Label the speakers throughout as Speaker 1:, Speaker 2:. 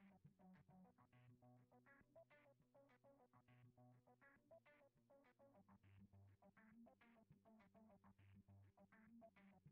Speaker 1: Like you.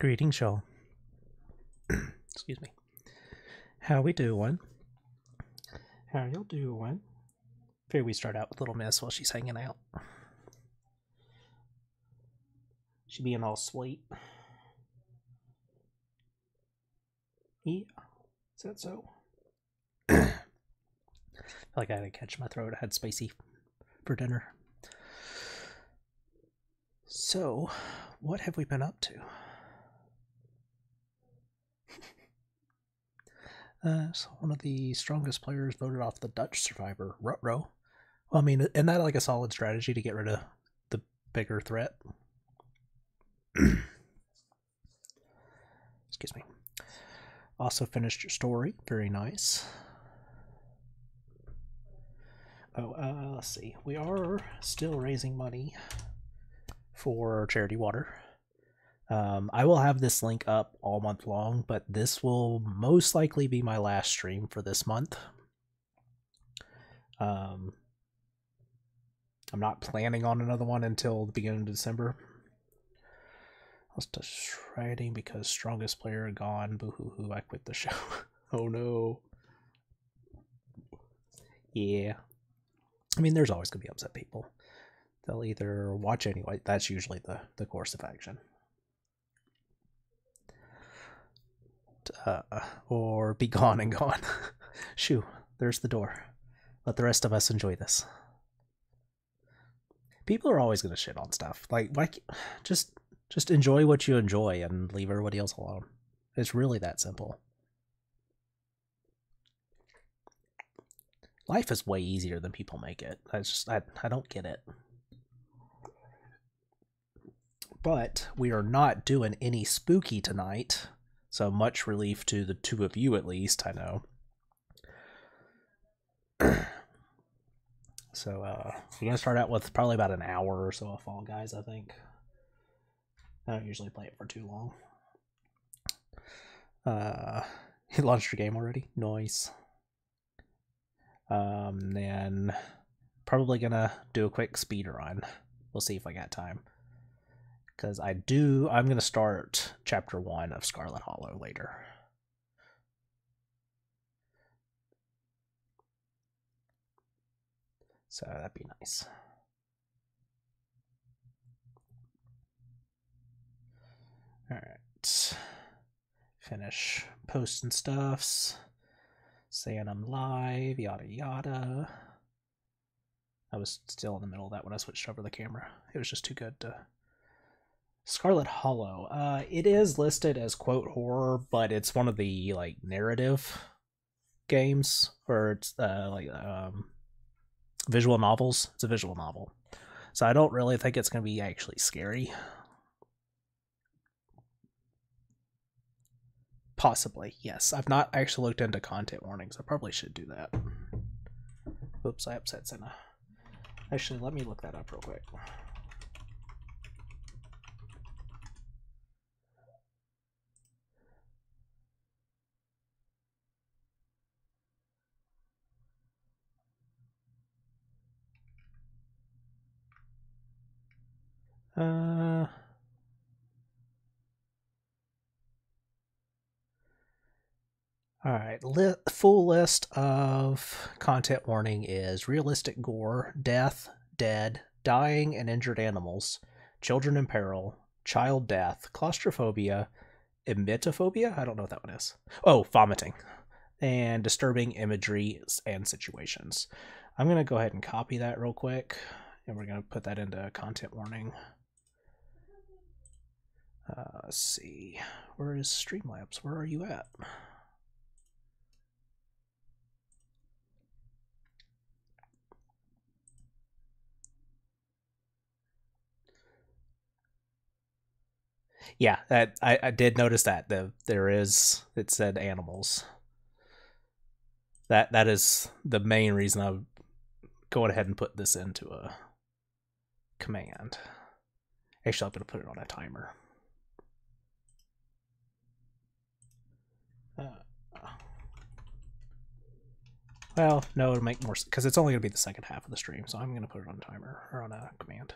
Speaker 2: Greetings, y'all. Excuse me. How we doing? How y'all doing? Figure we start out with Little Miss while she's hanging out. She being all sweet. Yeah, is that so? like I had to catch my throat. I had spicy for dinner. So, what have we been up to? Uh, so one of the strongest players voted off the Dutch survivor, Rutro. Well, I mean, isn't that like a solid strategy to get rid of the bigger threat? Excuse me. Also finished your story. Very nice. Oh, uh, let's see. We are still raising money for charity water. Um, I will have this link up all month long, but this will most likely be my last stream for this month. Um, I'm not planning on another one until the beginning of December. I was just writing because strongest player gone. Boo hoo hoo! I quit the show. oh no. Yeah. I mean, there's always gonna be upset people. They'll either watch anyway. That's usually the the course of action. Uh, or be gone and gone. Shoo, there's the door. Let the rest of us enjoy this. People are always gonna shit on stuff. Like, why? Just, just enjoy what you enjoy and leave everybody else alone. It's really that simple. Life is way easier than people make it. I just, I, I don't get it. But we are not doing any spooky tonight so much relief to the two of you, at least, I know. so uh, we're going to start out with probably about an hour or so of Fall Guys, I think. I don't usually play it for too long. Uh, you launched your game already? Nice. Um, then probably gonna do a quick speed run. We'll see if I got time because I do. I'm going to start chapter one of Scarlet Hollow later. So that'd be nice. All right. Finish posting stuffs, saying I'm live, yada yada. I was still in the middle of that when I switched over the camera. It was just too good to Scarlet Hollow. Uh, it is listed as quote horror, but it's one of the like narrative games, or it's uh, like um, visual novels. It's a visual novel, so I don't really think it's going to be actually scary. Possibly, yes. I've not actually looked into content warnings. I probably should do that. Oops, I upset Senna. Actually, let me look that up real quick. Uh, all right, Li- full list of content warning is realistic gore, death, dead, dying and injured animals, children in peril, child death, claustrophobia, emetophobia. I don't know what that one is. Oh, vomiting, and disturbing imagery and situations. I'm going to go ahead and copy that real quick, and we're going to put that into content warning. Uh, let's see. Where is Streamlabs? Where are you at? Yeah, that I, I did notice that the there is it said animals. That that is the main reason I'm going ahead and put this into a command. Actually, I'm going to put it on a timer. Well, no, it'll make more because it's only going to be the second half of the stream, so I'm going to put it on timer or on a command.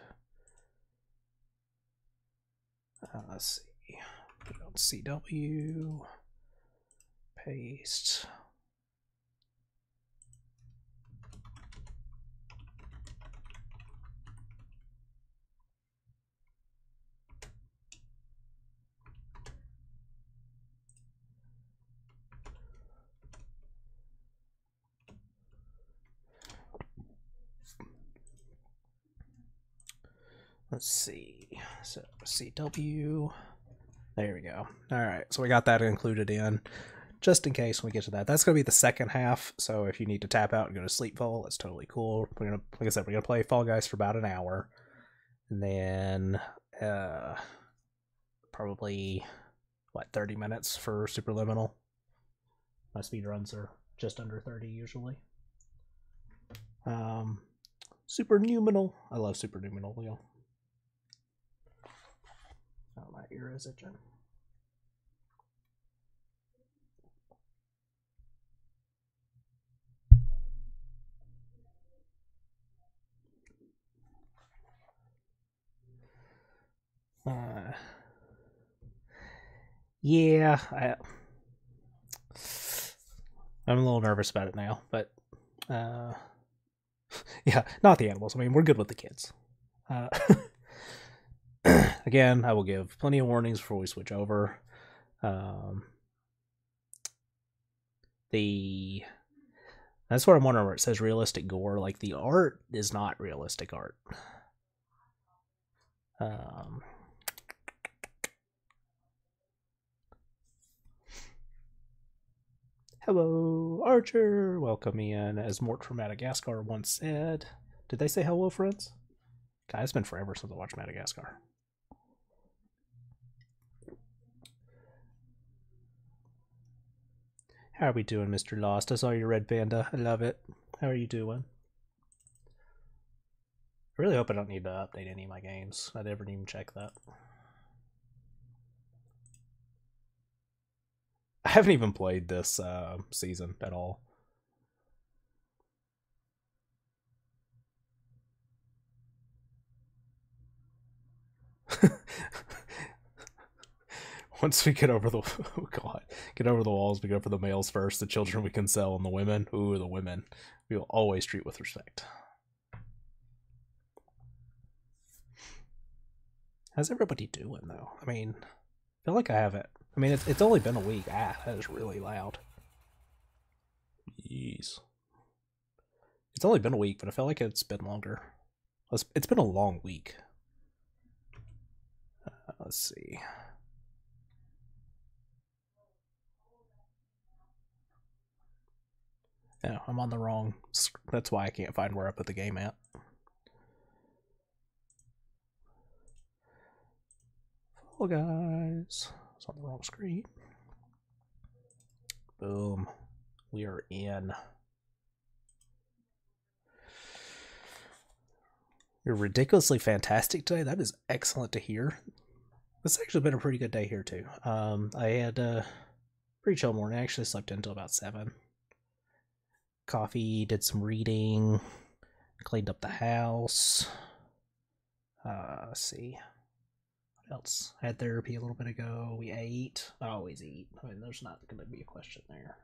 Speaker 2: Uh, let's see. Put it on CW. Paste. Let's see. So CW. There we go. All right. So we got that included in just in case when we get to that. That's going to be the second half. So if you need to tap out and go to sleep fall, that's totally cool. We're going to, like I said, we're going to play Fall Guys for about an hour. And then uh, probably, what, 30 minutes for Superliminal. My speed runs are just under 30 usually. Um, Supernuminal. I love Supernuminal, Leo. Itching. Uh, yeah, I, I'm a little nervous about it now, but uh, yeah, not the animals. I mean, we're good with the kids. Uh, again, I will give plenty of warnings before we switch over. Um, the that's what I'm wondering where it says realistic gore. Like the art is not realistic art. Um, hello, Archer. Welcome in. As Mort from Madagascar once said. Did they say hello, friends? God, it's been forever since I watched Madagascar. How are we doing, Mr. Lost? I saw your red panda. I love it. How are you doing? I really hope I don't need to update any of my games. I never even check that. I haven't even played this uh, season at all. Once we get over the oh god, get over the walls, we go for the males first. The children we can sell, and the women, ooh, the women, we will always treat with respect. How's everybody doing though? I mean, I feel like I haven't. I mean, it's it's only been a week. Ah, that is really loud. Jeez. It's only been a week, but I feel like it's been longer. It's, it's been a long week. Uh, let's see. Yeah, I'm on the wrong. That's why I can't find where I put the game at. Fall Guys. It's on the wrong screen. Boom. We are in. You're ridiculously fantastic today. That is excellent to hear. It's actually been a pretty good day here too. Um, I had a pretty chill morning. I actually slept until about seven. Coffee, did some reading, cleaned up the house. Uh, see What else? I had therapy a little bit ago. We ate. I always eat. I mean, there's not going to be a question there.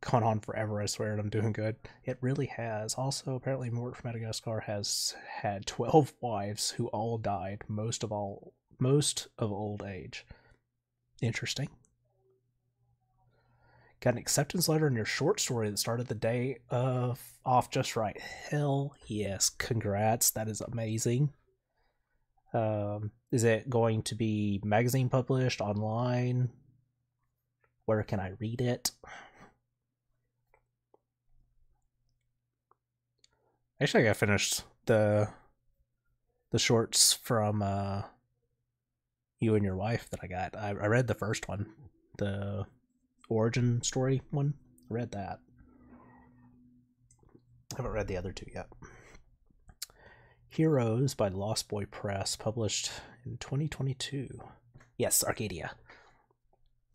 Speaker 2: Gone on forever, I swear, and I'm doing good. It really has. Also, apparently, Mort from Madagascar has had 12 wives who all died, most of all, most of old age. Interesting. Got an acceptance letter in your short story that started the day of off just right. Hell yes, congrats. That is amazing. Um, is it going to be magazine published online? Where can I read it? Actually, I got finished the the shorts from uh, you and your wife that I got. I, I read the first one, the origin story one. I read that. I haven't read the other two yet. Heroes by Lost Boy Press, published in 2022. Yes, Arcadia.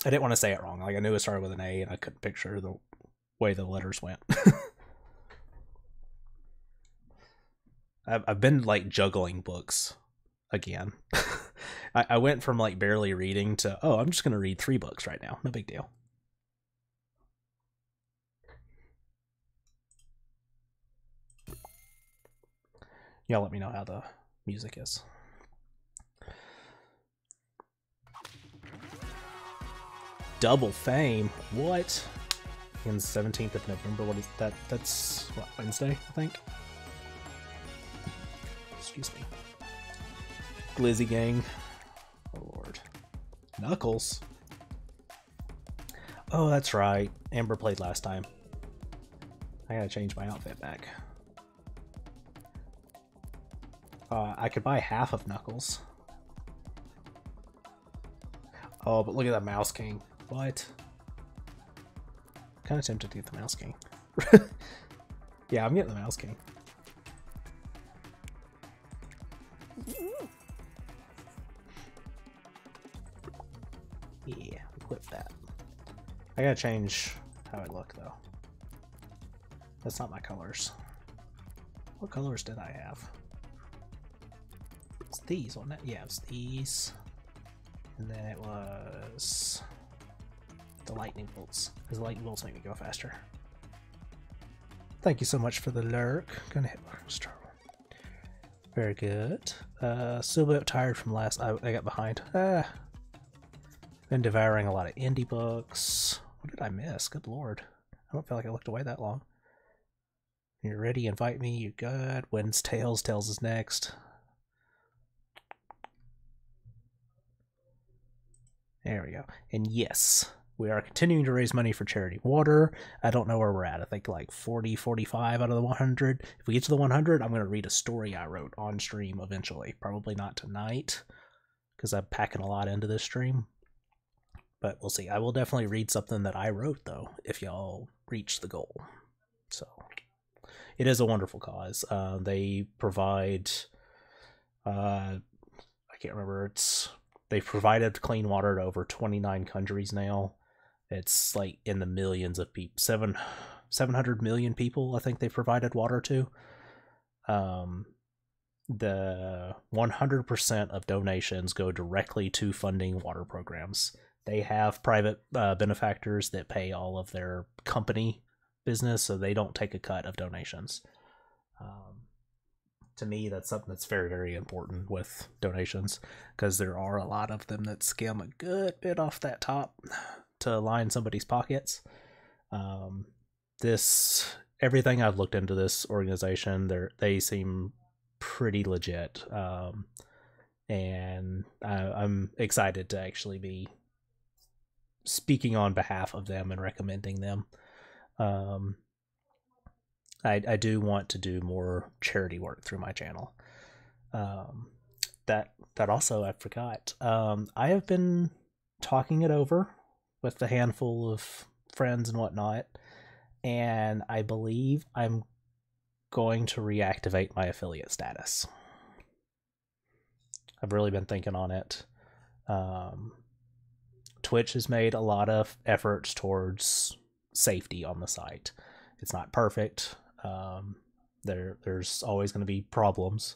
Speaker 2: I didn't want to say it wrong. Like I knew it started with an A, and I couldn't picture the way the letters went. I've, I've been like juggling books again. I, I went from like barely reading to oh, I'm just gonna read three books right now. No big deal. Y'all let me know how the music is. Double fame. What? The 17th of November. What is that? That's what, Wednesday, I think. Excuse me. Glizzy gang. Oh lord. Knuckles. Oh, that's right. Amber played last time. I gotta change my outfit back. Uh, I could buy half of Knuckles. Oh, but look at that Mouse King. What? Kind of tempted to get the Mouse King. yeah, I'm getting the Mouse King. Yeah, equip that. I gotta change how I look though. That's not my colors. What colors did I have? It's these, wasn't it? Yeah, it's these. And then it was the lightning bolts, because the lightning bolts make me go faster. Thank you so much for the lurk. Gonna hit my star. Very good. Uh, still a bit tired from last. I, I got behind. Ah, been devouring a lot of indie books. What did I miss? Good lord. I don't feel like I looked away that long. You're ready, invite me, you good. When's Tails? Tails is next. There we go. And yes, we are continuing to raise money for charity water. I don't know where we're at. I think like 40, 45 out of the 100. If we get to the 100, I'm going to read a story I wrote on stream eventually. Probably not tonight because I'm packing a lot into this stream. But we'll see. I will definitely read something that I wrote though if y'all reach the goal. So it is a wonderful cause. Uh, they provide uh, I can't remember it's they've provided clean water to over 29 countries now it's like in the millions of people seven 700 million people i think they've provided water to um the 100% of donations go directly to funding water programs they have private uh, benefactors that pay all of their company business so they don't take a cut of donations. Um, to me that's something that's very very important with donations because there are a lot of them that skim a good bit off that top to line somebody's pockets. Um, this everything i've looked into this organization they they seem pretty legit um, and I, i'm excited to actually be speaking on behalf of them and recommending them um, I, I do want to do more charity work through my channel. Um, that that also I forgot. Um, I have been talking it over with a handful of friends and whatnot, and I believe I'm going to reactivate my affiliate status. I've really been thinking on it. Um, Twitch has made a lot of efforts towards safety on the site. It's not perfect. Um, there, there's always going to be problems,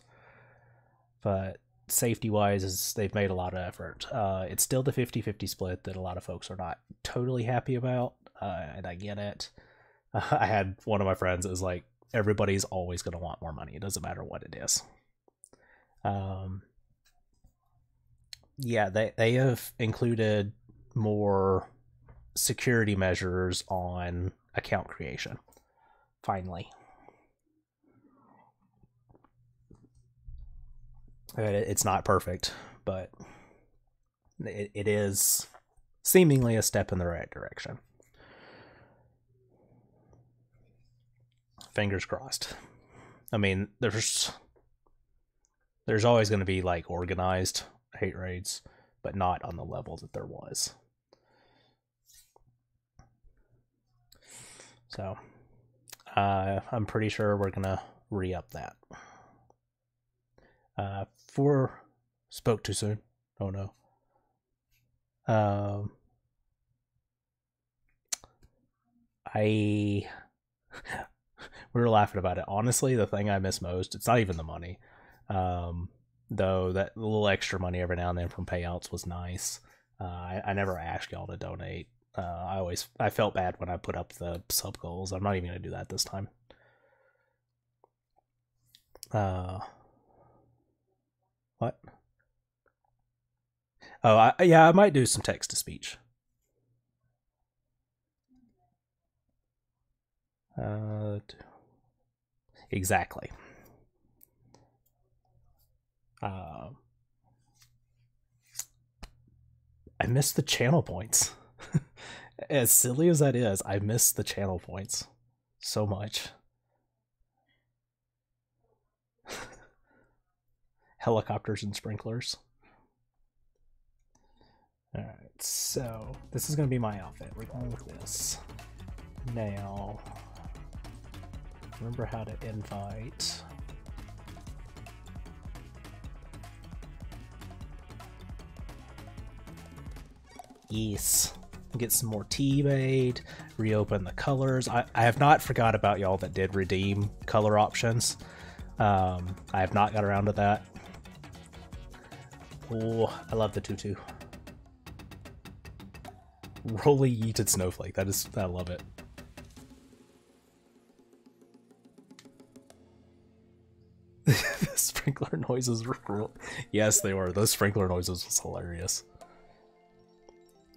Speaker 2: but safety wise, is they've made a lot of effort. Uh, it's still the 50-50 split that a lot of folks are not totally happy about, uh, and I get it. I had one of my friends that was like, everybody's always going to want more money. It doesn't matter what it is. Um, yeah, they they have included more security measures on account creation. Finally, It's not perfect, but it, is seemingly a step in the right direction. Fingers crossed. I mean, there's there's always going to be like organized hate raids, but not on the level that there was. So, uh, I'm pretty sure we're gonna re up that. Uh, for spoke too soon. Oh no. Um, I we were laughing about it. Honestly, the thing I miss most, it's not even the money. Um, though that little extra money every now and then from payouts was nice. Uh, I, I never asked y'all to donate. Uh, I always I felt bad when I put up the sub goals. I'm not even gonna do that this time. Uh, what? Oh, I, yeah, I might do some text to speech. Uh, exactly. Uh, I missed the channel points. as silly as that is, I miss the channel points so much. Helicopters and sprinklers. Alright, so this is going to be my outfit. We're going with this. Now, remember how to invite. Yes. Get some more tea made, reopen the colors. I, I have not forgot about y'all that did redeem color options. Um, I have not got around to that. Oh, I love the tutu. Rolly yeeted snowflake. That is, I love it. the sprinkler noises were cool. Yes, they were. Those sprinkler noises was hilarious.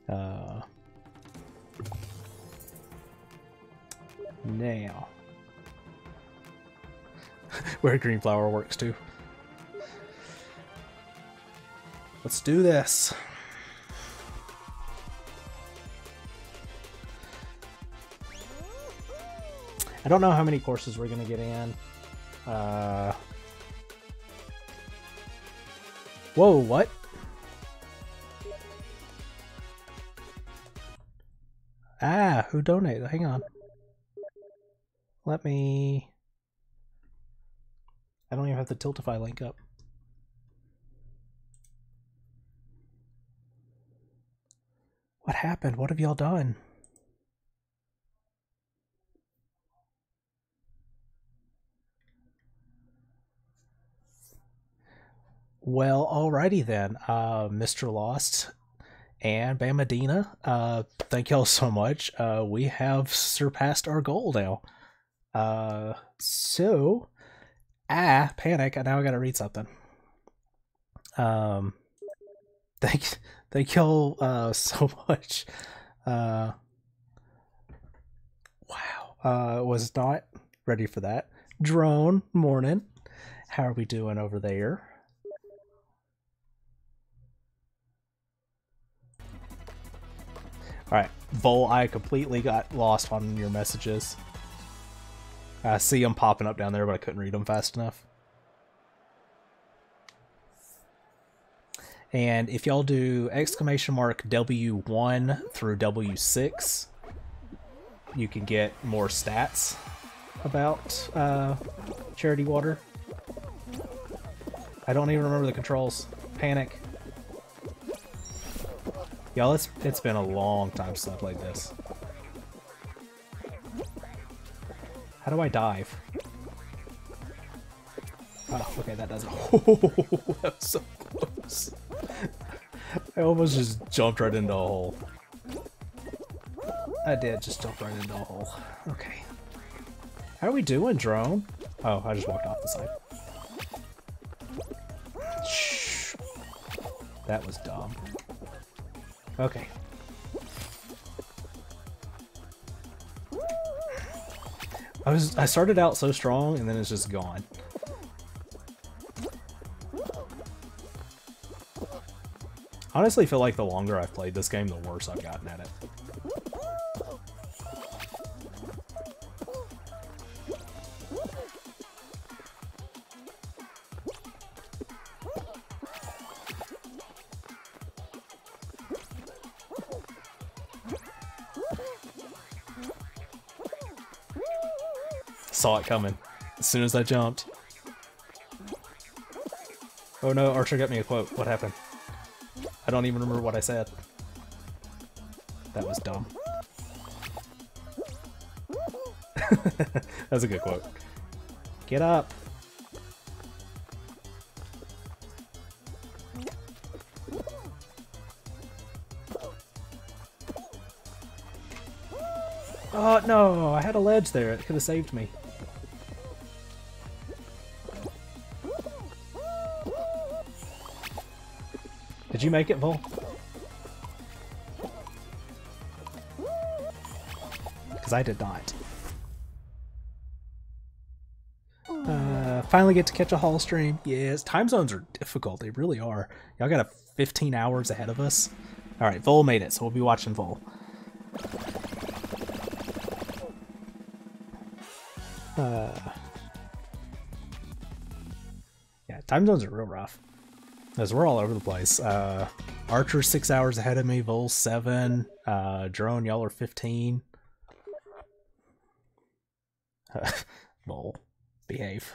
Speaker 2: Uh, now, where green flower works too. Let's do this. I don't know how many courses we're gonna get in. Uh, whoa, what? Ah, who donated? Hang on. Let me... I don't even have the Tiltify link up. What happened? What have y'all done? Well, alrighty then, uh, Mr. Lost and Bamadina, uh, thank y'all so much. Uh, we have surpassed our goal now. Uh, so, ah, panic! Now I gotta read something. Um, thank, thank y'all uh, so much. Uh, wow, uh, was not ready for that. Drone, morning. How are we doing over there? Alright, Vol, I completely got lost on your messages. I see them popping up down there, but I couldn't read them fast enough. And if y'all do exclamation mark W1 through W6, you can get more stats about uh, Charity Water. I don't even remember the controls. Panic. Y'all, it's, it's been a long time since I played this. How do I dive? Oh, okay, that does it. Oh, that was so close. I almost just jumped right into a hole. I did just jump right into a hole. Okay. How are we doing, drone? Oh, I just walked off the side. Shh. That was dumb. Okay. I was I started out so strong and then it's just gone. Honestly, feel like the longer I've played this game, the worse I've gotten at it. Saw it coming as soon as I jumped. Oh no, Archer got me a quote. What happened? I don't even remember what I said. That was dumb. That's a good quote. Get up. Oh no, I had a ledge there. It could have saved me. Did you make it, Vol? Because I did not. Uh, finally get to catch a Holl stream. Yes, time zones are difficult. They really are. Y'all got a 15 hours ahead of us. All right, Vol made it, so we'll be watching Vol. Uh, yeah, time zones are real rough. As we're all over the place. Uh, Archer six hours ahead of me. Vol seven. Uh, Drone, y'all are 15. Vol, behave.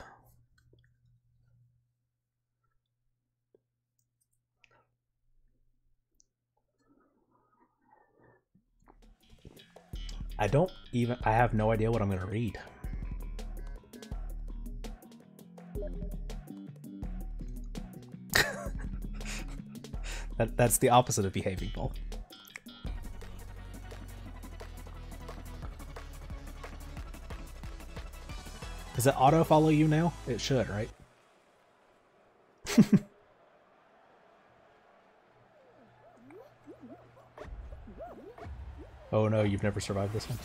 Speaker 2: I don't even, I have no idea what I'm going to read. That, that's the opposite of behaving, Paul. Does it auto follow you now? It should, right? oh no, you've never survived this one.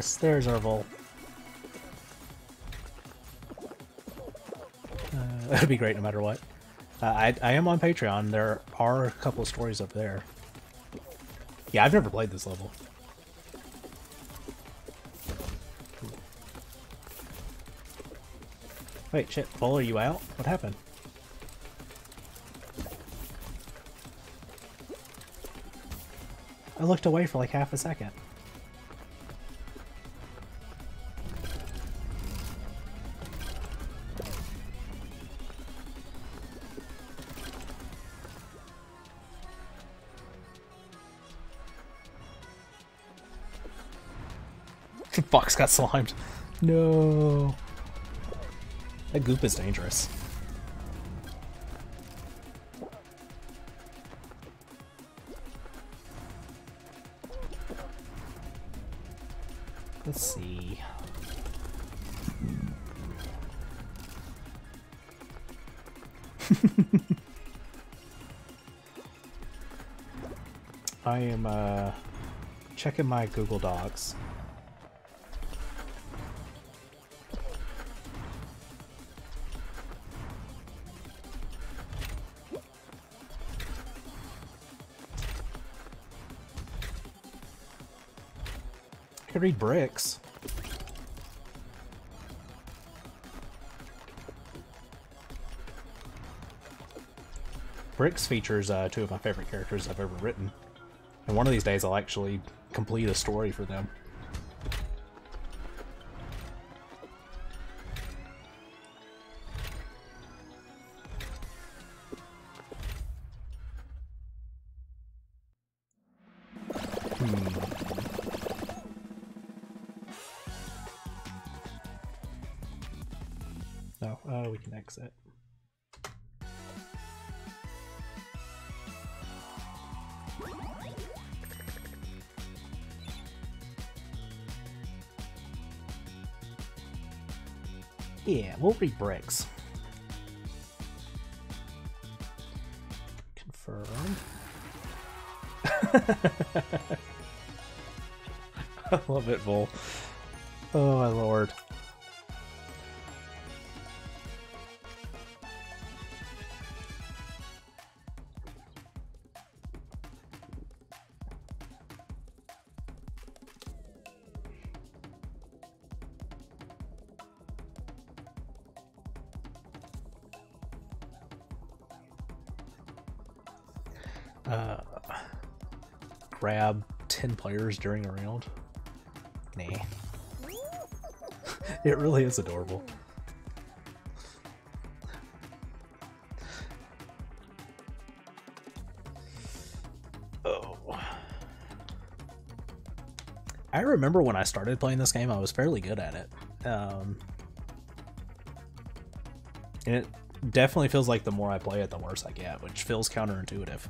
Speaker 2: Is. There's our Vol. Uh, that'd be great no matter what. Uh, I, I am on Patreon. There are a couple of stories up there. Yeah, I've never played this level. Wait, shit. Vol, are you out? What happened? I looked away for like half a second. Got slimed. No. That goop is dangerous. Let's see. I am uh, checking my Google Docs. Read Brix. Brix features uh, two of my favorite characters I've ever written. And one of these days I'll actually complete a story for them. Read Brix. Confirm. I love it, Vol. Oh my lord. Players during a round? Nah. it really is adorable. Oh. I remember when I started playing this game, I was fairly good at it. Um, and it definitely feels like the more I play it, the worse I get, which feels counterintuitive.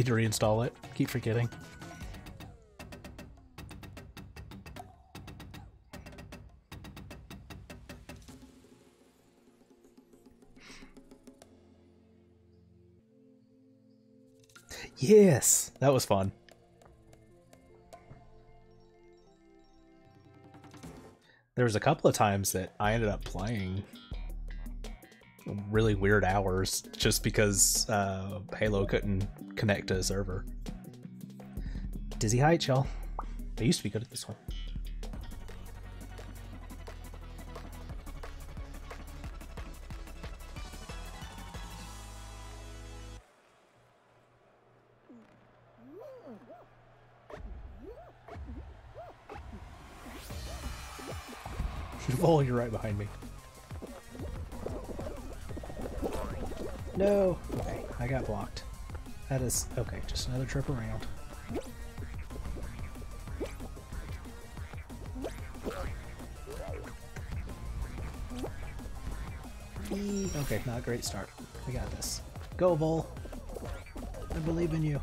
Speaker 2: Need to reinstall it. Keep forgetting. Yes, that was fun. There was a couple of times that I ended up playing really weird hours just because uh, Halo couldn't connect to a server. Dizzy Heights, y'all. I used to be good at this one. oh, you're right behind me. No! Okay, I got blocked. That is... okay, just another trip around. Okay, not a great start. We got this. Go, Vol! I believe in you.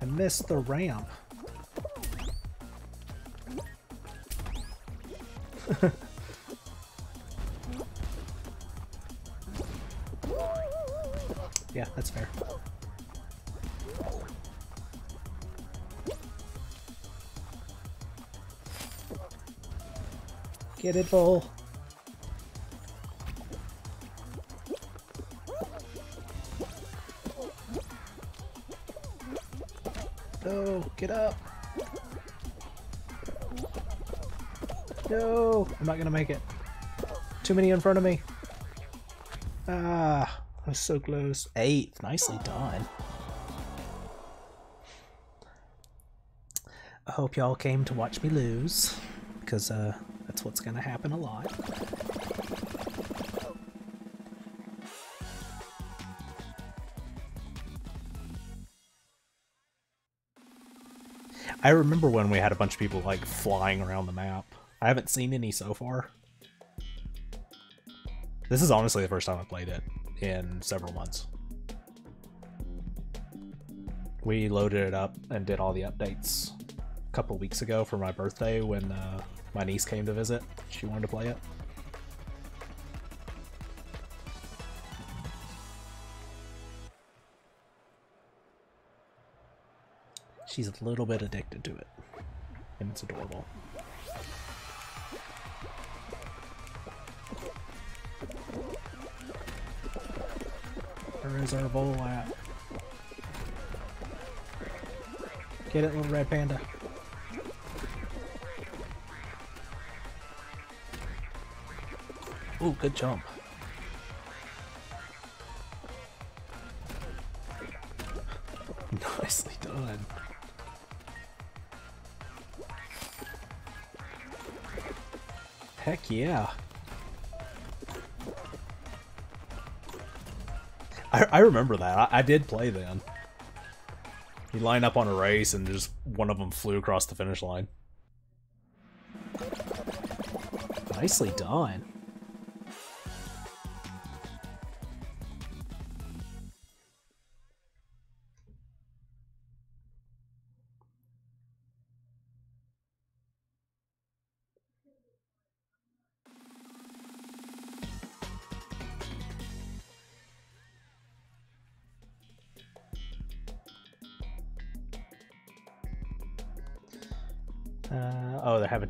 Speaker 2: I missed the ramp. Get it, Vol. No, get up. No, I'm not gonna make it. Too many in front of me. Ah, I was so close. Eighth, nicely done. I hope y'all came to watch me lose, because uh, that's what's gonna happen a lot. I remember when we had a bunch of people like flying around the map. I haven't seen any so far. This is honestly the first time I played it in several months. We loaded it up and did all the updates a couple weeks ago for my birthday when uh, my niece came to visit. She wanted to play it. She's a little bit addicted to it, and it's adorable. Where is our bowl at? Get it, little red panda. Ooh, good jump. Nicely done. Heck yeah. I, I remember that. I, I did play then. You line up on a race and just one of them flew across the finish line. Nicely done.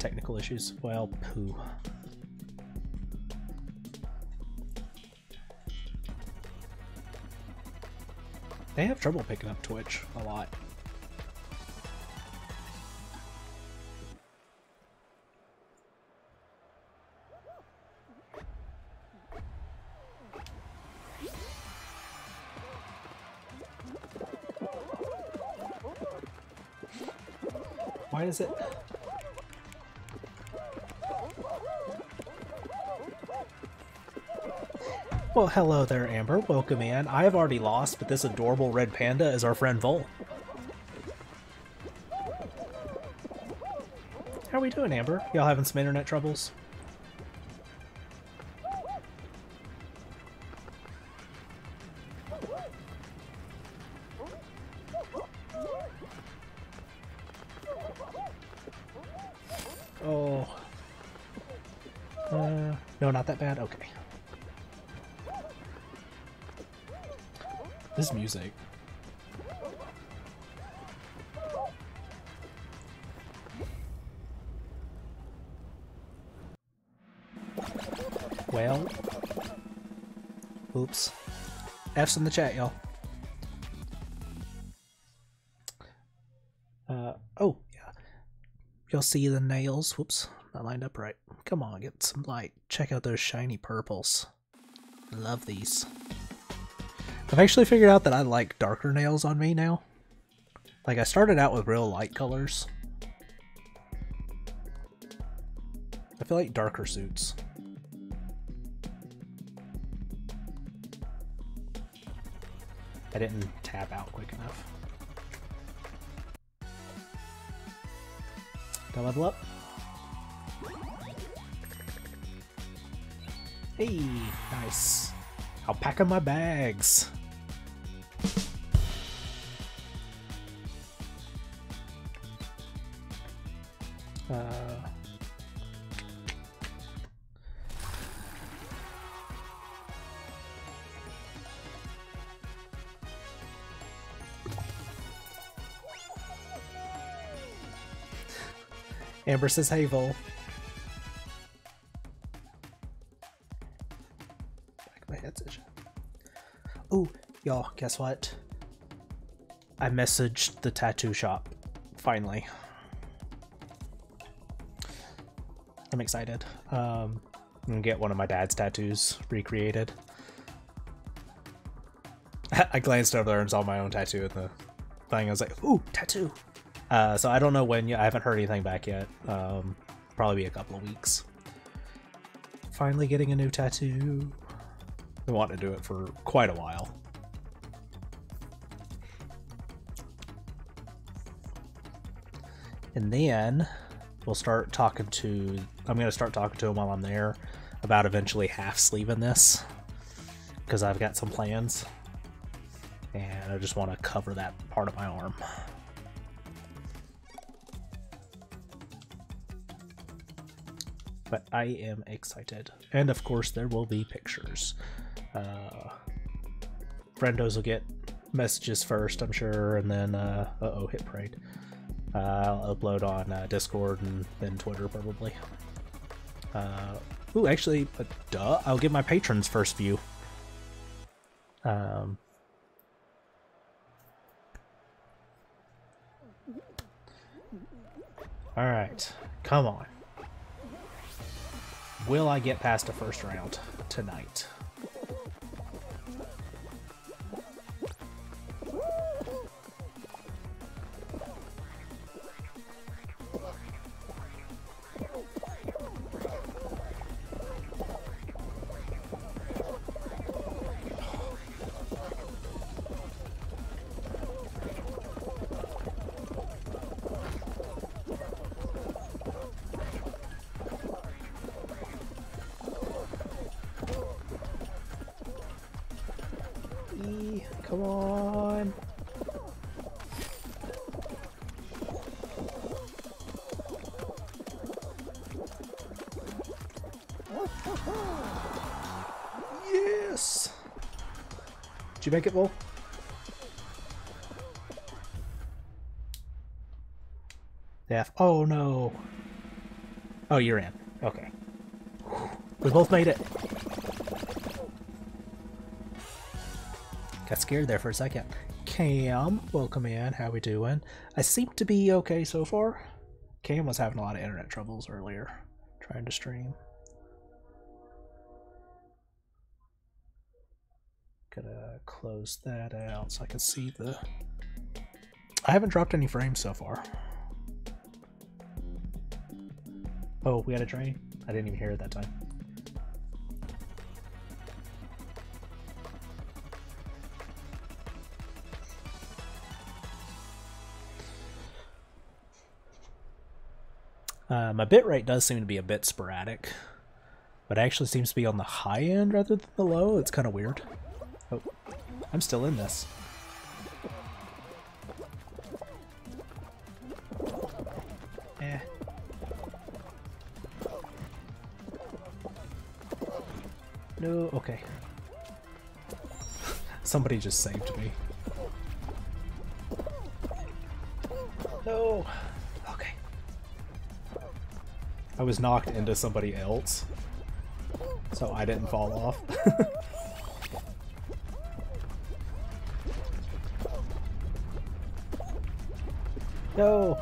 Speaker 2: Technical issues. Well, poo. They have trouble picking up Twitch a lot. Why is it? Well, hello there, Amber. Welcome in. I have already lost, but this adorable red panda is our friend Vol. How are we doing, Amber? Y'all having some internet troubles? In the chat, y'all. Uh, oh, yeah. You'll see the nails. Whoops, not lined up right. Come on, get some light. Check out those shiny purples. Love these. I've actually figured out that I like darker nails on me now. Like, I started out with real light colors. I feel like darker suits. I didn't tap out quick enough. Do I level up? Hey, nice. I'll pack up my bags. Hey, Vol. Back my headset. Ooh, y'all, guess what? I messaged the tattoo shop. Finally. I'm excited. Um, I'm gonna get one of my dad's tattoos recreated. I glanced over there and saw my own tattoo in the thing. I was like, ooh, tattoo. Uh, so I don't know when. I haven't heard anything back yet. Um, probably be a couple of weeks. Finally getting a new tattoo. I want to do it for quite a while. And then we'll start talking to. I'm going to start talking to him while I'm there about eventually half sleeving this because I've got some plans and I just want to cover that part of my arm. But I am excited. And of course, there will be pictures. Uh, friendos will get messages first, I'm sure, and then, uh, uh oh, hit parade. Uh, I'll upload on uh, Discord and then Twitter, probably. Uh, ooh, actually, uh, duh, I'll give my patrons first view. Um, Alright, come on. Will I get past the first round tonight? Make it, Bull? F. Oh no. Oh, you're in. Okay. We both made it. Got scared there for a second. Cam, welcome in. How are we doing? I seem to be okay so far. Cam was having a lot of internet troubles earlier, trying to stream. Gotta close that out so I can see the... I haven't dropped any frames so far. Oh, we had a drain? I didn't even hear it that time. Uh, my bitrate does seem to be a bit sporadic, but actually seems to be on the high end rather than the low. It's kind of weird. I'm still in this. Eh. No, okay. Somebody just saved me. No. Okay. I was knocked into somebody else, so I didn't fall off. no.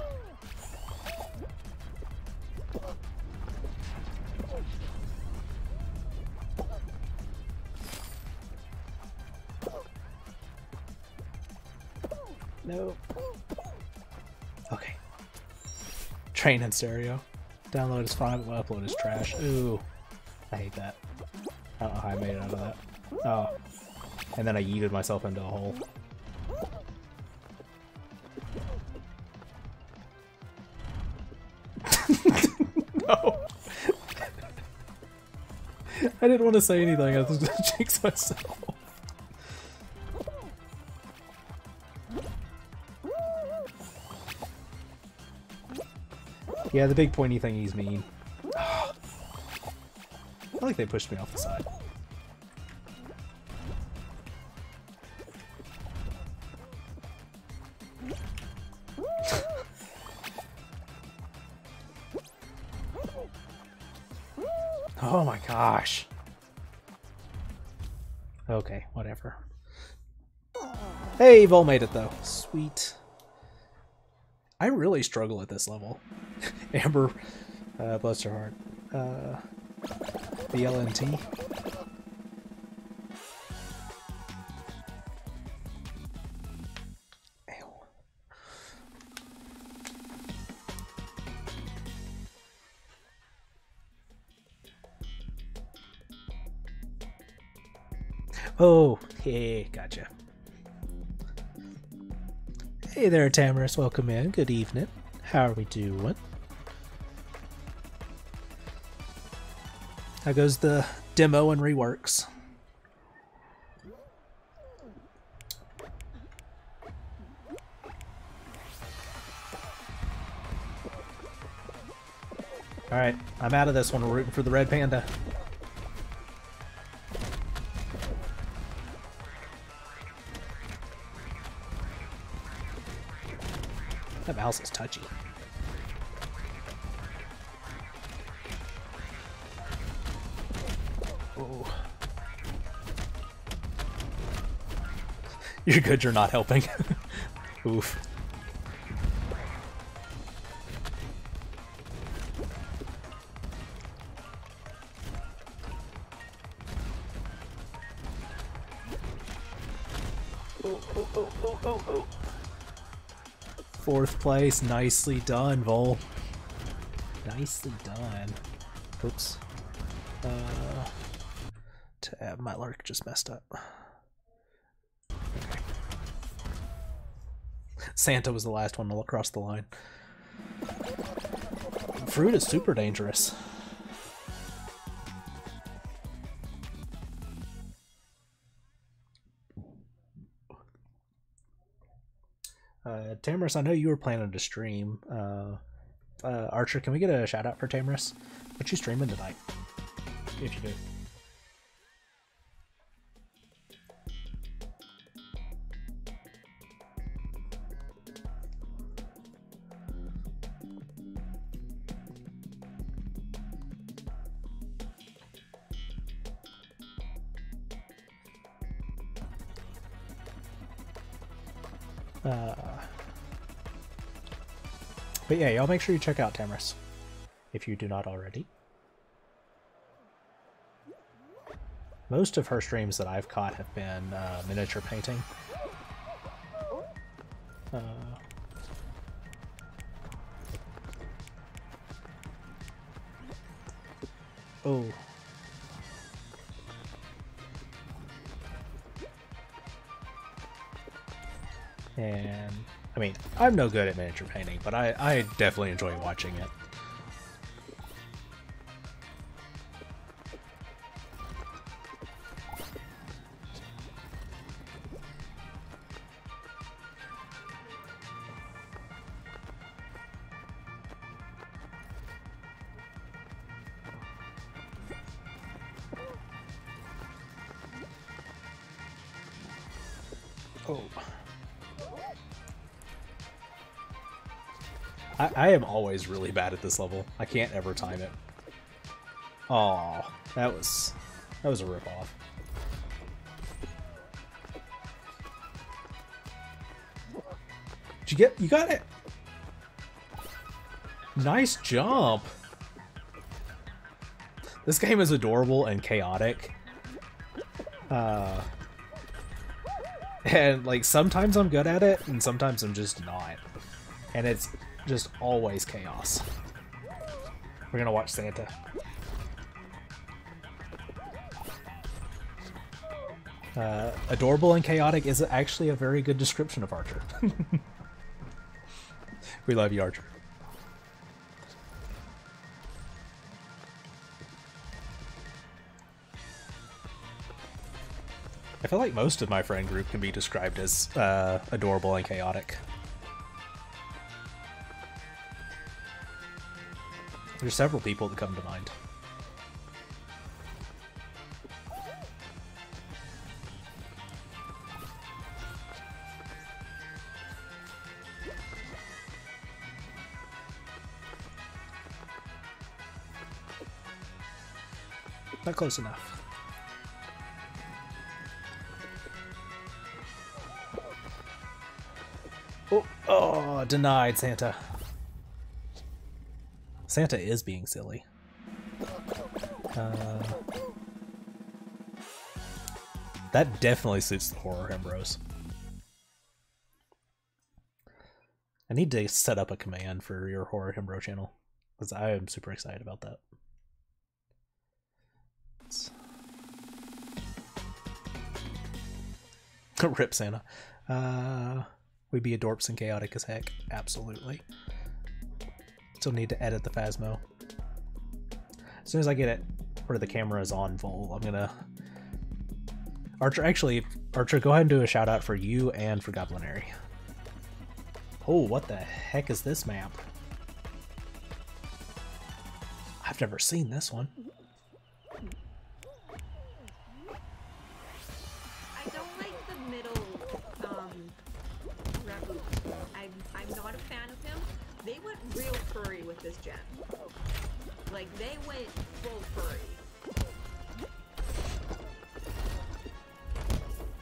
Speaker 2: No. Okay. Train in stereo. Download is fine, but upload is trash. Ooh. I hate that. I don't know how I made it out of that. Oh. And then I yeeted myself into a hole. Didn't want to say anything. I just gonna jinx myself. Yeah, the big pointy thing he's mean. I like they pushed me off the side. Hey, Vol made it though. Sweet. I really struggle at this level. Amber, uh, bless her heart. Uh, the LNT. Oh, hey, gotcha. Hey there, Tamaris. Welcome in. Good evening. How are we doing? How goes the demo and reworks? Alright, I'm out of this one. We're rooting for the red panda. That mouse is touchy. You're good, you're not helping. Oof. Place, nicely done, Vol. Nicely done. Oops. Uh, tab, my lark just messed up. Santa was the last one to cross the line. Fruit is super dangerous. I know you were planning to stream. Uh, uh, Archer, can we get a shout out for Tamris? What you streaming tonight? If you do. Yeah, y'all make sure you check out Tamris if you do not already. Most of her streams that I've caught have been uh, miniature painting. Uh, oh. And, I mean, I'm no good at miniature painting, but I, I definitely enjoy watching it. Always really bad at this level. I can't ever time it. Oh, that was that was a ripoff. Did you get you got it? Nice jump. This game is adorable and chaotic. Uh and like sometimes I'm good at it and sometimes I'm just not. And it's just always chaos. We're gonna watch Santa. Uh, adorable and chaotic is actually a very good description of Archer. we love you, Archer. I feel like most of my friend group can be described as uh, adorable and chaotic. There's several people that come to mind. Not close enough. Oh, oh, denied, Santa. Santa is being silly. Uh, that definitely suits the horror hembros. I need to set up a command for your horror hembro channel because I am super excited about that. Rip Santa. Uh, we'd be adorps and chaotic as heck. Absolutely. Still need to edit the Phasmo. As soon as I get it where the camera is on full, I'm gonna... Archer, actually, Archer, go ahead and do a shout out for you and for Goblinary. Oh, what the heck is this map? I've never seen this one.
Speaker 3: This gen. Like, they went full furry.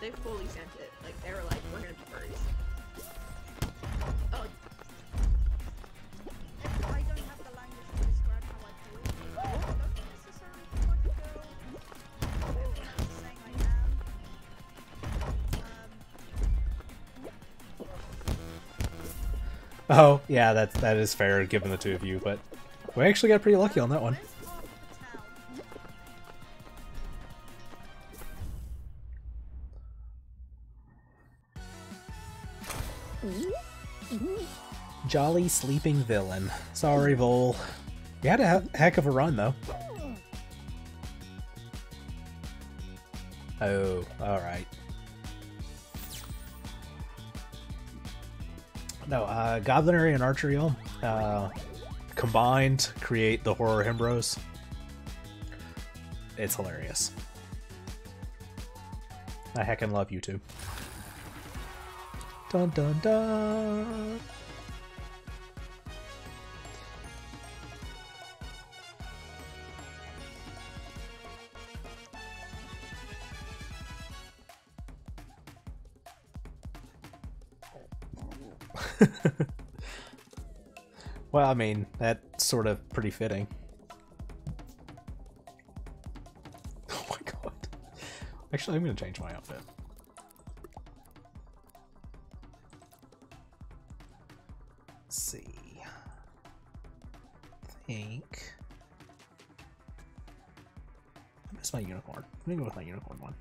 Speaker 3: They fully sent it. Like, they were like, we're gonna be furries. Oh,
Speaker 2: yeah, that's that is fair given the two of you, but we actually got pretty lucky on that one. Jolly sleeping villain. Sorry, Vol. You had a heck of a run, though. Oh, alright. No, uh, Goblinary and Archerial uh, combined create the Horror Hembros. It's hilarious. I heckin' love YouTube. Dun dun dun! well, I mean, that's sort of pretty fitting. Oh my god. Actually, I'm gonna change my outfit. Let's see. think. I miss my unicorn. I'm gonna go with my unicorn one.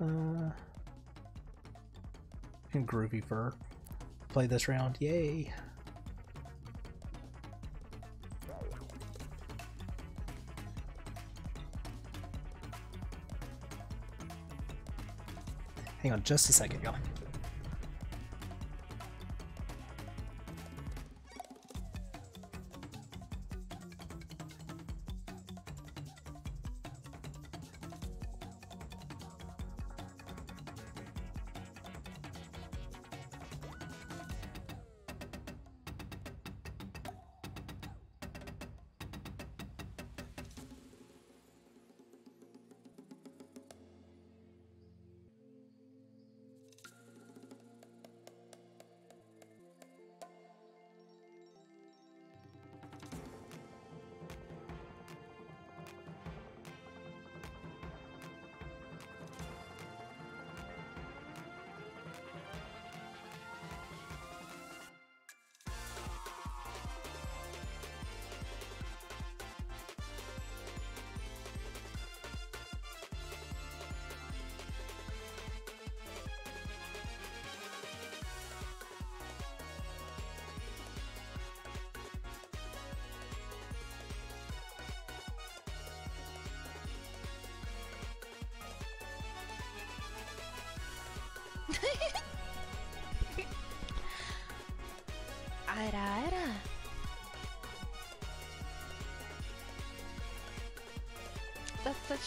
Speaker 2: Uh, and groovy fur. Play this round, yay! Hang on just a second, y'all.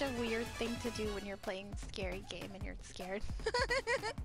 Speaker 4: A weird thing to do when you're playing scary game and you're scared.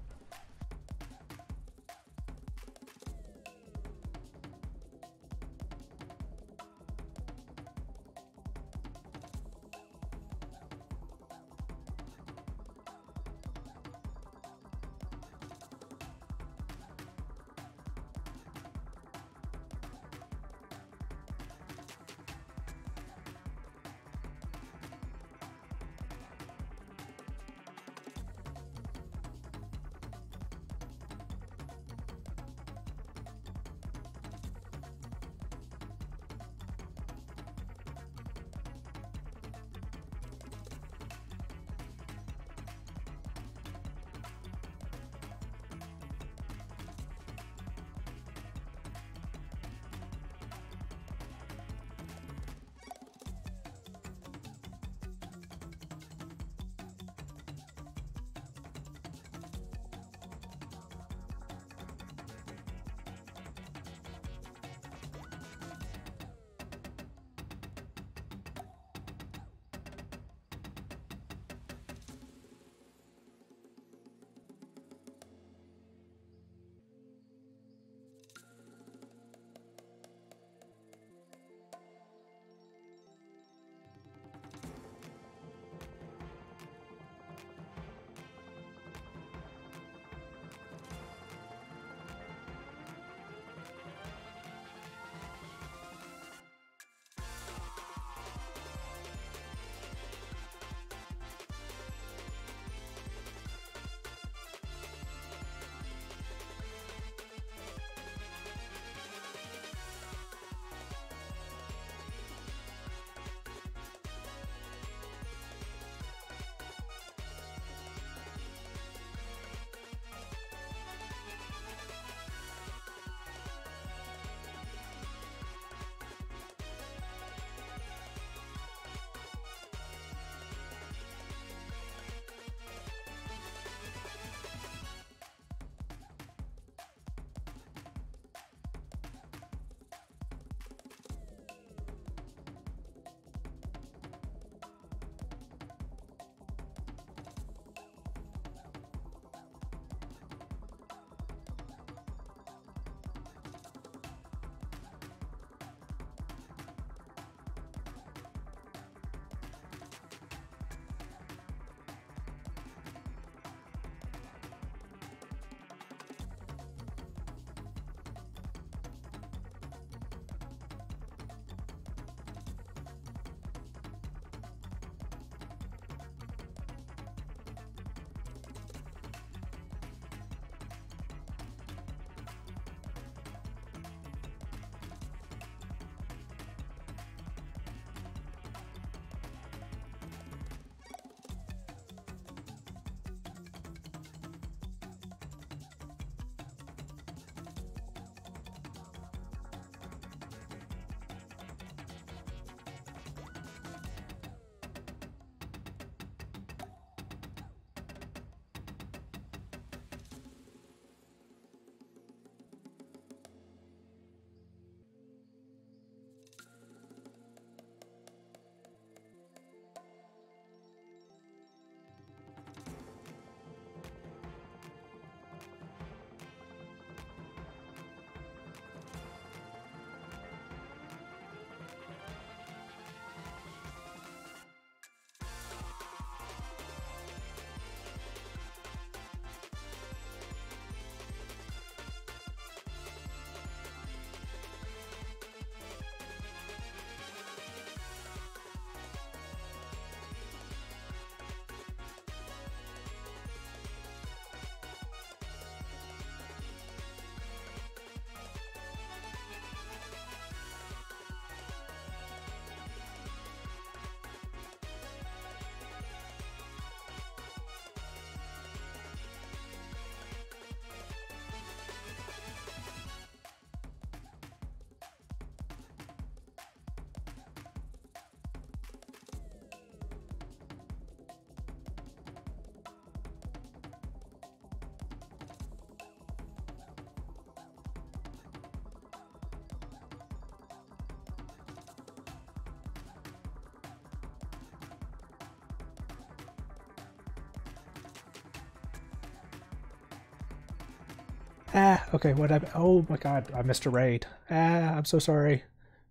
Speaker 2: Ah, okay, what oh my god, I missed a raid. Ah, I'm so sorry.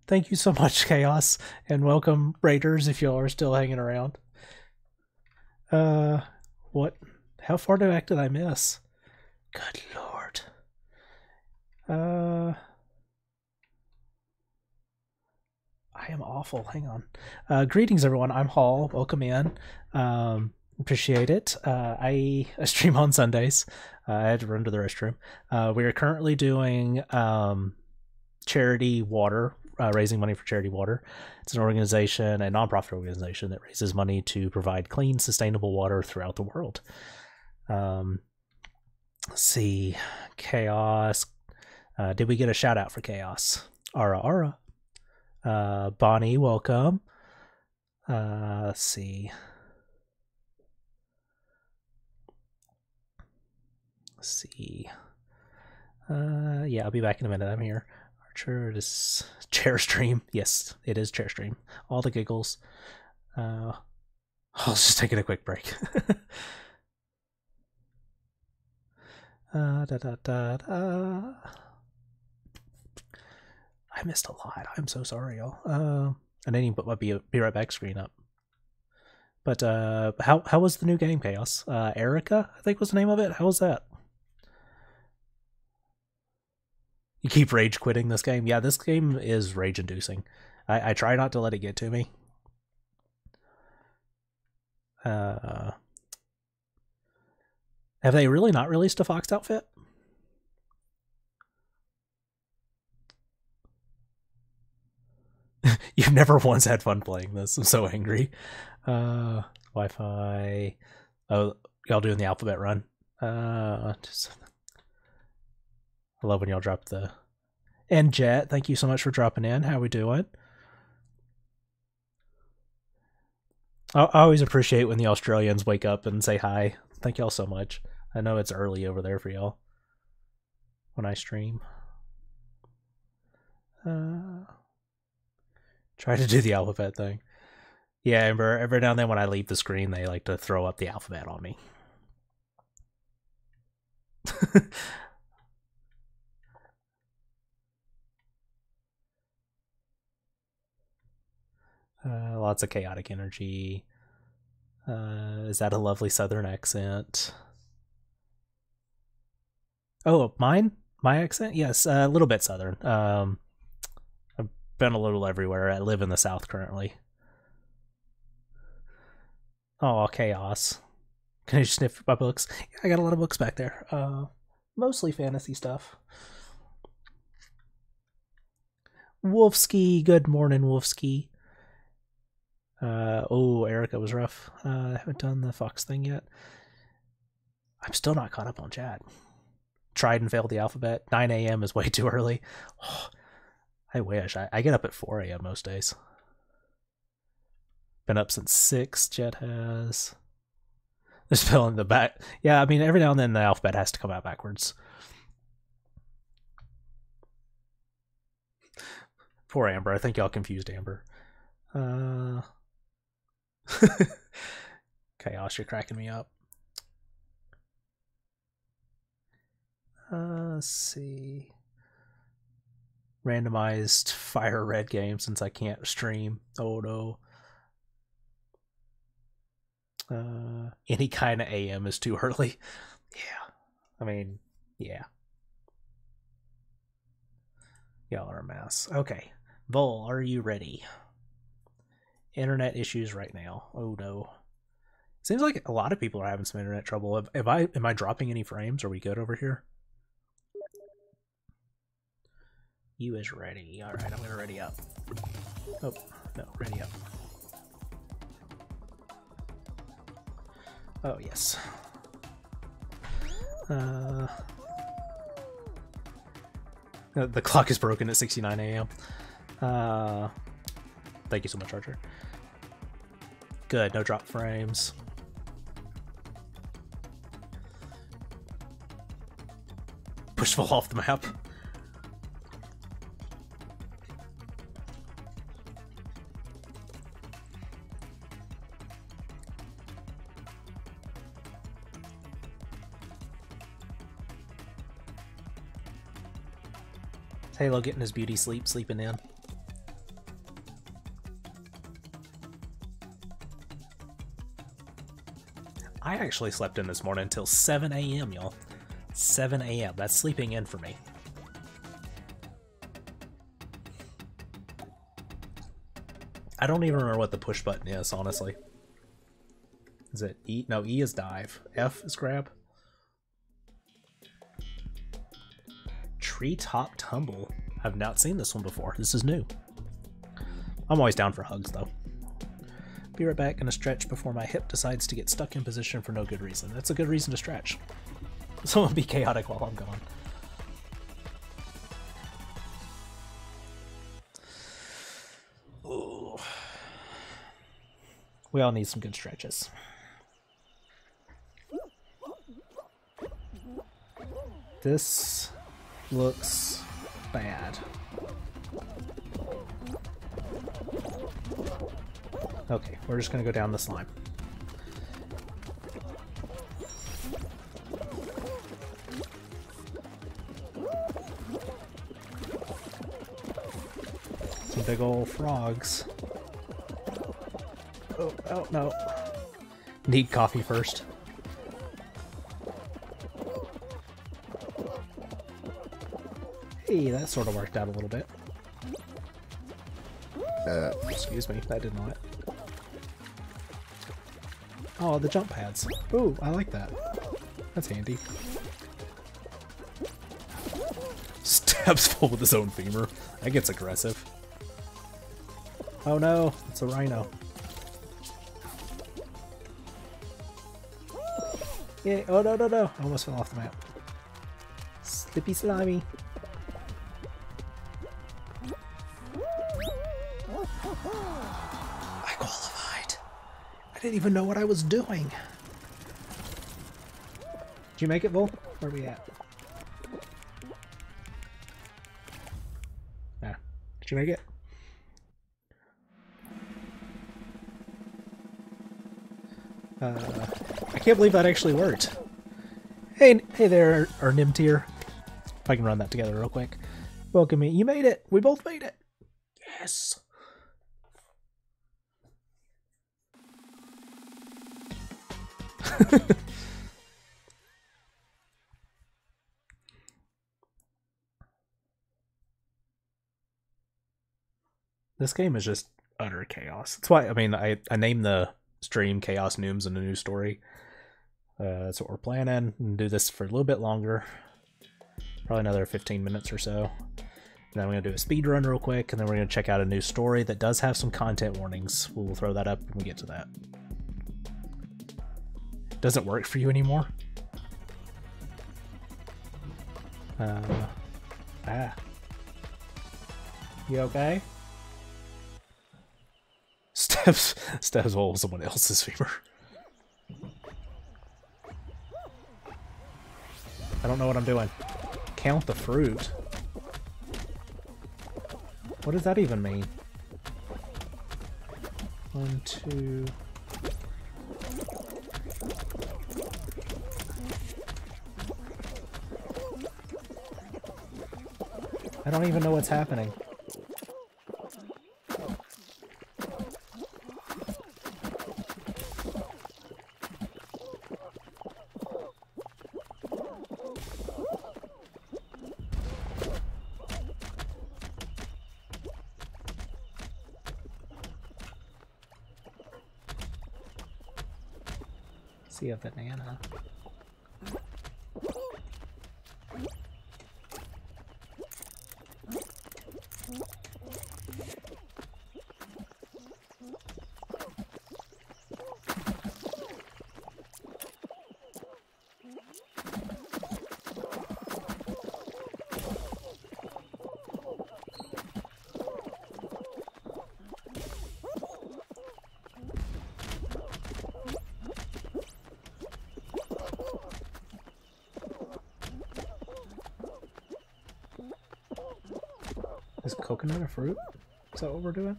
Speaker 2: Thank you so much, Chaos, and welcome raiders if y'all are still hanging around. Uh what how far back did I miss? Good lord. Uh I am awful. Hang on. Uh, greetings, everyone. I'm Holl. Welcome in. Um, appreciate it. Uh, I, I stream on Sundays. Uh, I had to run to the restroom. Uh, we are currently doing um, charity water, uh, raising money for charity water. It's an organization, a nonprofit organization that raises money to provide clean, sustainable water throughout the world. Um, let's see, chaos. Uh, did we get a shout out for chaos? Ara Ara. Uh, Bonnie, welcome. Uh, let's see. Let's see. Uh, yeah, I'll be back in a minute. I'm here. Archer, it is chair stream. Yes, it is chair stream. All the giggles. Uh, I was just taking a quick break. uh, da da da da. I missed a lot. I'm so sorry, y'all. Uh, I didn't even put my be, be right back screen up. But uh, how how was the new game, Chaos? Uh, Erica, I think was the name of it. How was that? You keep rage quitting this game. Yeah, this game is rage inducing. I, I try not to let it get to me. Uh, have they really not released a Fox outfit? You've never once had fun playing this. I'm so angry. Uh, Wi-Fi. Oh, y'all doing the alphabet run? Uh, just, I love when y'all drop the. And Jet, thank you so much for dropping in. How we doing? I, I always appreciate when the Australians wake up and say hi. Thank y'all so much. I know it's early over there for y'all when I stream. Uh, try to do the alphabet thing. Yeah, Amber, every now and then when I leave the screen, they like to throw up the alphabet on me. uh, lots of chaotic energy. Uh, is that a lovely southern accent? Oh, mine? My accent? Yes, a little bit southern. Um, I've been a little everywhere. I live in the south currently. Oh, chaos. Can I sniff my books? Yeah, I got a lot of books back there. Uh, mostly fantasy stuff. Wolfski, good morning, Wolfski. Uh, oh, Erica was rough. Uh, I haven't done the Fox thing yet. I'm still not caught up on chat. Tried and failed the alphabet. 9 a.m. is way too early. Oh, I wish. I, I get up at 4 a.m. most days. Been up since 6, Jet has. There's spell in the back. Yeah, I mean, every now and then the alphabet has to come out backwards. Poor Amber. I think y'all confused Amber. Uh, Chaos, you're cracking me up. Uh, let's see. Randomized fire red game since I can't stream. Oh no. Uh, any kind of AM is too early. Yeah. I mean, yeah. Y'all are a mess. Okay. Vol, are you ready? Internet issues right now. Oh no. Seems like a lot of people are having some internet trouble. Have I am I dropping any frames? Are we good over here? You is ready. Alright, I'm gonna ready up. Oh, no, ready up. Oh, yes. Uh, the clock is broken at 69 a.m. Uh, thank you so much, Archer. Good, no drop frames. Push fall off the map. Halo getting his beauty sleep, sleeping in. I actually slept in this morning until 7 a.m., y'all. 7 a.m. That's sleeping in for me. I don't even remember what the push button is, honestly. Is it E? No, E is dive. F is grab. Treetop Tumble. I've not seen this one before. This is new. I'm always down for hugs, though. Be right back. Gonna stretch before my hip decides to get stuck in position for no good reason. That's a good reason to stretch. Someone be chaotic while I'm gone. We all need some good stretches. This looks bad. Okay, we're just gonna go down the slime. Some big old frogs. Oh, oh no. Need coffee first. Hey, that sort of worked out a little bit. Uh, excuse me, that did not. Oh, the jump pads. Ooh, I like that. That's handy. Stabs full with his own femur. That gets aggressive. Oh no, it's a rhino. Yeah, oh no, no, no. I almost fell off the map. Slippy slimy. Didn't even know what I was doing. Did you make it, Vol? Where are we at? Yeah. Did you make it? Uh, I can't believe that actually worked. Hey, hey there, our Nimtir. If I can run that together real quick. Welcome me. You made it. We both made it. This game is just utter chaos. That's why I mean I I named the stream Chaos Nooms and a new story. Uh, that's what we're planning. And do this for a little bit longer, probably another 15 minutes or so. And then we're gonna do a speed run real quick, and then we're gonna check out a new story that does have some content warnings. We'll throw that up when we get to that. Doesn't work for you anymore? Uh, ah. You okay? Steps steps all someone else's femur. I don't know what I'm doing. Count the fruit. What does that even mean? One, two. I don't even know what's happening. See a banana. Fruit? Is that what we're doing?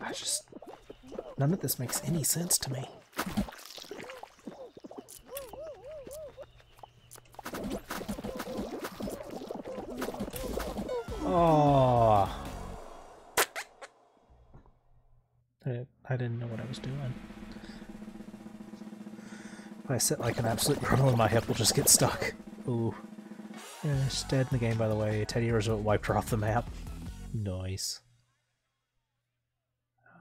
Speaker 2: I just... None of this makes any sense to me. I sit like an absolute criminal, my hip will just get stuck. Ooh. Yeah, she's dead in the game, by the way. Teddy Roosevelt wiped her off the map. Nice.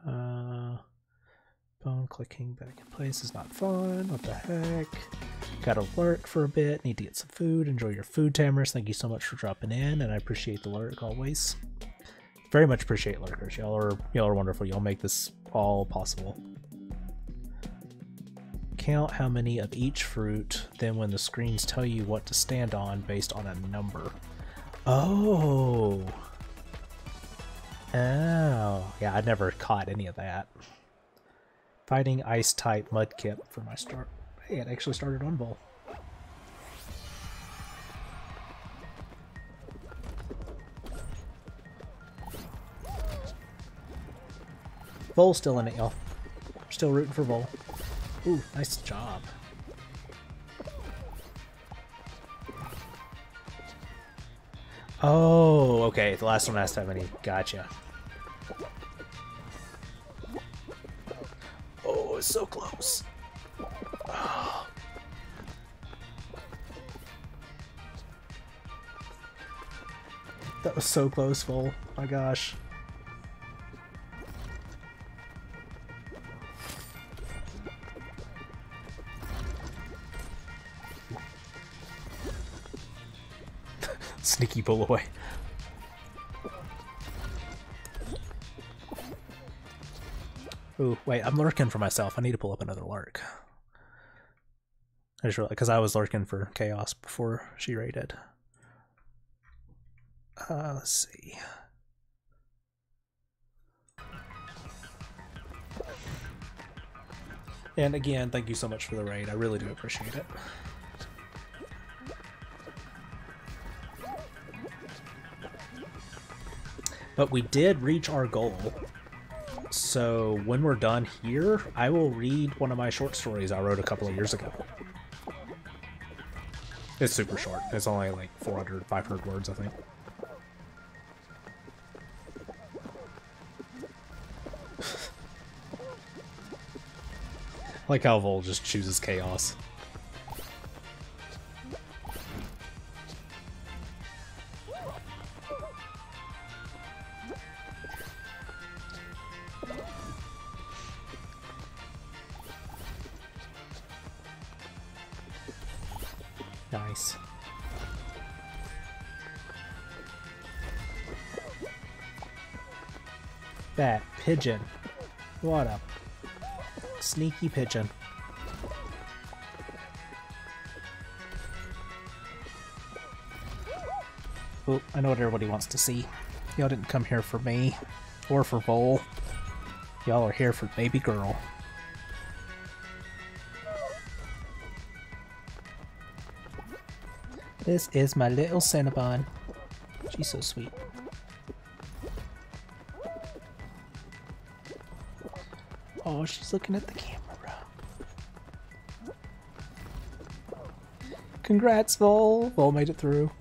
Speaker 2: Uh, bone clicking back in place is not fun. What the heck? Gotta lurk for a bit. Need to get some food. Enjoy your food, Tamers. Thank you so much for dropping in, and I appreciate the lurk always. Very much appreciate lurkers. Y'all are y'all are wonderful. Y'all make this all possible. Count how many of each fruit. Then, when the screens tell you what to stand on based on a number. Oh. Oh, yeah, I never caught any of that. Fighting ice type mudkip for my start. Hey, it actually started on Bull. Vol's still in it, y'all. Still rooting for Vol. Ooh, nice job. Oh, okay. The last one asked how any. Gotcha. Oh, it's so close. Oh. That was so close, Vol. My gosh. Pull away. Ooh, wait, I'm lurking for myself. I need to pull up another lurk. I just realized, because I was lurking for Chaos before she raided. Uh, let's see. And again, thank you so much for the raid. I really do appreciate it. But we did reach our goal. So when we're done here, I will read one of my short stories I wrote a couple of years ago. It's super short. It's only like 400, 500 words, I think. like how Vol just chooses chaos. Pigeon. What a sneaky pigeon. Oh, I know what everybody wants to see. Y'all didn't come here for me, or for Vol. Y'all are here for baby girl. This is my little Cinnabon. She's so sweet. Oh, she's looking at the camera. Congrats, Vol! Vol made it through.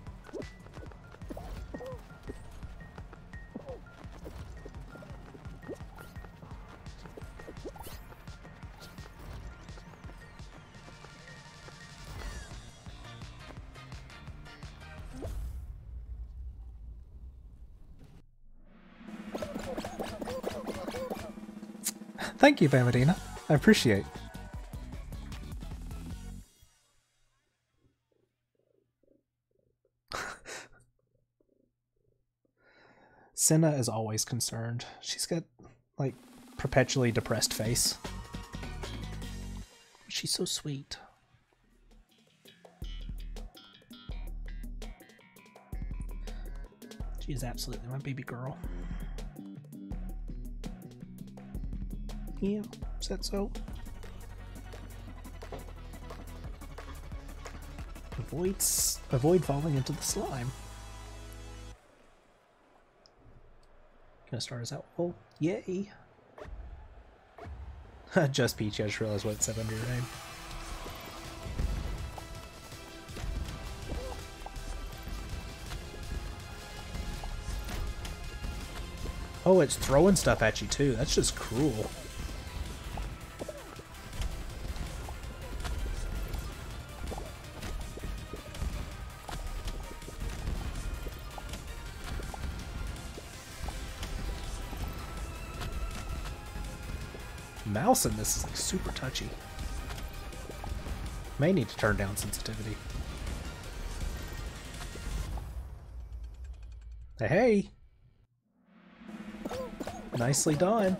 Speaker 2: Bamadina. I appreciate. Senna is always concerned. She's got, like, perpetually depressed face. She's so sweet. She is absolutely my baby girl. Yeah, that so? Avoid, avoid falling into the slime. Gonna start us out full. Yay! just Peach, I just realized what it said under your name. Oh, it's throwing stuff at you too. That's just cruel. In this is like super touchy. May need to turn down sensitivity. Hey, hey! Nicely done.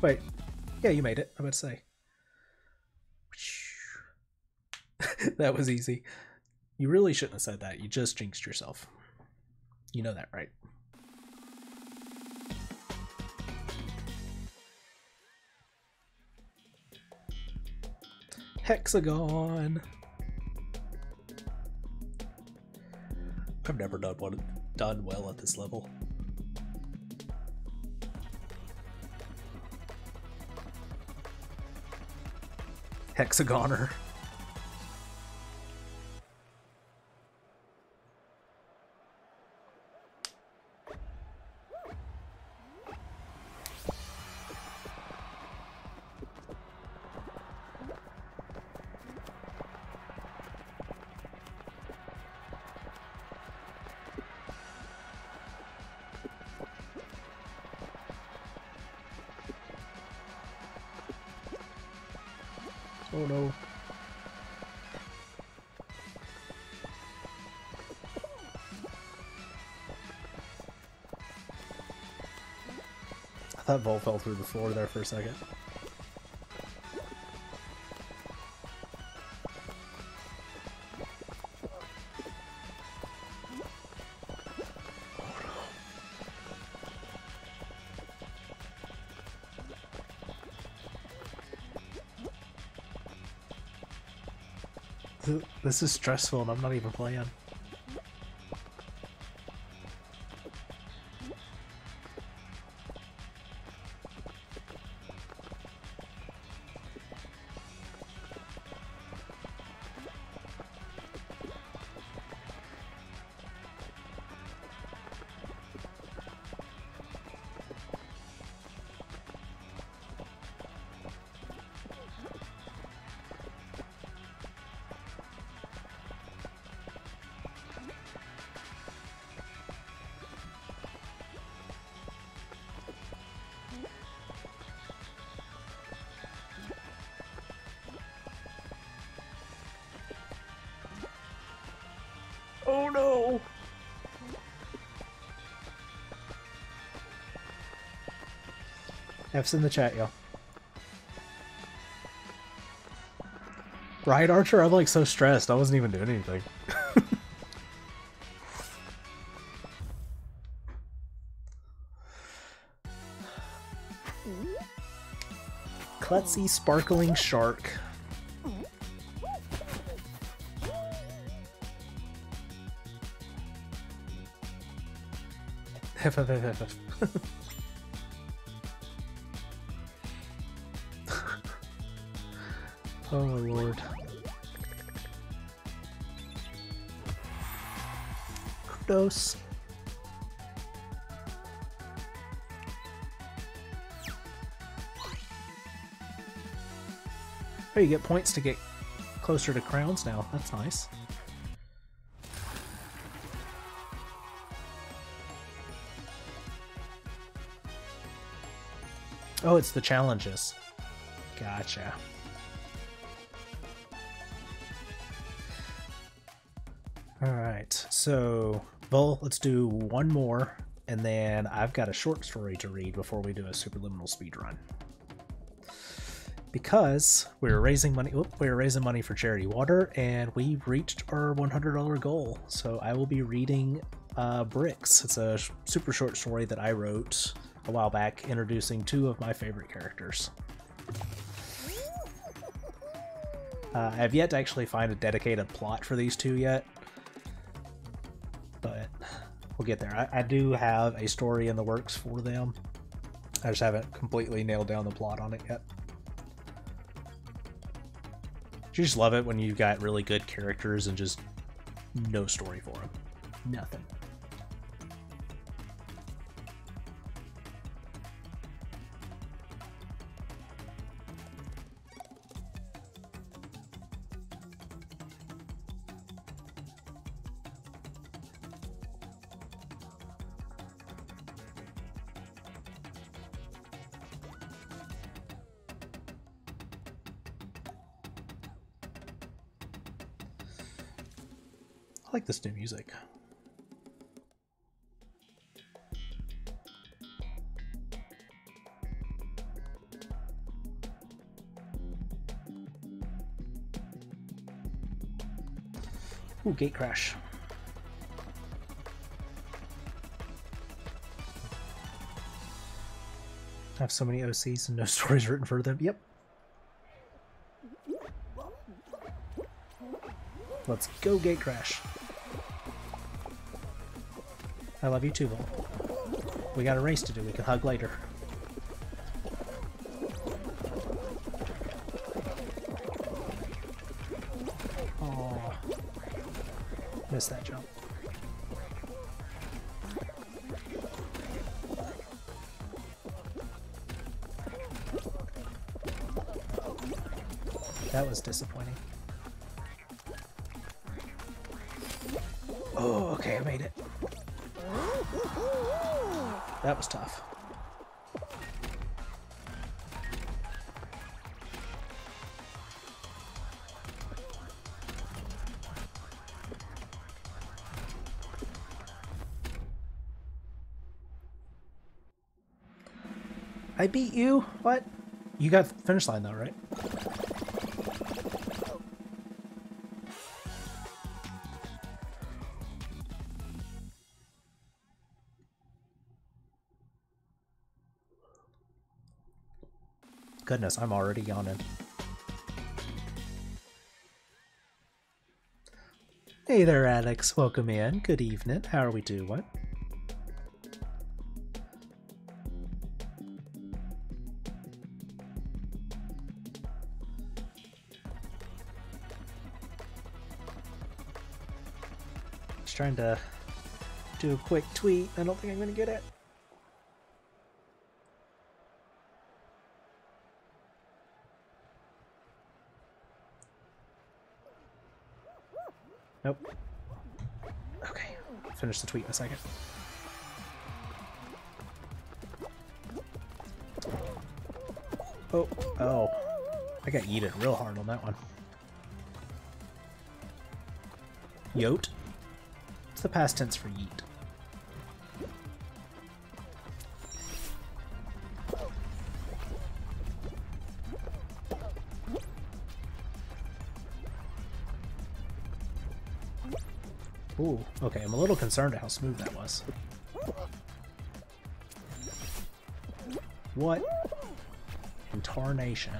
Speaker 2: Wait. Yeah, you made it. About to say. that was easy. You really shouldn't have said that. You just jinxed yourself. You know that, right? Hexagon. I've never done one done well at this level. Hexagoner. Thought Vol fell through the floor there for a second. This is stressful and I'm not even playing. F's in the chat, yo. Right, Archer? I'm like so stressed. I wasn't even doing anything. Klutzy Sparkling Shark. oh my lord. Kudos. Oh, you get points to get closer to crowns now. That's nice. Oh, it's the challenges. Gotcha. So, Vol, let's do one more, and then I've got a short story to read before we do a superliminal speed run. Because we were raising money, we were raising money for charity water, and we reached our $100 goal. So I will be reading uh, Brix. It's a super short story that I wrote a while back, introducing two of my favorite characters. Uh, I have yet to actually find a dedicated plot for these two yet, we'll get there. I, I do have a story in the works for them. I just haven't completely nailed down the plot on it yet. You just love it when you've got really good characters and just no story for them. Nothing. Like this new music. Ooh, gate crash. I have so many OCs and no stories written for them. Yep. Let's go gate crash. I love you too, Vol. We got a race to do. We can hug later. Oh, missed that jump. That was disappointing. Oh, okay, I made it. That was tough. I beat you? What? You got finish line though, right? Goodness, I'm already yawning. Hey there, Alex. Welcome in. Good evening. How are we doing? Just trying to do a quick tweet. I don't think I'm going to get it. Nope. Okay, finish the tweet in a second. Oh, oh. I got yeeted real hard on that one. Yote? It's the past tense for yeet. Ooh, okay, I'm a little concerned at how smooth that was. What? In tarnation.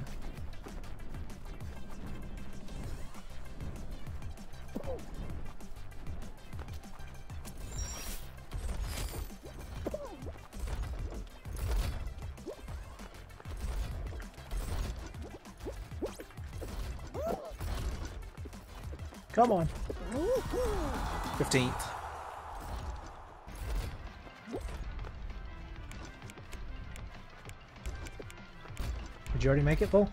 Speaker 2: Come on. 15th. Did you already make it, Vol?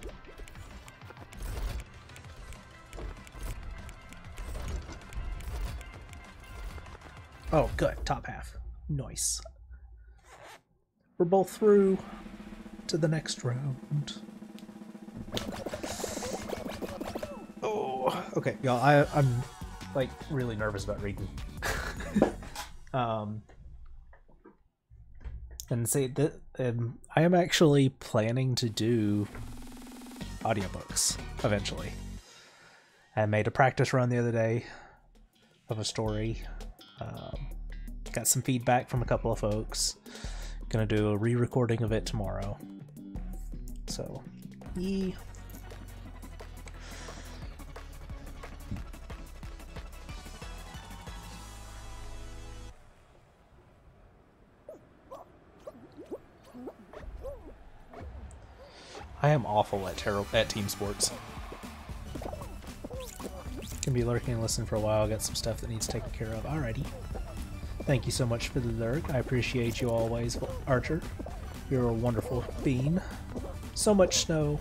Speaker 2: Oh, good. Top half. Nice. We're both through to the next round. Oh, okay, y'all. I'm like really nervous about reading. um, and say that um, I am actually planning to do audiobooks eventually. I made a practice run the other day of a story. Um, got some feedback from a couple of folks. Gonna do a re-recording of it tomorrow. So, yee. Awful at ter- at team sports. Can be lurking and listening for a while. Got some stuff that needs taken care of. Alrighty. Thank you so much for the lurk. I appreciate you always, Archer. You're a wonderful bean. So much snow.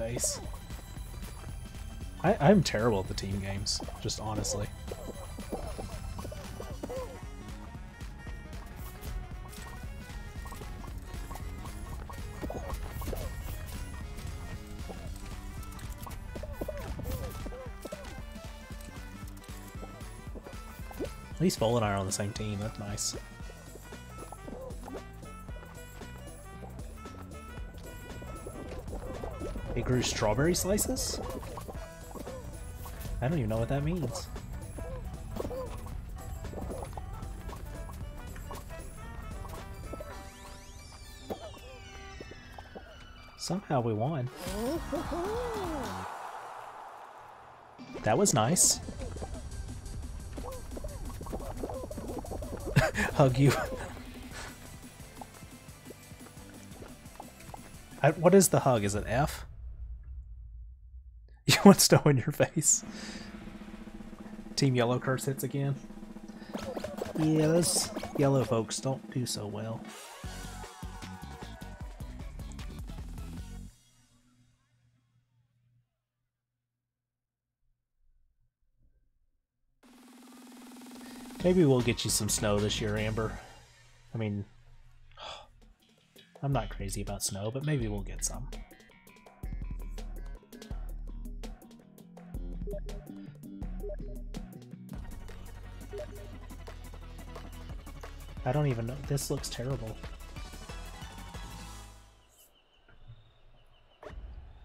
Speaker 2: Face. I, I'm terrible at the team games, just honestly. At least Vol and I are on the same team, that's nice. It grew strawberry slices? I don't even know what that means. Somehow we won. That was nice. Hug you. I, what is the hug? Is it F? Want snow in your face? Team Yellow curse hits again. Yeah, those yellow folks don't do so well. Maybe we'll get you some snow this year, Amber. I mean, I'm not crazy about snow, but maybe we'll get some. I don't even know. This looks terrible.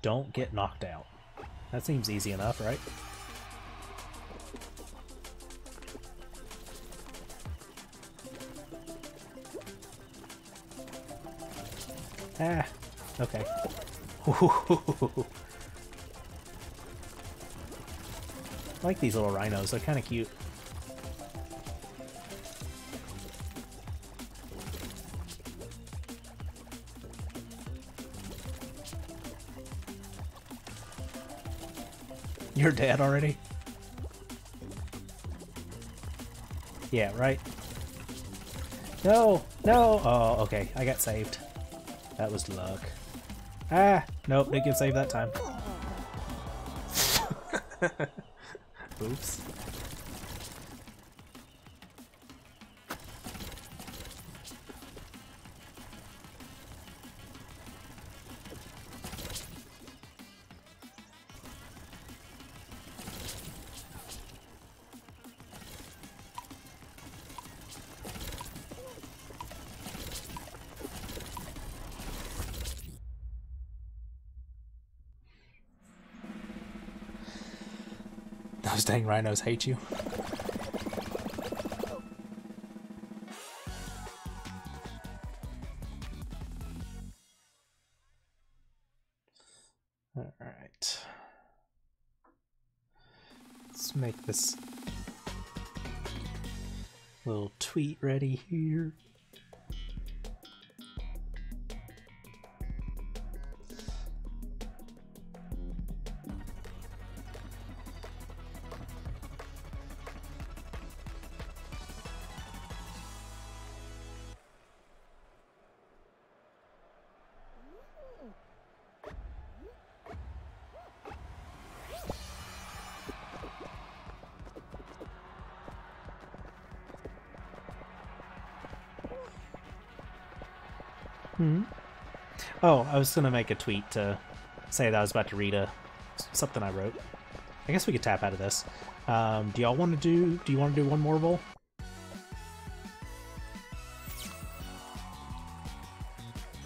Speaker 2: Don't get knocked out. That seems easy enough, right? Ah, okay. Like these little rhinos, they're kind of cute. Dead already? Yeah, right? No! No! Oh, okay. I got saved. That was luck. Ah! Nope, didn't get saved that time. Oops. Dang rhinos hate you. Alright. Let's make this little tweet ready here. Oh, I was gonna make a tweet to say that I was about to read a something I wrote. I guess we could tap out of this. Um, do y'all want to do? Do you want to do one more bowl?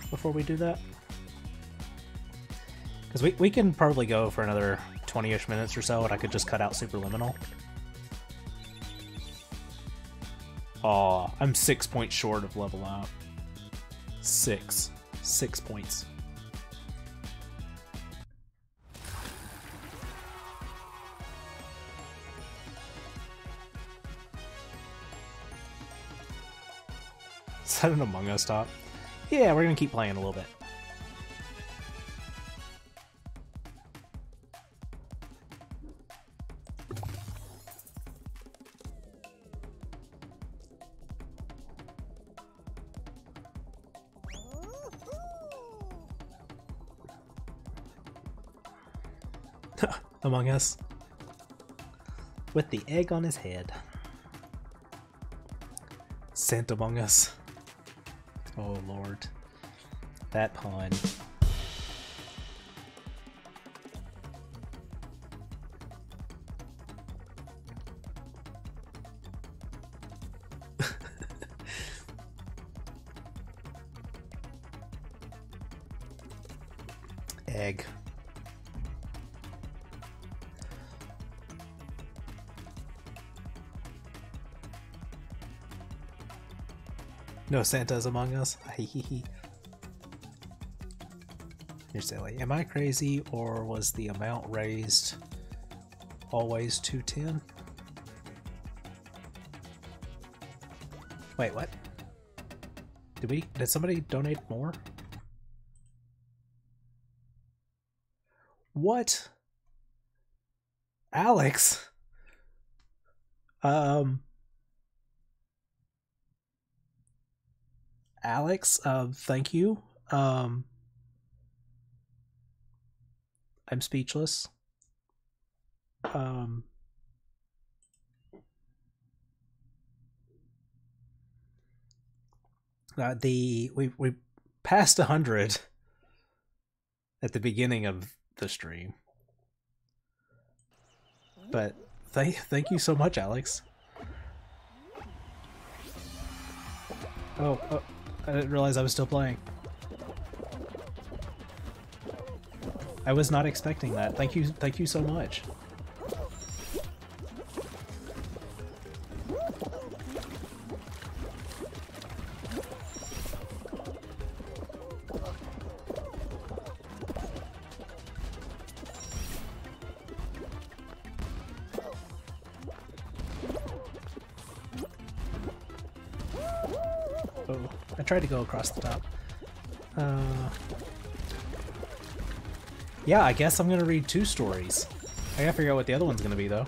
Speaker 2: Before we do that, because we we can probably go for another twenty-ish minutes or so, and I could just cut out superliminal. Aw, I'm six points short of level up. Six. Six points. Is that an Among Us top? Yeah, we're gonna keep playing a little bit. With the egg on his head. Sent Among Us. Oh lord. That pun. No Santa's among us. You're silly. Am I crazy or was the amount raised always 210? Wait, what? Did we did somebody donate more? What? Alex? Um Alex, uh, thank you. Um, I'm speechless. Um, uh, the we we passed a hundred at the beginning of the stream, but thank thank you so much, Alex. Oh, oh. I didn't realize I was still playing. I was not expecting that. Thank you, thank you so much. Tried to go across the top. Uh, yeah, I guess I'm gonna read two stories. I gotta figure out what the other one's gonna be though.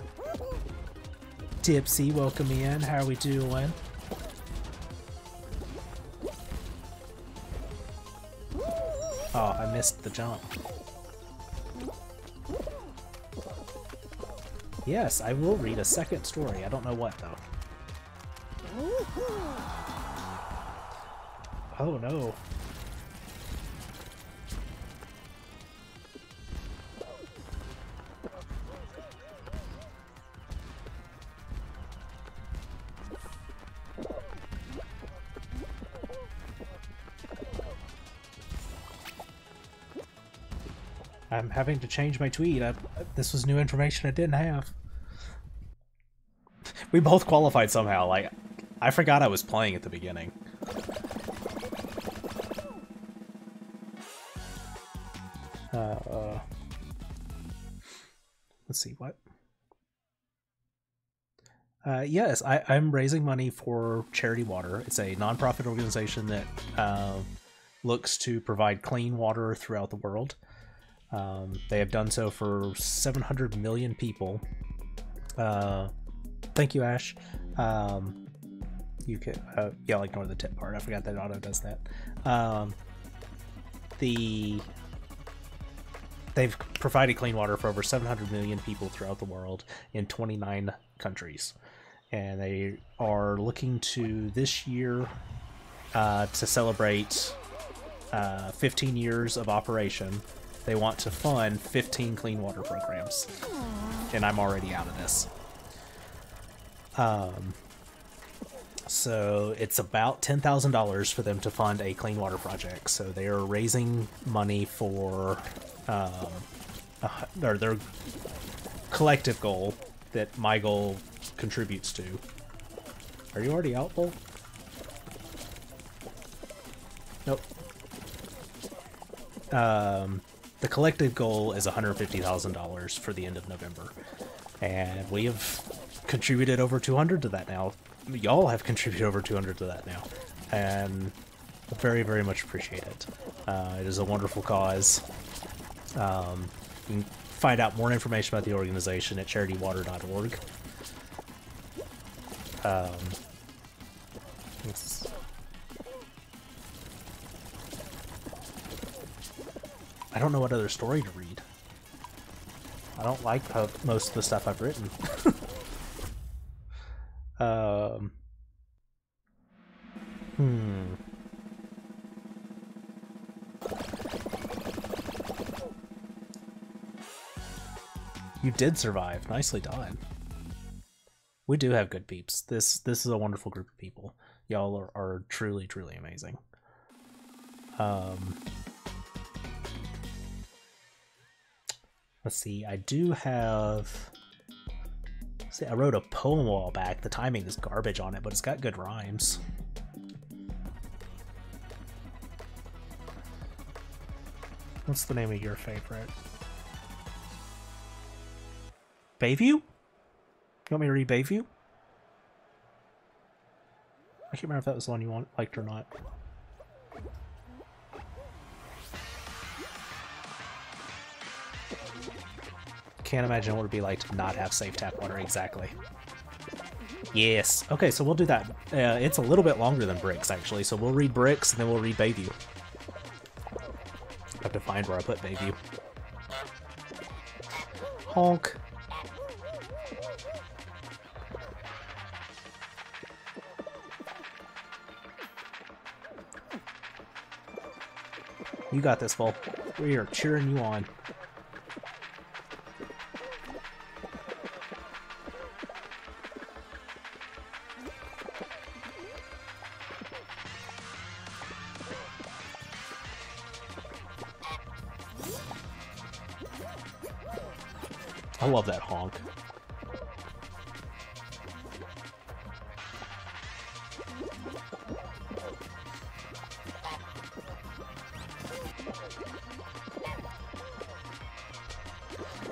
Speaker 2: Tipsy, welcome me in. How are we doing? Oh, I missed the jump. Yes, I will read a second story. I don't know what though. Oh no. I'm having to change my tweet. I, this was new information I didn't have. We both qualified somehow. Like, I forgot I was playing at the beginning. Let's see what. Uh, yes, I, I'm raising money for Charity Water. It's a nonprofit organization that uh, looks to provide clean water throughout the world. Um, they have done so for 700 million people. Uh, thank you, Ash. Um, you can, uh, yeah, I'll ignore the tip part. I forgot that auto does that. Um, the they've provided clean water for over 700 million people throughout the world in 29 countries, and they are looking to this year uh, to celebrate uh, 15 years of operation they want to fund 15 clean water programs. And I'm already out of this. Um, so it's about $10,000 for them to fund a clean water project. So they are raising money for um, uh, or their collective goal that my goal contributes to. Are you already out, Vol? Nope. Um, the collective goal is $150,000 for the end of November. And we have contributed over 200 to that now. Y'all have contributed over 200 to that now. And very, very much appreciate it. Uh, it is a wonderful cause. Um, you can find out more information about the organization at charitywater.org. Um, I don't know what other story to read. I don't like most of the stuff I've written. um. Hmm. You did survive. Nicely done. We do have good peeps. This this is a wonderful group of people. Y'all are, are truly, truly amazing. Um, let's see. I do have. See, I wrote a poem a while back. The timing is garbage on it, but it's got good rhymes. What's the name of your favorite? Bayview? You want me to read Bayview? I can't remember if that was the one you want, liked or not. Can't imagine what it would be like to not have safe tap water, exactly. Yes. Okay, so we'll do that. Uh, it's a little bit longer than Brix, actually, so we'll read Brix and then we'll read Bayview. I have to find where I put Bayview. Honk. You got this, Vol. We are cheering you on. Love that honk.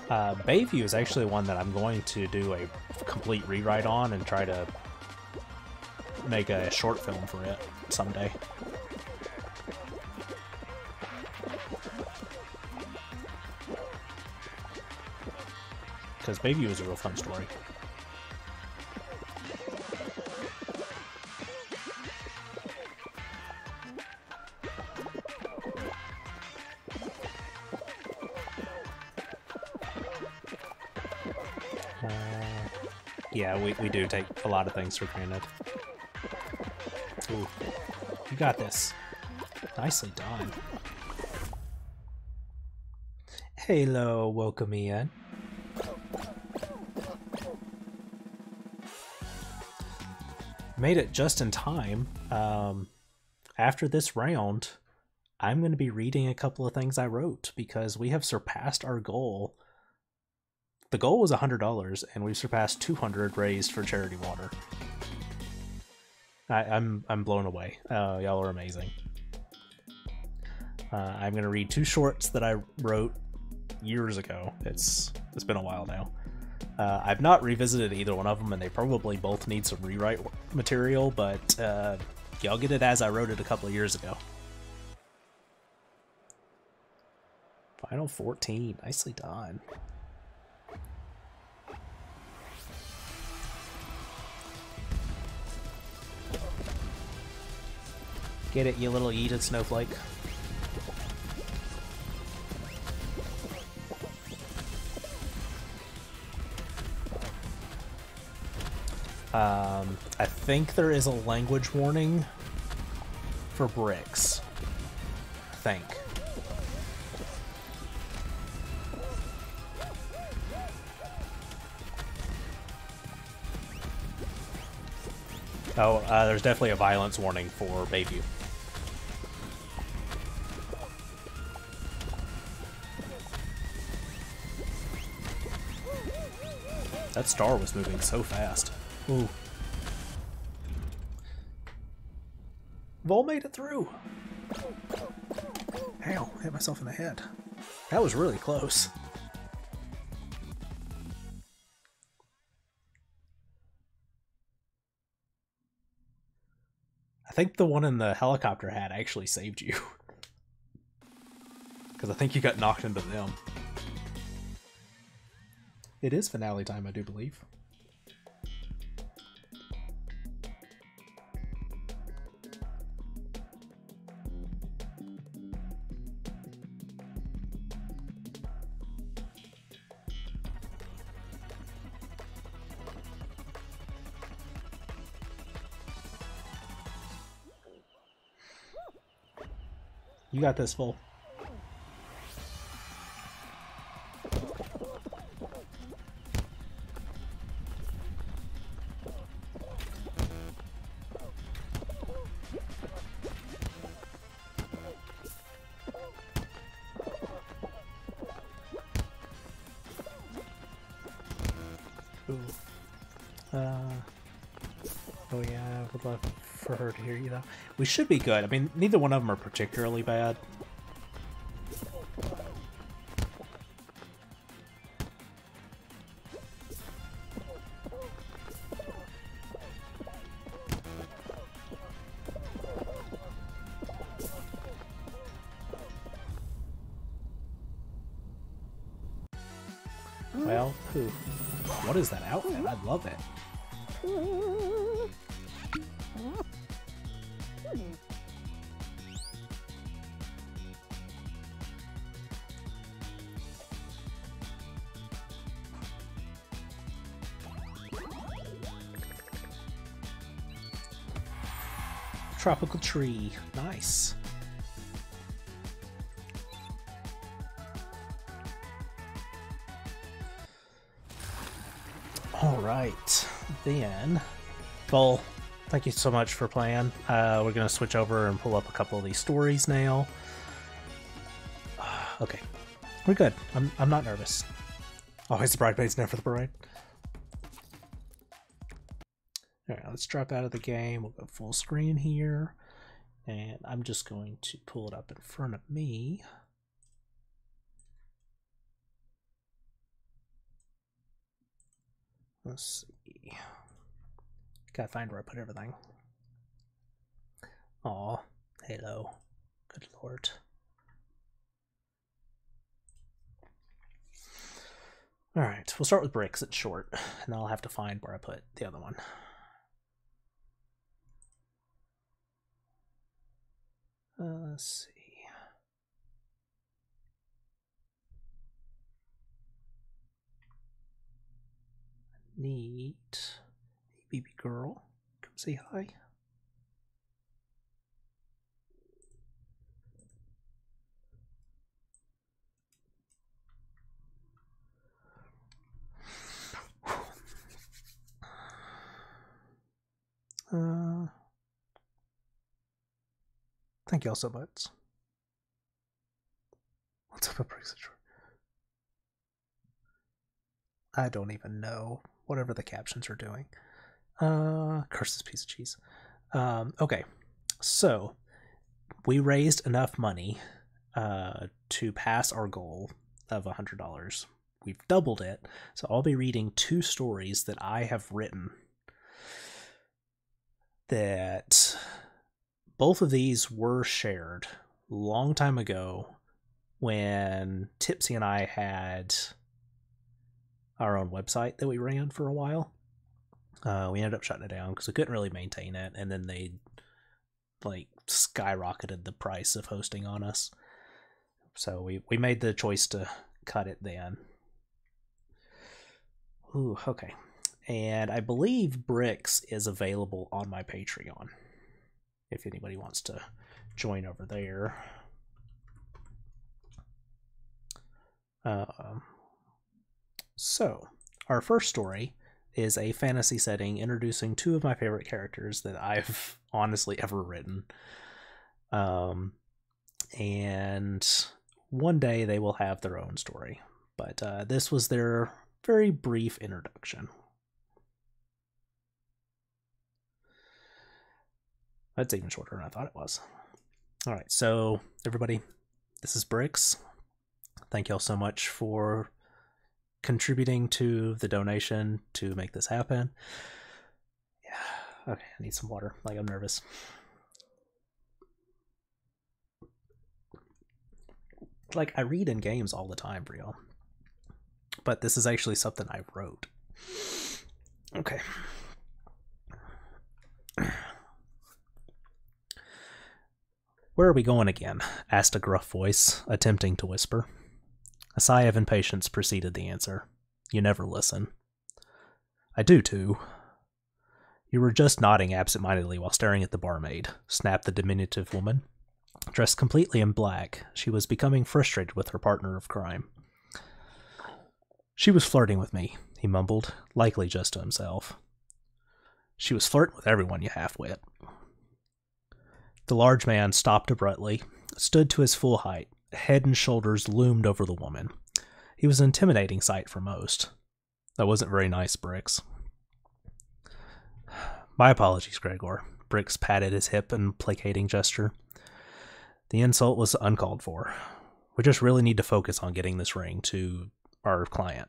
Speaker 2: Uh, Bayview is actually one that I'm going to do a complete rewrite on and try to make a short film for it someday. Because Bayview is a real fun story. Uh, yeah, we, we do take a lot of things for granted. Ooh, you got this. Nicely done. Hello, welcome in. Made it just in time. Um, after this round, I'm going to be reading a couple of things I wrote because we have surpassed our goal. The goal was $100 and we've surpassed 200 raised for charity water. I, I'm I'm blown away. Uh, y'all are amazing. Uh, I'm gonna read two shorts that I wrote years ago. It's it's been a while now. Uh, I've not revisited either one of them, and they probably both need some rewrite material. But uh, y'all get it as I wrote it a couple of years ago. Final 14, nicely done. Get it, you little yeeted snowflake. Um, I think there is a language warning for Brix. I think. Oh, uh, there's definitely a violence warning for Bayview. That star was moving so fast. Ooh. Vol made it through. Ow, hit myself in the head. That was really close. I think the one in the helicopter hat actually saved you. Because I think you got knocked into them. It is finale time, I do believe. You got this, Vol. We should be good. I mean, neither one of them are particularly bad. Well, who? What is that outfit? I love it. Tropical tree. Nice. All right, then. Well, thank you so much for playing. Uh, we're gonna switch over and pull up a couple of these stories now. Okay, we're good. I'm I'm not nervous. Always the bridesmaids, never for the bride. All right, let's drop out of the game. We'll go full screen here, and I'm just going to pull it up in front of me. Let's see. Gotta find where I put everything. Aw, Halo. Good lord. Alright, we'll start with Brix. It's short, and then I'll have to find where I put the other one. Uh, let's see. A baby girl. Come say hi. Uh, thank you all so much. What's up with Brexit? I don't even know. Whatever the captions are doing. Uh, curse this piece of cheese. Um, okay, so we raised enough money uh, to pass our goal of a hundred dollars. We've doubled it, so I'll be reading two stories that I have written. That both of these were shared long time ago when Tipsy and I had our own website that we ran for a while. Uh, we ended up shutting it down because we couldn't really maintain it, and then they like skyrocketed the price of hosting on us. So we we made the choice to cut it then. Ooh, okay. And I believe Brix is available on my Patreon. If anybody wants to join over there. Um, so, our first story is a fantasy setting introducing two of my favorite characters that I've honestly ever written. Um, and one day they will have their own story. But uh, this was their very brief introduction. That's even shorter than I thought it was. All right, so everybody, this is Brix. Thank y'all so much for contributing to the donation to make this happen. Yeah, okay, I need some water. Like, I'm nervous. Like, I read in games all the time y'all. But this is actually something I wrote. Okay. Where are we going again? asked a gruff voice, attempting to whisper. A sigh of impatience preceded the answer. You never listen. I do too. You were just nodding absent mindedly while staring at the barmaid, snapped the diminutive woman. Dressed completely in black, she was becoming frustrated with her partner of crime. She was flirting with me, he mumbled, likely just to himself. She was flirting with everyone, you half-wit. The large man stopped abruptly, stood to his full height, head and shoulders loomed over the woman. He was an intimidating sight for most. That wasn't very nice, Brix. My apologies, Gregor. Brix patted his hip in placating gesture. The insult was uncalled for. We just really need to focus on getting this ring to our client.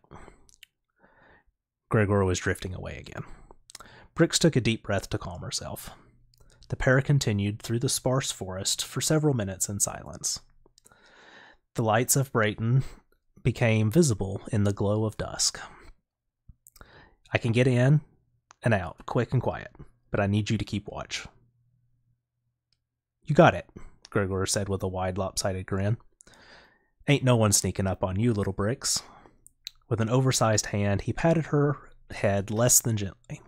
Speaker 2: Gregor was drifting away again. Brix took a deep breath to calm herself. The pair continued through the sparse forest for several minutes in silence. The lights of Brayton became visible in the glow of dusk. I can get in and out, quick and quiet, but I need you to keep watch. You got it, Gregor said with a wide, lopsided grin. Ain't no one sneaking up on you, little Brix. With an oversized hand, he patted her head less than gently.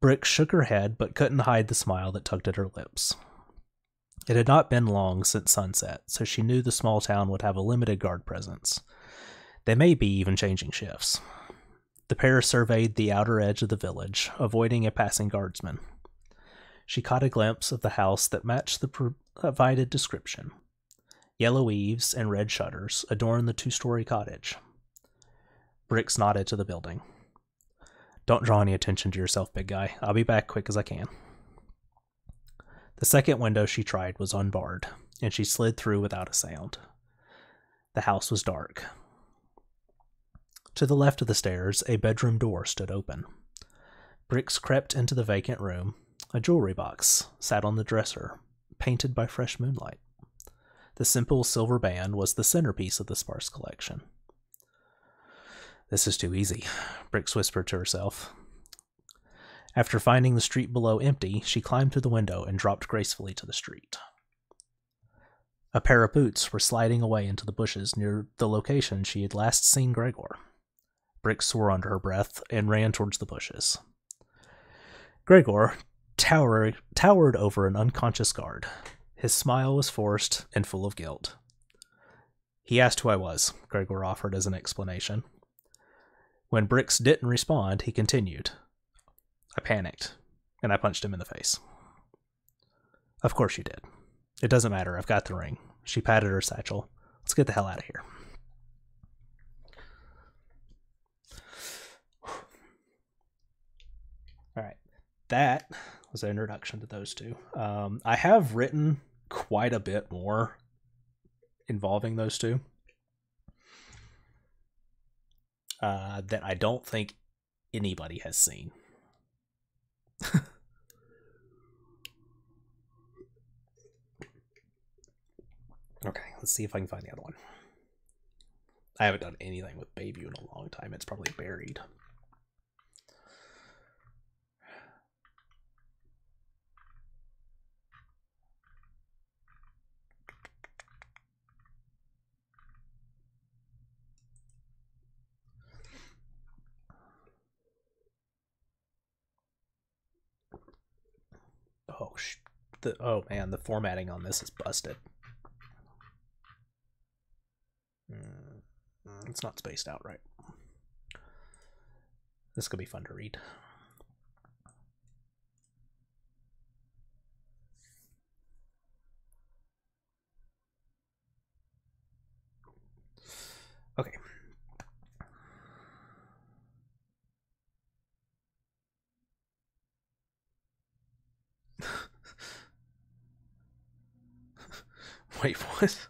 Speaker 2: Brick shook her head, but couldn't hide the smile that tugged at her lips. It had not been long since sunset, so she knew the small town would have a limited guard presence. They may be even changing shifts. The pair surveyed the outer edge of the village, avoiding a passing guardsman. She caught a glimpse of the house that matched the provided description. Yellow eaves and red shutters adorned the two story cottage. Brix nodded to the building. Don't draw any attention to yourself, big guy. I'll be back quick as I can. The second window she tried was unbarred, and she slid through without a sound. The house was dark. To the left of the stairs, a bedroom door stood open. Brix crept into the vacant room. A jewelry box sat on the dresser, painted by fresh moonlight. The simple silver band was the centerpiece of the sparse collection. This is too easy, Brix whispered to herself. After finding the street below empty, she climbed to the window and dropped gracefully to the street. A pair of boots were sliding away into the bushes near the location she had last seen Gregor. Brix swore under her breath and ran towards the bushes. Gregor tower, towered over an unconscious guard. His smile was forced and full of guilt. He asked who I was, Gregor offered as an explanation. When Brix didn't respond, he continued. I panicked, and I punched him in the face. Of course you did. It doesn't matter, I've got the ring. She patted her satchel. Let's get the hell out of here. Alright. That was an introduction to those two. Um, I have written quite a bit more involving those two. uh, that I don't think anybody has seen. okay, let's see if I can find the other one. I haven't done anything with Bayview in a long time. It's probably buried. Oh, sh- the oh man, the formatting on this is busted. Mm, it's not spaced out right. This could be fun to read. Okay. Wait, what?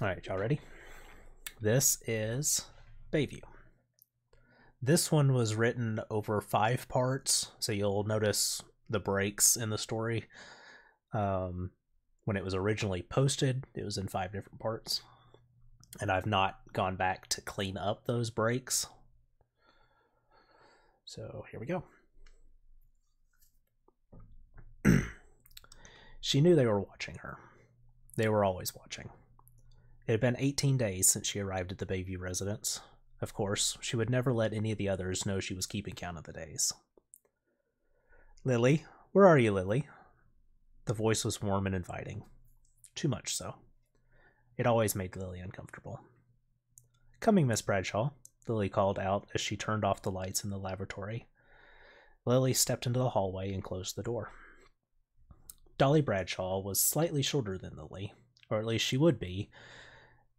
Speaker 2: All right, y'all ready? This is Bayview. This one was written over five parts, so you'll notice the breaks in the story. Um, when it was originally posted, it was in five different parts. And I've not gone back to clean up those breaks. So here we go. she knew they were watching her. They were always watching. It had been 18 days since she arrived at the Bayview residence. Of course, she would never let any of the others know she was keeping count of the days. Lily, where are you, Lily? The voice was warm and inviting. Too much so. It always made Lily uncomfortable. Coming, Miss Bradshaw, Lily called out as she turned off the lights in the lavatory. Lily stepped into the hallway and closed the door. Dolly Bradshaw was slightly shorter than Lily, or at least she would be,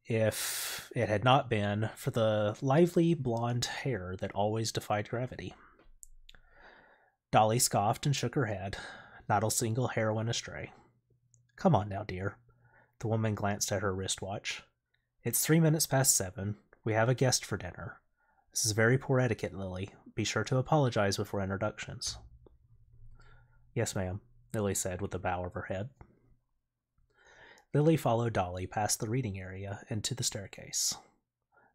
Speaker 2: if it had not been for the lively blonde hair that always defied gravity. Dolly scoffed and shook her head. Not a single hair went astray. Come on now, dear. The woman glanced at her wristwatch. It's three minutes past seven. We have a guest for dinner. This is very poor etiquette, Lily. Be sure to apologize before introductions. Yes, ma'am, Lily said with a bow of her head. Lily followed Dolly past the reading area and to the staircase.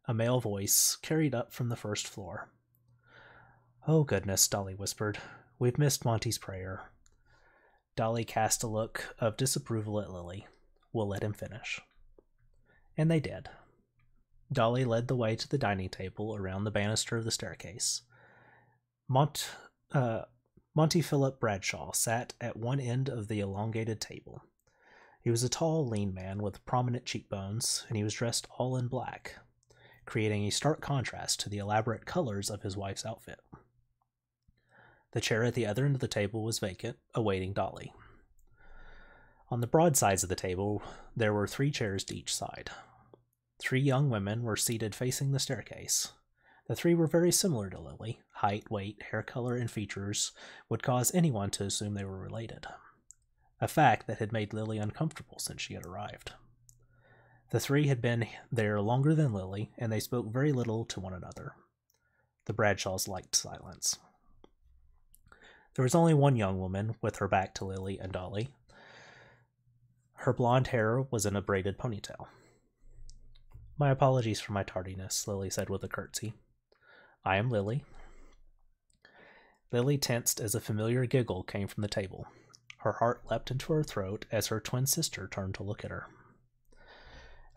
Speaker 2: A male voice carried up from the first floor. Oh, goodness, Dolly whispered. We've missed Monty's prayer. Dolly cast a look of disapproval at Lily. We'll let him finish. And they did. Dolly led the way to the dining table around the banister of the staircase. Mont, uh, Monty Philip Bradshaw sat at one end of the elongated table. He was a tall, lean man with prominent cheekbones, and he was dressed all in black, creating a stark contrast to the elaborate colors of his wife's outfit. The chair at the other end of the table was vacant, awaiting Dolly. On the broad sides of the table, there were three chairs to each side. Three young women were seated facing the staircase. The three were very similar to Lily. Height, weight, hair color, and features would cause anyone to assume they were related a fact that had made Lily uncomfortable since she had arrived. The three had been there longer than Lily, and they spoke very little to one another. The Bradshaws liked silence. There was only one young woman with her back to Lily and Dolly. Her blonde hair was in a braided ponytail. My apologies for my tardiness, Lily said with a curtsy. I am Lily. Lily tensed as a familiar giggle came from the table. Her heart leapt into her throat as her twin sister turned to look at her.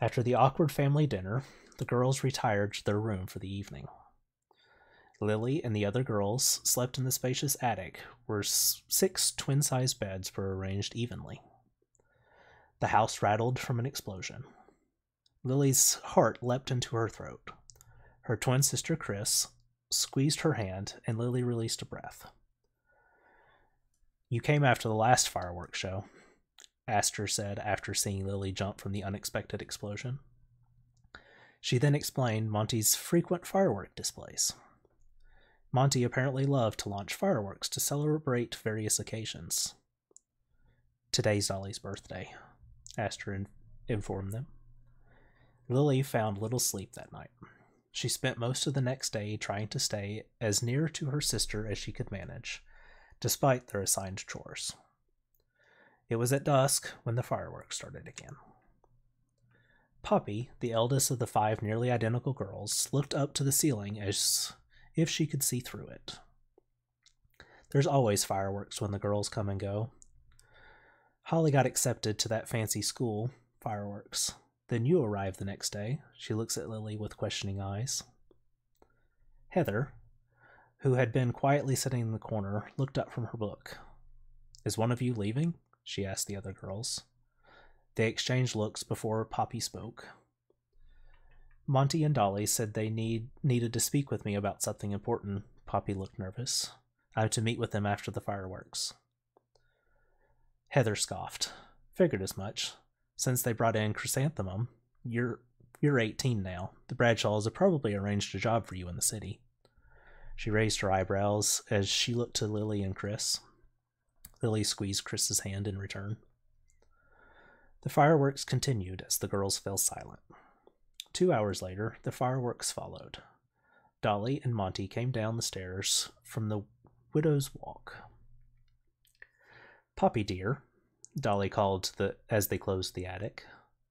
Speaker 2: After the awkward family dinner, the girls retired to their room for the evening. Lily and the other girls slept in the spacious attic where six twin sized beds were arranged evenly. The house rattled from an explosion. Lily's heart leapt into her throat. Her twin sister, Chris, squeezed her hand, and Lily released a breath. You came after the last fireworks show, Aster said after seeing Lily jump from the unexpected explosion. She then explained Monty's frequent firework displays. Monty apparently loved to launch fireworks to celebrate various occasions. Today's Dolly's birthday, Aster in- informed them. Lily found little sleep that night. She spent most of the next day trying to stay as near to her sister as she could manage, despite their assigned chores. It was at dusk when the fireworks started again. Poppy, the eldest of the five nearly identical girls, looked up to the ceiling as if she could see through it. There's always fireworks when the girls come and go. Holly got accepted to that fancy school, fireworks. Then you arrive the next day. She looks at Lily with questioning eyes. Heather, who had been quietly sitting in the corner, looked up from her book. Is one of you leaving? she asked the other girls. They exchanged looks before Poppy spoke. Monty and Dolly said they need needed to speak with me about something important. Poppy looked nervous. I'm to meet with them after the fireworks. Heather scoffed. Figured as much. Since they brought in Chrysanthemum, you're you're 18 now. The Bradshaws have probably arranged a job for you in the city. She raised her eyebrows as she looked to Lily and Chris. Lily squeezed Chris's hand in return. The fireworks continued as the girls fell silent. Two hours later, the fireworks followed. Dolly and Monty came down the stairs from the widow's walk. Poppy dear, Dolly called the, as they closed the attic.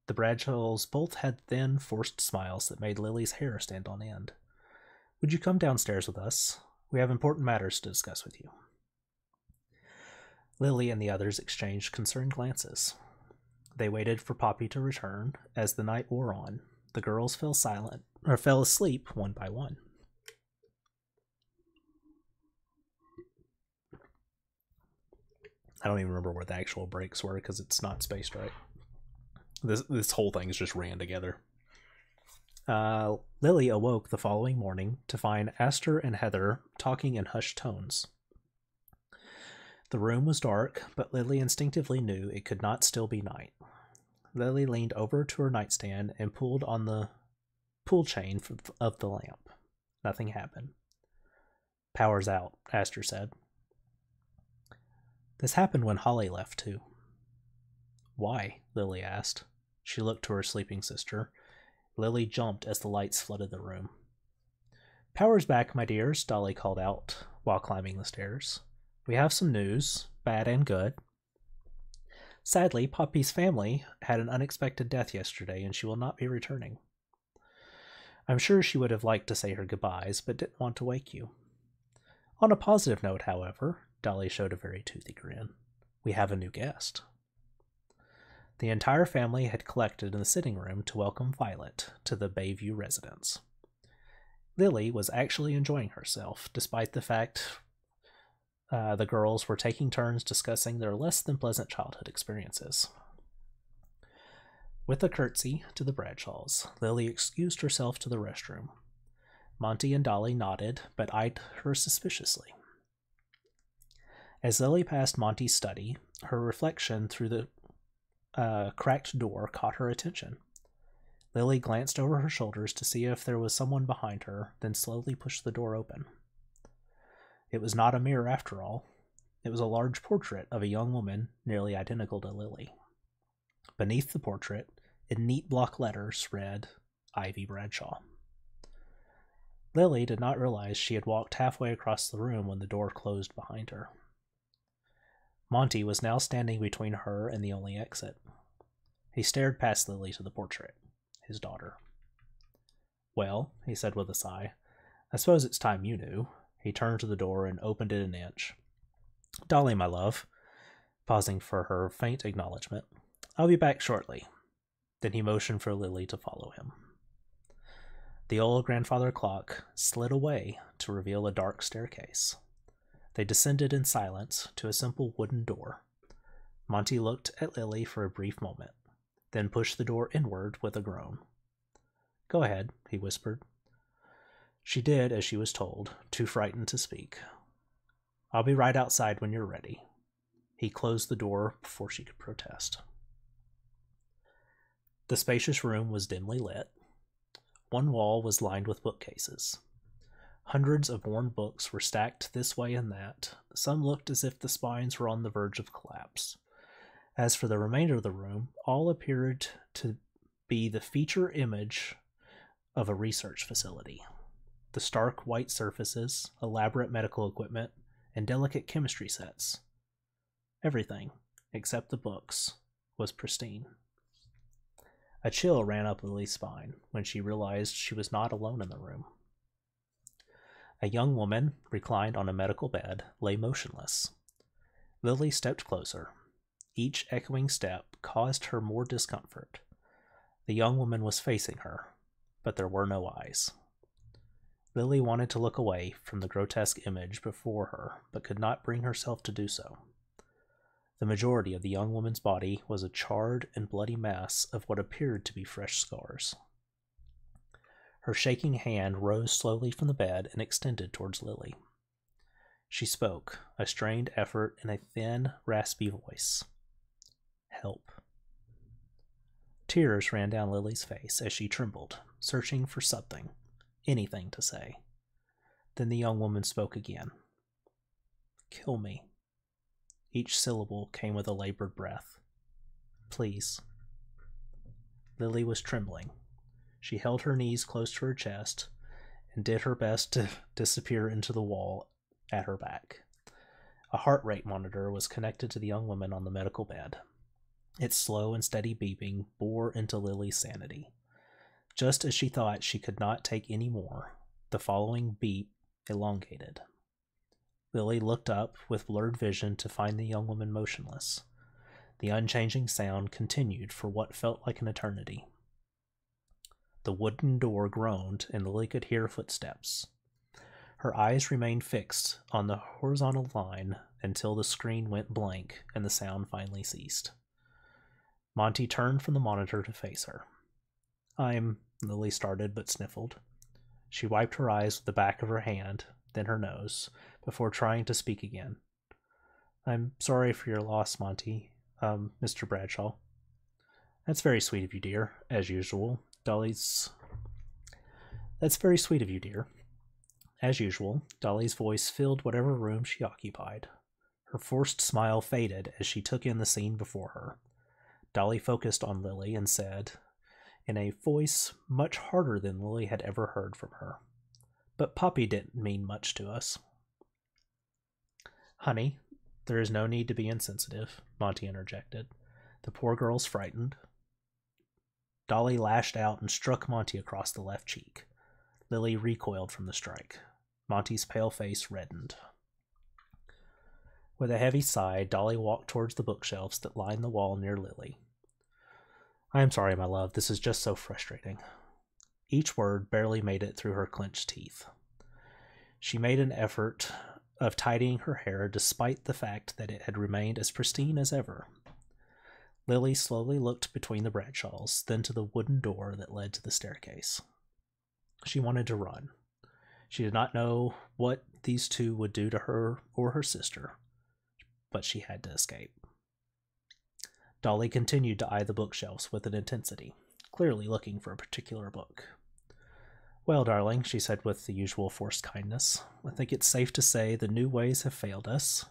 Speaker 2: The Bradshaws both had thin, forced smiles that made Lily's hair stand on end. Would you come downstairs with us? We have important matters to discuss with you. Lily and the others exchanged concerned glances. They waited for Poppy to return. As the night wore on, the girls fell silent or fell asleep one by one. I don't even remember where the actual breaks were because it's not spaced right. This this whole thing is just ran together. Uh, Lily awoke the following morning to find Aster and Heather talking in hushed tones. The room was dark, but Lily instinctively knew it could not still be night. Lily leaned over to her nightstand and pulled on the pull chain of the lamp. Nothing happened. Power's out, Aster said. This happened when Holly left, too. Why? Lily asked. She looked to her sleeping sister. Lily jumped as the lights flooded the room. Power's back, my dears, Dolly called out while climbing the stairs. We have some news, bad and good. Sadly, Poppy's family had an unexpected death yesterday, and she will not be returning. I'm sure she would have liked to say her goodbyes, but didn't want to wake you. On a positive note, however, Dolly showed a very toothy grin. We have a new guest. The entire family had collected in the sitting room to welcome Violet to the Bayview residence. Lily was actually enjoying herself, despite the fact uh, the girls were taking turns discussing their less than pleasant childhood experiences. With a curtsy to the Bradshaws, Lily excused herself to the restroom. Monty and Dolly nodded, but eyed her suspiciously. As Lily passed Monty's study, her reflection through the uh, cracked door caught her attention. Lily glanced over her shoulders to see if there was someone behind her, then slowly pushed the door open. It was not a mirror after all. It was a large portrait of a young woman nearly identical to Lily. Beneath the portrait, in neat block letters, read Ivy Bradshaw. Lily did not realize she had walked halfway across the room when the door closed behind her. Monty was now standing between her and the only exit. He stared past Lily to the portrait, his daughter. Well, he said with a sigh, I suppose it's time you knew. He turned to the door and opened it an inch. Dolly, my love, pausing for her faint acknowledgement, I'll be back shortly. Then he motioned for Lily to follow him. The old grandfather clock slid away to reveal a dark staircase. They descended in silence to a simple wooden door. Monty looked at Lily for a brief moment, then pushed the door inward with a groan. Go ahead, he whispered. She did as she was told, too frightened to speak. I'll be right outside when you're ready. He closed the door before she could protest. The spacious room was dimly lit. One wall was lined with bookcases. Hundreds of worn books were stacked this way and that. Some looked as if the spines were on the verge of collapse. As for the remainder of the room, all appeared to be the feature image of a research facility the stark white surfaces, elaborate medical equipment, and delicate chemistry sets. Everything, except the books, was pristine. A chill ran up Lily's spine when she realized she was not alone in the room. A young woman, reclined on a medical bed, lay motionless. Lily stepped closer. Each echoing step caused her more discomfort. The young woman was facing her, but there were no eyes. Lily wanted to look away from the grotesque image before her, but could not bring herself to do so. The majority of the young woman's body was a charred and bloody mass of what appeared to be fresh scars. Her shaking hand rose slowly from the bed and extended towards Lily. She spoke, a strained effort in a thin, raspy voice. Help. Tears ran down Lily's face as she trembled, searching for something anything to say. Then the young woman spoke again. Kill me. Each syllable came with a labored breath. Please. Lily was trembling. She held her knees close to her chest and did her best to disappear into the wall at her back. A heart rate monitor was connected to the young woman on the medical bed. Its slow and steady beeping bore into Lily's sanity. Just as she thought she could not take any more, the following beat elongated. Lily looked up with blurred vision to find the young woman motionless. The unchanging sound continued for what felt like an eternity. The wooden door groaned, and Lily could hear footsteps. Her eyes remained fixed on the horizontal line until the screen went blank and the sound finally ceased. Monty turned from the monitor to face her. I'm. Lily started but sniffled. She wiped her eyes with the back of her hand, then her nose, before trying to speak again. I'm sorry for your loss, Monty. Um, Mr. Bradshaw. That's very sweet of you, dear, as usual. Dolly's. That's very sweet of you, dear. As usual, Dolly's voice filled whatever room she occupied. Her forced smile faded as she took in the scene before her. Dolly focused on Lily and said, in a voice much harder than Lily had ever heard from her, But Poppy didn't mean much to us. Honey, there is no need to be insensitive, Monty interjected. The poor girl's frightened. Dolly lashed out and struck Monty across the left cheek. Lily recoiled from the strike. Monty's pale face reddened. With a heavy sigh, Dolly walked towards the bookshelves that lined the wall near Lily. I am sorry, my love. This is just so frustrating. Each word barely made it through her clenched teeth. She made an effort of tidying her hair despite the fact that it had remained as pristine as ever. Lily slowly looked between the Bradshaws, then to the wooden door that led to the staircase. She wanted to run. She did not know what these two would do to her or her sister, but she had to escape. Dolly continued to eye the bookshelves with an intensity, clearly looking for a particular book. Well, darling, she said with the usual forced kindness, I think it's safe to say the new ways have failed us.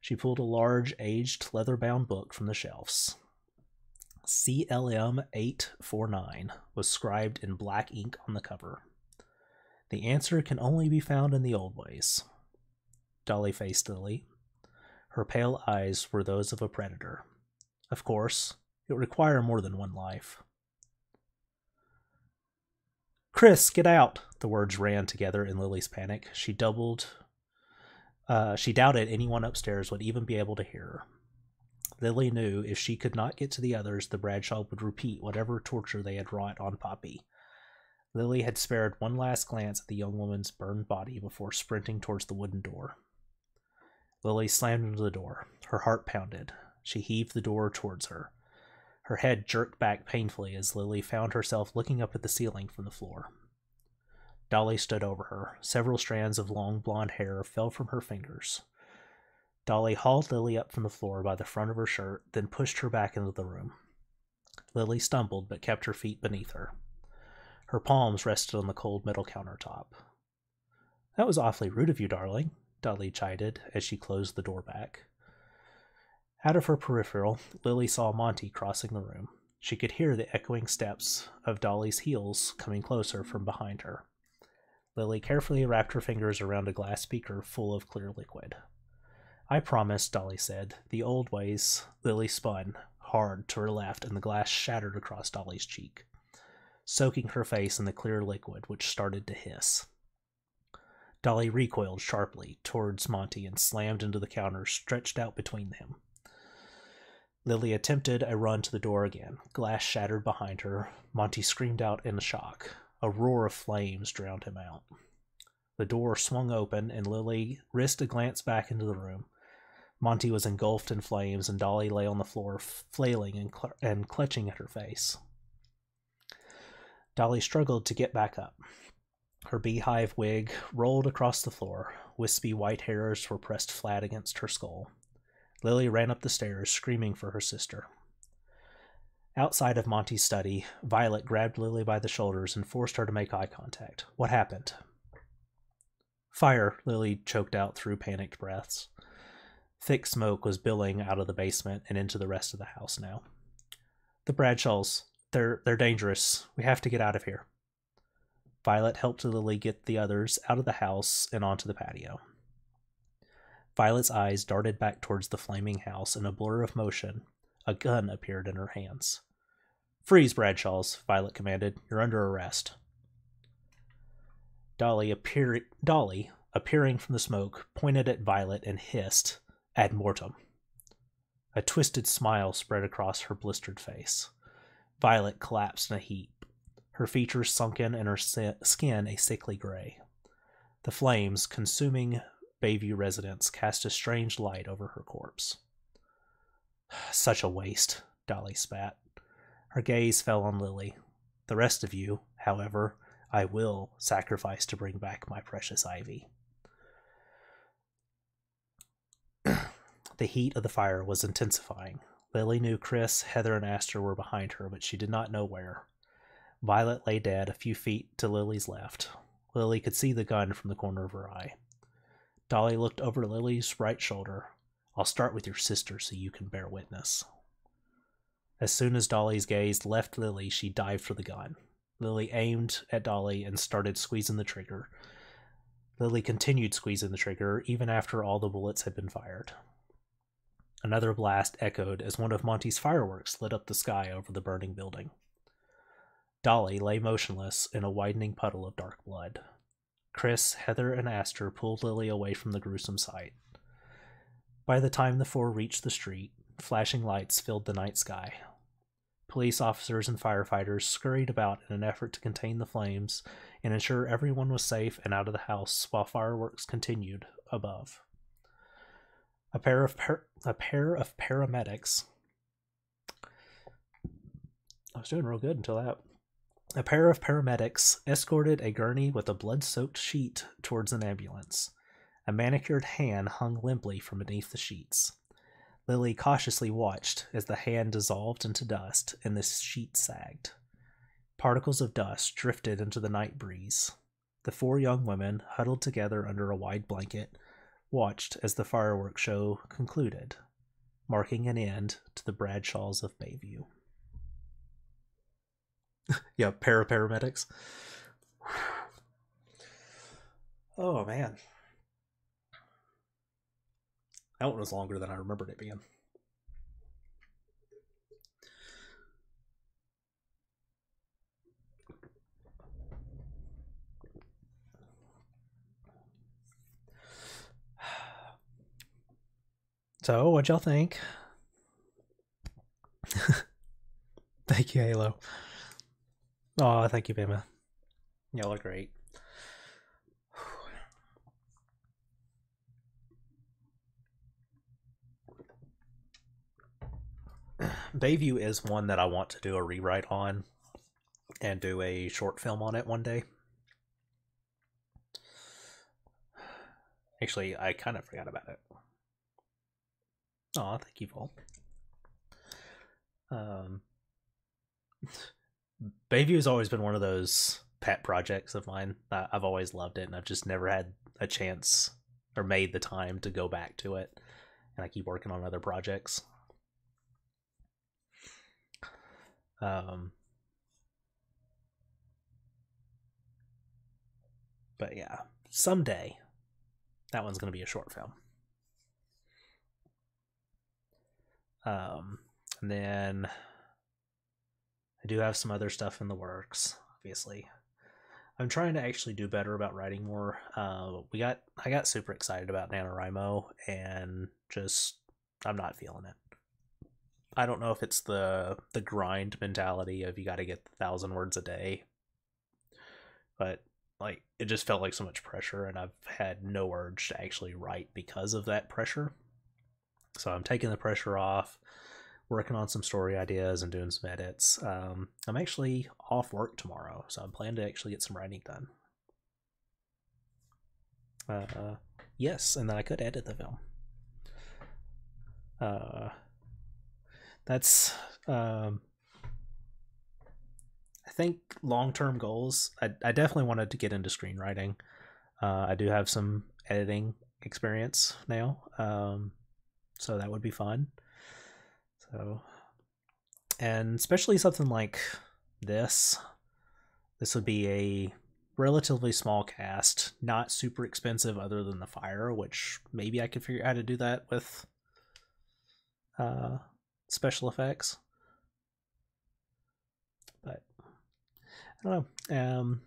Speaker 2: She pulled a large, aged, leather bound book from the shelves. CLM 849 was scribed in black ink on the cover. The answer can only be found in the old ways. Dolly faced Lily. Her pale eyes were those of a predator. Of course, it would require more than one life. Chris, get out! The words ran together in Lily's panic. She doubled. Uh, she doubted anyone upstairs would even be able to hear her. Lily knew if she could not get to the others, the Bradshaw would repeat whatever torture they had wrought on Poppy. Lily had spared one last glance at the young woman's burned body before sprinting towards the wooden door. Lily slammed into the door. Her heart pounded. She heaved the door towards her. Her head jerked back painfully as Lily found herself looking up at the ceiling from the floor. Dolly stood over her. Several strands of long blonde hair fell from her fingers. Dolly hauled Lily up from the floor by the front of her shirt, then pushed her back into the room. Lily stumbled but kept her feet beneath her. Her palms rested on the cold metal countertop. That was awfully rude of you, darling, Dolly chided as she closed the door back. Out of her peripheral, Lily saw Monty crossing the room. She could hear the echoing steps of Dolly's heels coming closer from behind her. Lily carefully wrapped her fingers around a glass beaker full of clear liquid. I promise, Dolly said. The old ways. Lily spun hard to her left, and the glass shattered across Dolly's cheek, soaking her face in the clear liquid, which started to hiss. Dolly recoiled sharply towards Monty and slammed into the counter stretched out between them. Lily attempted a run to the door again. Glass shattered behind her. Monty screamed out in shock. A roar of flames drowned him out. The door swung open, and Lily risked a glance back into the room. Monty was engulfed in flames, and Dolly lay on the floor, flailing and, cl- and clutching at her face. Dolly struggled to get back up. Her beehive wig rolled across the floor. Wispy white hairs were pressed flat against her skull. Lily ran up the stairs, screaming for her sister. Outside of Monty's study, Violet grabbed Lily by the shoulders and forced her to make eye contact. What happened? Fire, Lily choked out through panicked breaths. Thick smoke was billowing out of the basement and into the rest of the house now. The Bradshaws, they're they're dangerous. We have to get out of here. Violet helped Lily get the others out of the house and onto the patio. Violet's eyes darted back towards the flaming house in a blur of motion. A gun appeared in her hands. Freeze, Bradshaws, Violet commanded. You're under arrest. Dolly, appear- Dolly, appearing from the smoke, pointed at Violet and hissed, Ad mortem. A twisted smile spread across her blistered face. Violet collapsed in a heap, her features sunken and her skin a sickly gray. The flames, consuming Bayview residents, cast a strange light over her corpse. Such a waste, Dolly spat. Her gaze fell on Lily. The rest of you, however, I will sacrifice to bring back my precious Ivy. the heat of the fire was intensifying. Lily knew Chris, Heather, and Aster were behind her, but she did not know where. Violet lay dead a few feet to Lily's left. Lily could see the gun from the corner of her eye. Dolly looked over Lily's right shoulder. I'll start with your sister so you can bear witness. As soon as Dolly's gaze left Lily, she dived for the gun. Lily aimed at Dolly and started squeezing the trigger. Lily continued squeezing the trigger even after all the bullets had been fired. Another blast echoed as one of Monty's fireworks lit up the sky over the burning building. Dolly lay motionless in a widening puddle of dark blood. Chris, Heather, and Aster pulled Lily away from the gruesome sight. By the time the four reached the street, flashing lights filled the night sky. Police officers and firefighters scurried about in an effort to contain the flames and ensure everyone was safe and out of the house while fireworks continued above. A pair of par- a pair of paramedics. I was doing real good until that. A pair of paramedics escorted a gurney with a blood-soaked sheet towards an ambulance. A manicured hand hung limply from beneath the sheets. Lily cautiously watched as the hand dissolved into dust and the sheet sagged. Particles of dust drifted into the night breeze. The four young women, huddled together under a wide blanket, watched as the fireworks show concluded, marking an end to the Bradshaws of Bayview. yeah, para paramedics. Oh man. That one was longer than I remembered it being. So, what y'all think? thank you, Halo. Oh, thank you, Bama. Y'all are great. Bayview is one that I want to do a rewrite on and do a short film on it one day. Actually, I kind of forgot about it. Oh, thank you, Paul. Um, Bayview has always been one of those pet projects of mine. I've always loved it, and I've just never had a chance or made the time to go back to it. And I keep working on other projects. Um, but yeah, someday that one's going to be a short film. Um, and then I do have some other stuff in the works, obviously. I'm trying to actually do better about writing more. Uh, we got I got super excited about NaNoWriMo and just I'm not feeling it. I don't know if it's the the grind mentality of you got to get thousand words a day, but like it just felt like so much pressure, and I've had no urge to actually write because of that pressure. So I'm taking the pressure off, working on some story ideas and doing some edits. Um, I'm actually off work tomorrow, so I'm planning to actually get some writing done. Uh, yes, and then I could edit the film. Uh, that's um, I think long term goals. I, I definitely wanted to get into screenwriting. Uh, I do have some editing experience now, um, so that would be fun. So, and especially something like this. This would be a relatively small cast, not super expensive other than the fire, which maybe I could figure out how to do that with uh, special effects. But I don't know. Um,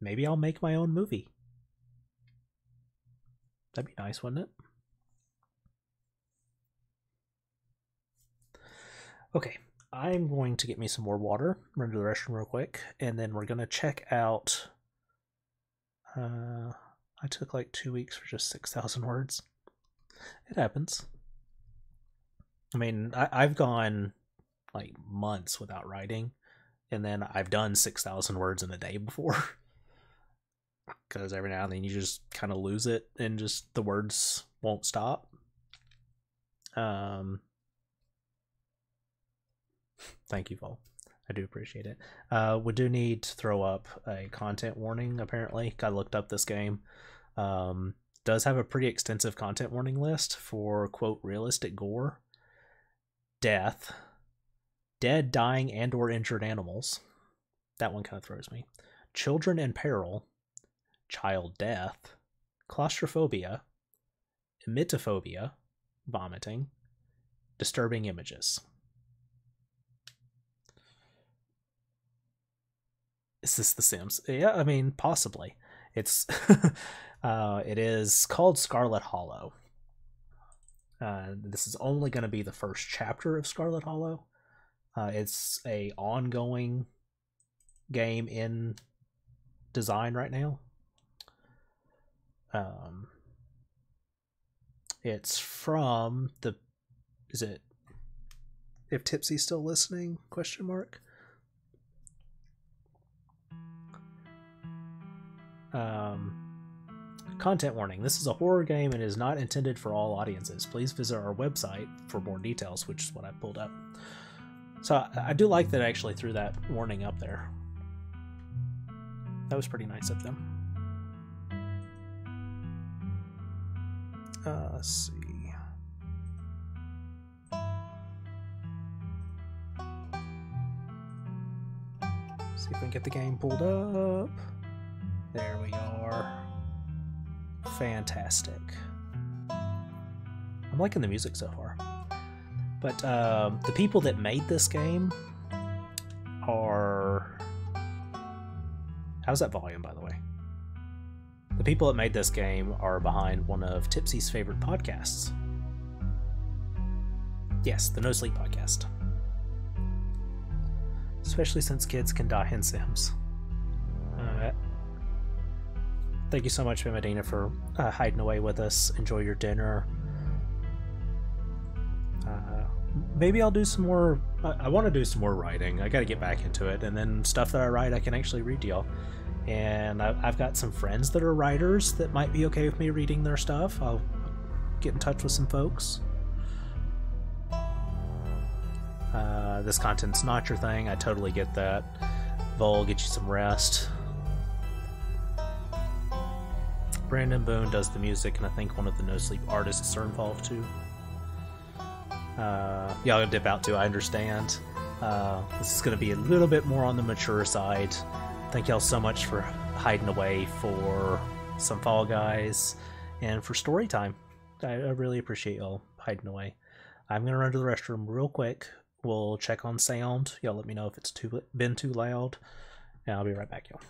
Speaker 2: maybe I'll make my own movie. That'd be nice, wouldn't it? Okay, I'm going to get me some more water, run to the restroom real quick, and then we're going to check out. Uh, I took like two weeks for just 6,000 words. It happens. I mean, I, I've gone like months without writing, and then I've done six thousand words in a day before. Because every now and then you just kind of lose it, and just the words won't stop. Um, thank you, Vol. I do appreciate it. Uh, we do need to throw up a content warning. Apparently, I looked up this game. Um, does have a pretty extensive content warning list for quote realistic gore, death, dead, dying, and or injured animals. That one kind of throws me. Children in peril, child death, claustrophobia, emetophobia, vomiting, disturbing images. Is this The Sims? Yeah, I mean, possibly. It's uh, it is called Scarlet Hollow. Uh, this is only going to be the first chapter of Scarlet Hollow. Uh, it's a ongoing game in design right now. Um, it's from the. Is it? If Tipsy's still listening? Question mark. Um, content warning this is a horror game and is not intended for all audiences. Please visit our website for more details, which is what I pulled up. So I, do like that I actually threw that warning up there. That was pretty nice of them. Uh, let's see. See if we can get the game pulled up. There we are. Fantastic. I'm liking the music so far. But um, the people that made this game are. How's that volume, by the way? The people that made this game are behind one of Tipsy's favorite podcasts. Yes, the No Sleep podcast. Especially since kids can die in Sims. Thank you so much, Medina, for uh, hiding away with us. Enjoy your dinner. Uh, maybe I'll do some more. I, I want to do some more writing. I got to get back into it, and then stuff that I write, I can actually read to y'all. And I, I've got some friends that are writers that might be okay with me reading their stuff. I'll get in touch with some folks. Uh, this content's not your thing. I totally get that. Vol, get you some rest. Brandon Boone does the music, and I think one of the No Sleep artists are involved too. Uh, y'all gonna dip out too, I understand. Uh, this is gonna be a little bit more on the mature side. Thank y'all so much for hiding away for some Fall Guys and for story time. I, I really appreciate y'all hiding away. I'm gonna run to the restroom real quick. We'll check on sound. Y'all let me know if it's too been too loud, and I'll be right back, y'all.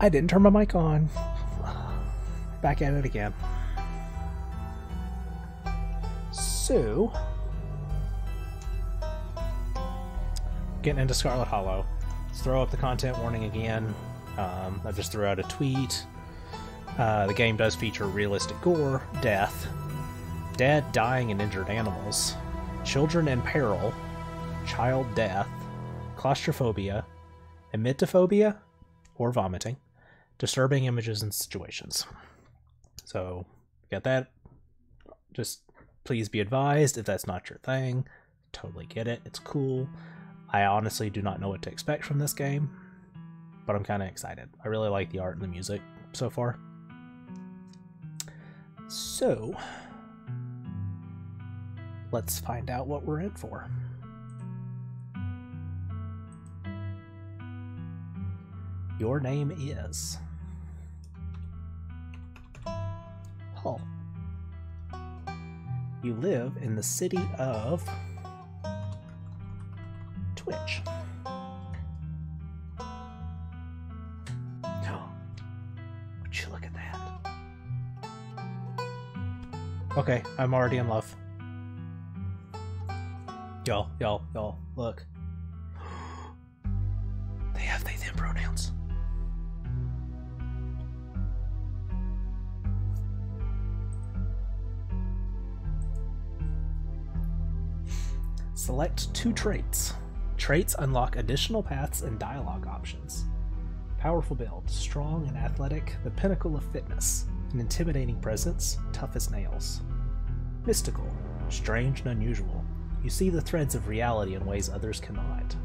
Speaker 2: I didn't turn my mic on. Back at it again. So, getting into Scarlet Hollow. Let's throw up the content warning again. Um, I just threw out a tweet. Uh, the game does feature realistic gore, death, dead, dying, and injured animals, children in peril, child death, claustrophobia, emetophobia, or vomiting, disturbing images and situations. So, got that. Just please be advised if that's not your thing. Totally get it. It's cool. I honestly do not know what to expect from this game, but I'm kind of excited. I really like the art and the music so far. So, let's find out what we're in for. Your name is Holl. You live in the city of Twitch. Oh, would you look at that? Okay, I'm already in love. Y'all, y'all, y'all, look. Select two traits. Traits unlock additional paths and dialogue options. Powerful build, strong and athletic, the pinnacle of fitness, an intimidating presence, tough as nails. Mystical, strange and unusual. You see the threads of reality in ways others cannot.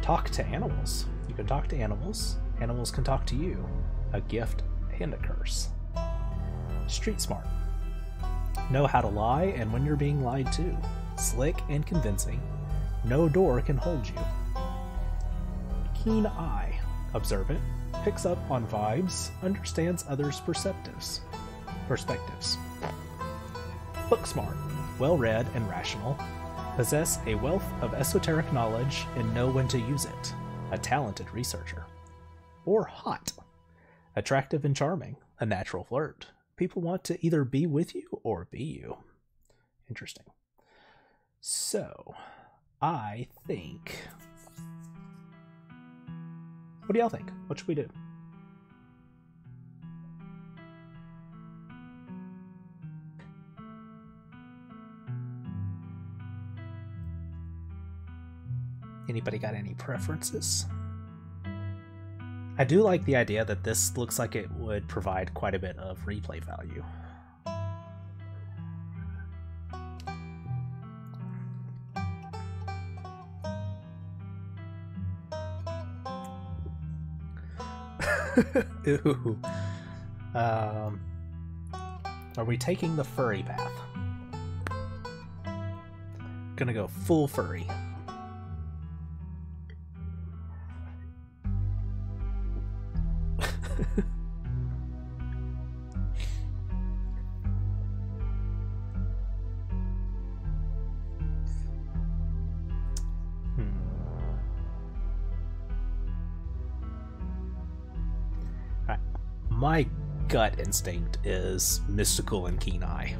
Speaker 2: Talk to animals. You can talk to animals, animals can talk to you. A gift and a curse. Street smart. Know how to lie and when you're being lied to. Slick and convincing, no door can hold you. Keen eye, observant, picks up on vibes, understands others' perceptives. Perspectives. Book smart, well read and rational, possess a wealth of esoteric knowledge and know when to use it. A talented researcher. Or hot, attractive and charming, a natural flirt. People want to either be with you or be you. Interesting. So, I think. What do y'all think? What should we do? Anybody got any preferences? I do like the idea that this looks like it would provide quite a bit of replay value. Ooh. Um, are we taking the furry path? Gonna go full furry. Gut instinct is mystical and keen eye.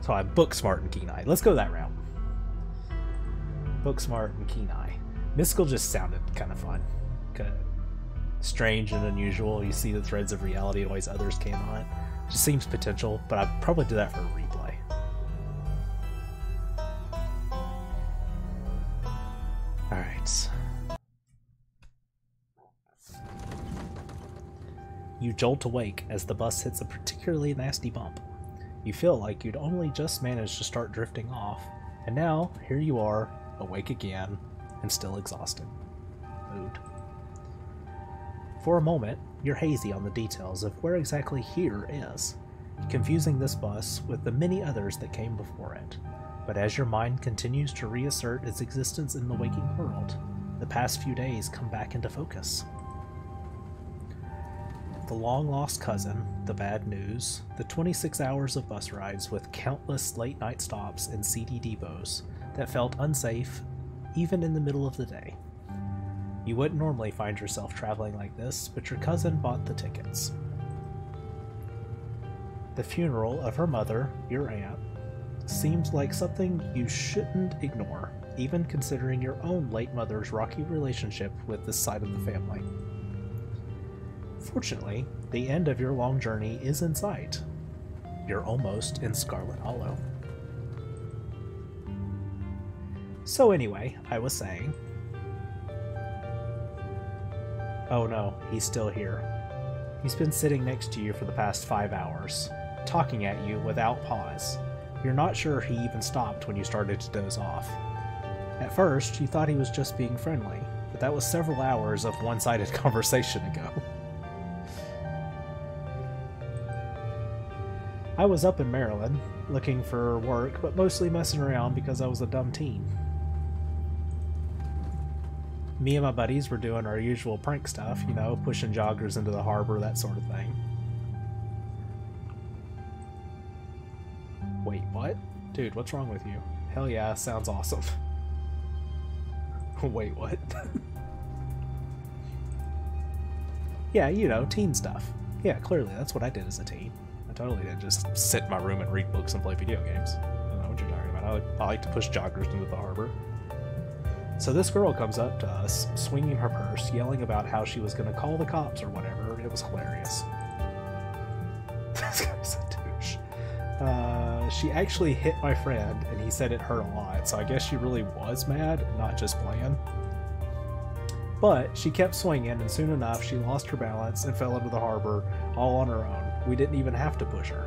Speaker 2: So I book smart and keen eye. Let's go that route. Book smart and keen eye. Mystical just sounded kind of fun. Kinda strange and unusual. You see the threads of reality in ways others cannot. Just seems potential, but I'd probably do that for a replay. Alright. You jolt awake as the bus hits a particularly nasty bump. You feel like you'd only just managed to start drifting off, and now here you are, awake again, and still exhausted. Mood. For a moment, you're hazy on the details of where exactly here is, confusing this bus with the many others that came before it. But as your mind continues to reassert its existence in the waking world, the past few days come back into focus. The long lost cousin, the bad news, the 26 hours of bus rides with countless late night stops and seedy depots that felt unsafe even in the middle of the day. You wouldn't normally find yourself traveling like this, but your cousin bought the tickets. The funeral of her mother, your aunt, seems like something you shouldn't ignore, even considering your own late mother's rocky relationship with this side of the family. Fortunately, the end of your long journey is in sight. You're almost in Scarlet Hollow. So, anyway, I was saying. Oh no, he's still here. He's been sitting next to you for the past five hours, talking at you without pause. You're not sure he even stopped when you started to doze off. At first, you thought he was just being friendly, but that was several hours of one sided conversation ago. I was up in Maryland, looking for work, but mostly messing around because I was a dumb teen. Me and my buddies were doing our usual prank stuff, you know, pushing joggers into the harbor, that sort of thing. Wait, what? Dude, what's wrong with you? Hell yeah, sounds awesome. Wait, what? yeah, you know, teen stuff. Yeah, clearly, that's what I did as a teen. Totally didn't just sit in my room and read books and play video games. I don't know what you're talking about. I like, I like to push joggers into the harbor. So this girl comes up to us, swinging her purse, yelling about how she was going to call the cops or whatever. It was hilarious. this guy's a douche. Uh, she actually hit my friend, and he said it hurt a lot, so I guess she really was mad, not just playing. But she kept swinging, and soon enough, she lost her balance and fell into the harbor all on her own. We didn't even have to push her.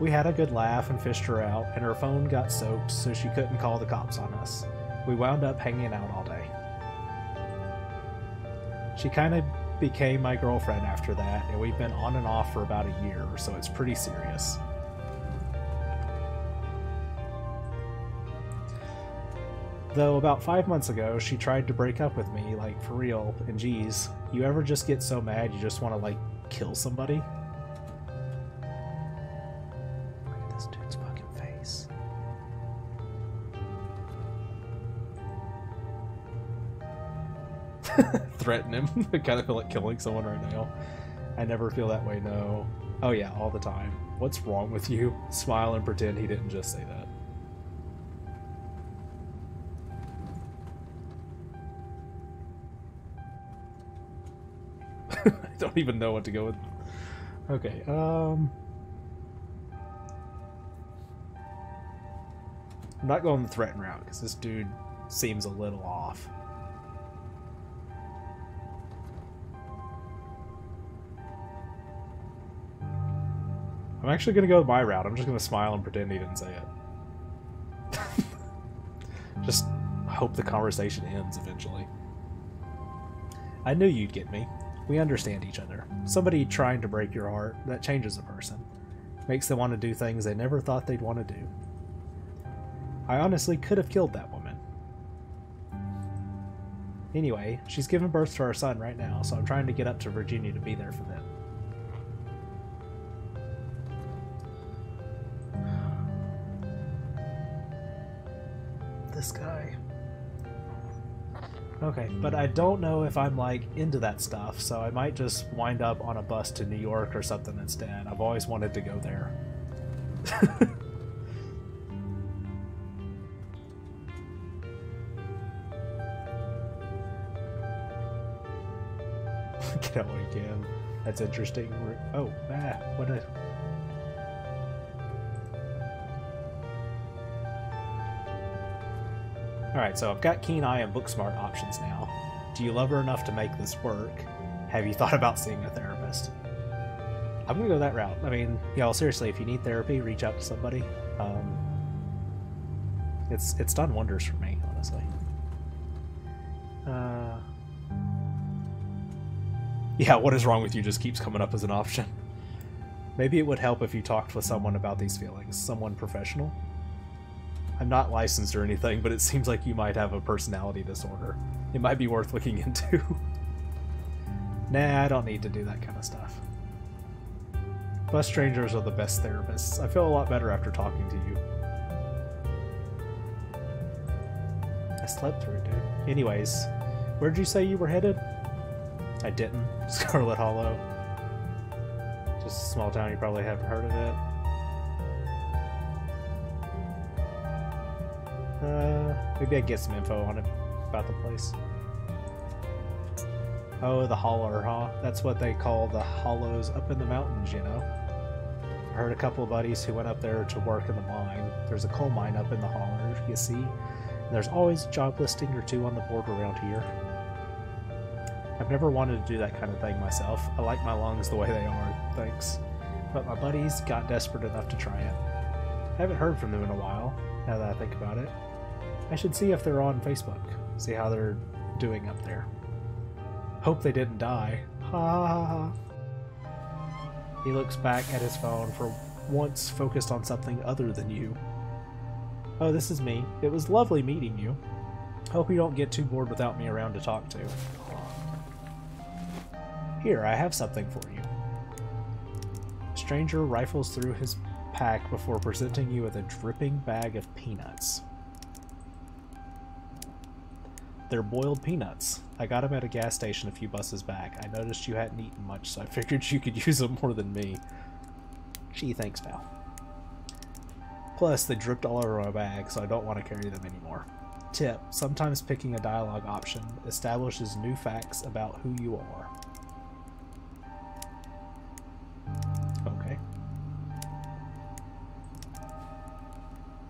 Speaker 2: We had a good laugh and fished her out, and her phone got soaked, so she couldn't call the cops on us. We wound up hanging out all day. She kind of became my girlfriend after that, and we've been on and off for about a year, so it's pretty serious. Though about five months ago, she tried to break up with me, like for real, and geez, you ever just get so mad you just want to, like, kill somebody? Look at this dude's fucking face. Threaten him. I kind of feel like killing someone right now. I never feel that way, no. Oh yeah, all the time. What's wrong with you? Smile and pretend he didn't just say that. Don't even know what to go with. Okay, um. I'm not going the threaten route because this dude seems a little off. I'm actually going to go my route. I'm just going to smile and pretend he didn't say it. just hope the conversation ends eventually. I knew you'd get me. We understand each other. Somebody trying to break your heart, that changes a person. Makes them want to do things they never thought they'd want to do. I honestly could have killed that woman. Anyway, she's giving birth to our son right now, so I'm trying to get up to Virginia to be there for them. This guy. Okay, but I don't know if I'm like into that stuff, so I might just wind up on a bus to New York or something instead. I've always wanted to go there. Get out can. That's interesting. Oh, ah, what a. Alright, so I've got Keen Eye and Booksmart options now. Do you love her enough to make this work? Have you thought about seeing a therapist? I'm gonna go that route. I mean, y'all, seriously, if you need therapy, reach out to somebody. Um, it's it's done wonders for me, honestly. Uh, yeah, what is wrong with you just keeps coming up as an option. Maybe it would help if you talked with someone about these feelings, someone professional. I'm not licensed or anything, but it seems like you might have a personality disorder. It might be worth looking into. nah, I don't need to do that kind of stuff. Bus strangers are the best therapists. I feel a lot better after talking to you. I slept through, dude. Anyways, where'd you say you were headed? I didn't. Scarlet Hollow. Just a small town, you probably haven't heard of it. Uh, maybe I get some info on it about the place. Oh, the holler, huh? That's what they call the hollows up in the mountains, you know. I heard a couple of buddies who went up there to work in the mine. There's a coal mine up in the holler, you see. And there's always a job listing or two on the board around here. I've never wanted to do that kind of thing myself. I like my lungs the way they are, thanks. But my buddies got desperate enough to try it. I haven't heard from them in a while, now that I think about it. I should see if they're on Facebook, see how they're doing up there. Hope they didn't die. Ha ha ha. He looks back at his phone for once focused on something other than you. Oh, this is me. It was lovely meeting you. Hope you don't get too bored without me around to talk to. Here, I have something for you. Stranger rifles through his pack before presenting you with a dripping bag of peanuts. They're boiled peanuts. I got them at a gas station a few buses back. I noticed you hadn't eaten much, so I figured you could use them more than me. Gee, thanks, pal. Plus, they dripped all over my bag, so I don't want to carry them anymore. Tip, sometimes picking a dialogue option establishes new facts about who you are.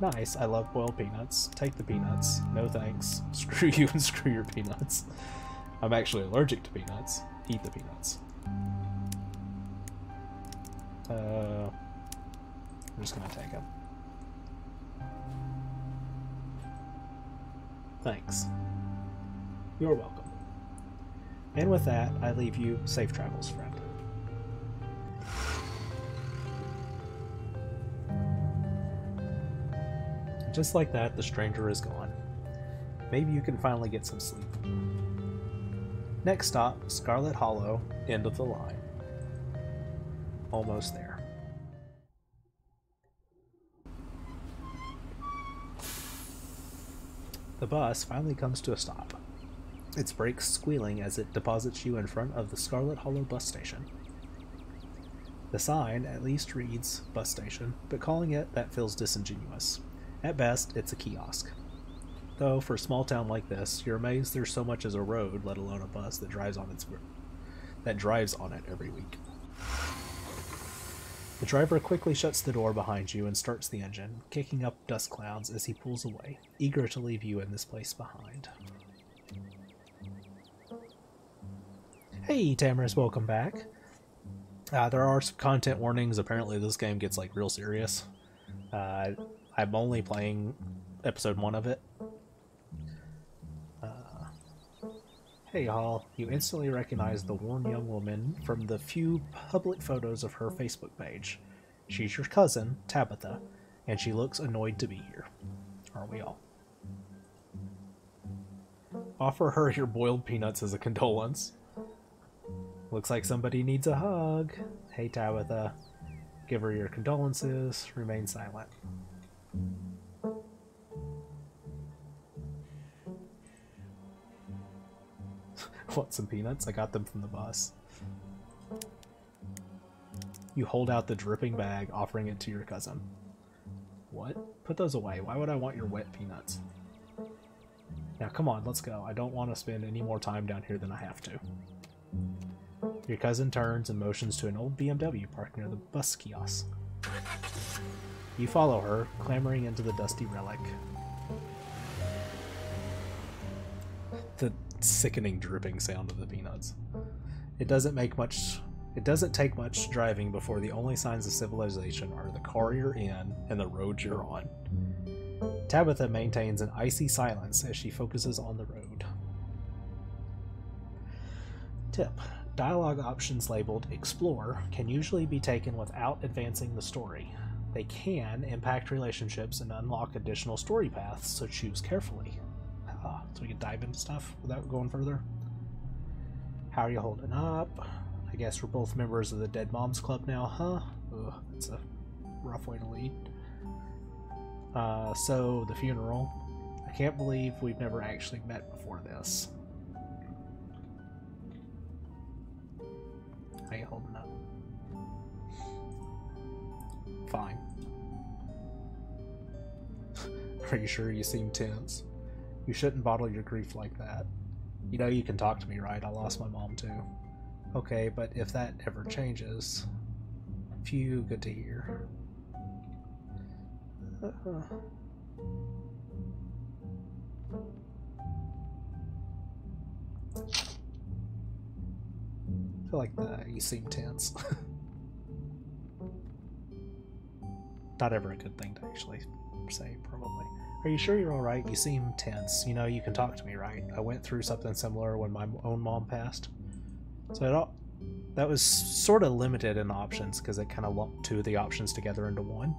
Speaker 2: Nice, I love boiled peanuts. Take the peanuts. No thanks. Screw you and screw your peanuts. I'm actually allergic to peanuts. Eat the peanuts. Uh, I'm just gonna take them. Thanks. You're welcome. And with that, I leave you safe travels, friend. Just like that, the stranger is gone. Maybe you can finally get some sleep. Next stop, Scarlet Hollow, end of the line. Almost there. The bus finally comes to a stop. Its brakes squealing as it deposits you in front of the Scarlet Hollow bus station. The sign at least reads bus station, but calling it that feels disingenuous. At best, it's a kiosk. Though, for a small town like this, you're amazed there's so much as a road, let alone a bus that drives on its that drives on it every week. The driver quickly shuts the door behind you and starts the engine, kicking up dust clouds as he pulls away, eager to leave you in this place behind. Hey, Tamers, welcome back. Uh, there are some content warnings. Apparently, this game gets like real serious. Uh, I'm only playing episode one of it. Uh, hey, Holl. You instantly recognize the worn young woman from the few public photos of her Facebook page. She's your cousin, Tabitha, and she looks annoyed to be here. Aren't we all? Offer her your boiled peanuts as a condolence. Looks like somebody needs a hug. Hey, Tabitha. Give her your condolences. Remain silent. Want some peanuts? I got them from the bus. You hold out the dripping bag, offering it to your cousin. What? Put those away. Why would I want your wet peanuts? Now, come on, let's go. I don't want to spend any more time down here than I have to. Your cousin turns and motions to an old BMW parked near the bus kiosk. You follow her, clambering into the dusty relic. Sickening dripping sound of the peanuts. It doesn't make much it doesn't take much driving before the only signs of civilization are the car you're in and the road you're on. Tabitha maintains an icy silence as she focuses on the road. Tip Dialogue options labeled Explore can usually be taken without advancing the story. They can impact relationships and unlock additional story paths, so choose carefully. So we can dive into stuff without going further. How are you holding up? I guess we're both members of the Dead Moms Club now, huh? Ugh, that's a rough way to lead. Uh, so, the funeral. I I can't believe we've never actually met before this. How you holding up? Fine. Are you sure you seem tense? You shouldn't bottle your grief like that. You know you can talk to me, right? I lost my mom too. Okay, but if that ever changes, phew, good to hear. Uh, I feel like the, you seem tense. Not ever a good thing to actually say, probably. Are you sure you're alright? You seem tense. You know, you can talk to me, right? I went through something similar when my own mom passed. So it all, that was sort of limited in options because it kind of lumped two of the options together into one.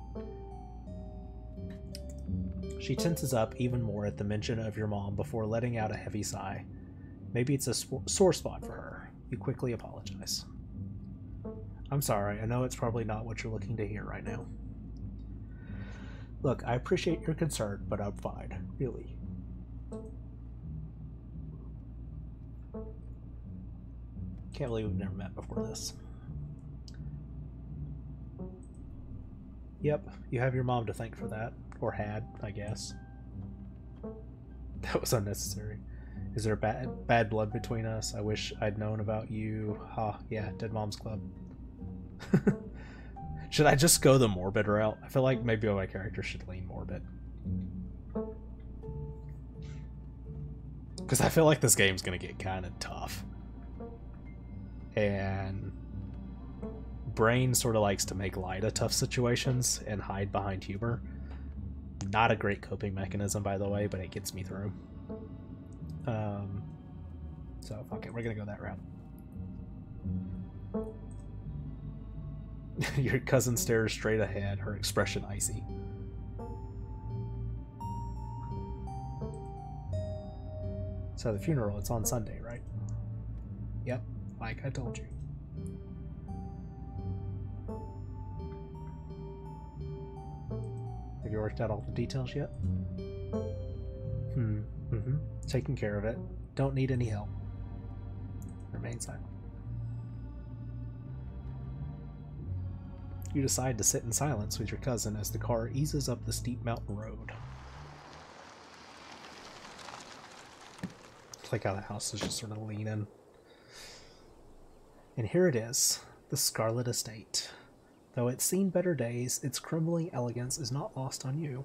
Speaker 2: She tenses up even more at the mention of your mom before letting out a heavy sigh. Maybe it's a sore spot for her. You quickly apologize. I'm sorry, I know it's probably not what you're looking to hear right now. Look, I appreciate your concern, but I'm fine, really. Can't believe we've never met before this. Yep, you have your mom to thank for that. Or had, I guess. That was unnecessary. Is there bad bad blood between us? I wish I'd known about you. Ha, oh, yeah, Dead Mom's Club. should I just go the morbid route? I feel like maybe my character should lean morbid. Because I feel like this game's going to get kind of tough. And Brain sort of likes to make light of tough situations and hide behind humor. Not a great coping mechanism, by the way, but it gets me through. Um, so, fuck it, we're gonna go that route. Your cousin stares straight ahead, her expression icy. So the funeral, it's on Sunday, right? Yep, like I told you. Have you worked out all the details yet? Hmm. Mm-hmm. Taking care of it. Don't need any help. Remain silent. You decide to sit in silence with your cousin as the car eases up the steep mountain road. like how the house is just sort of leaning. And here it is, the Scarlet Estate. Though it's seen better days, its crumbling elegance is not lost on you.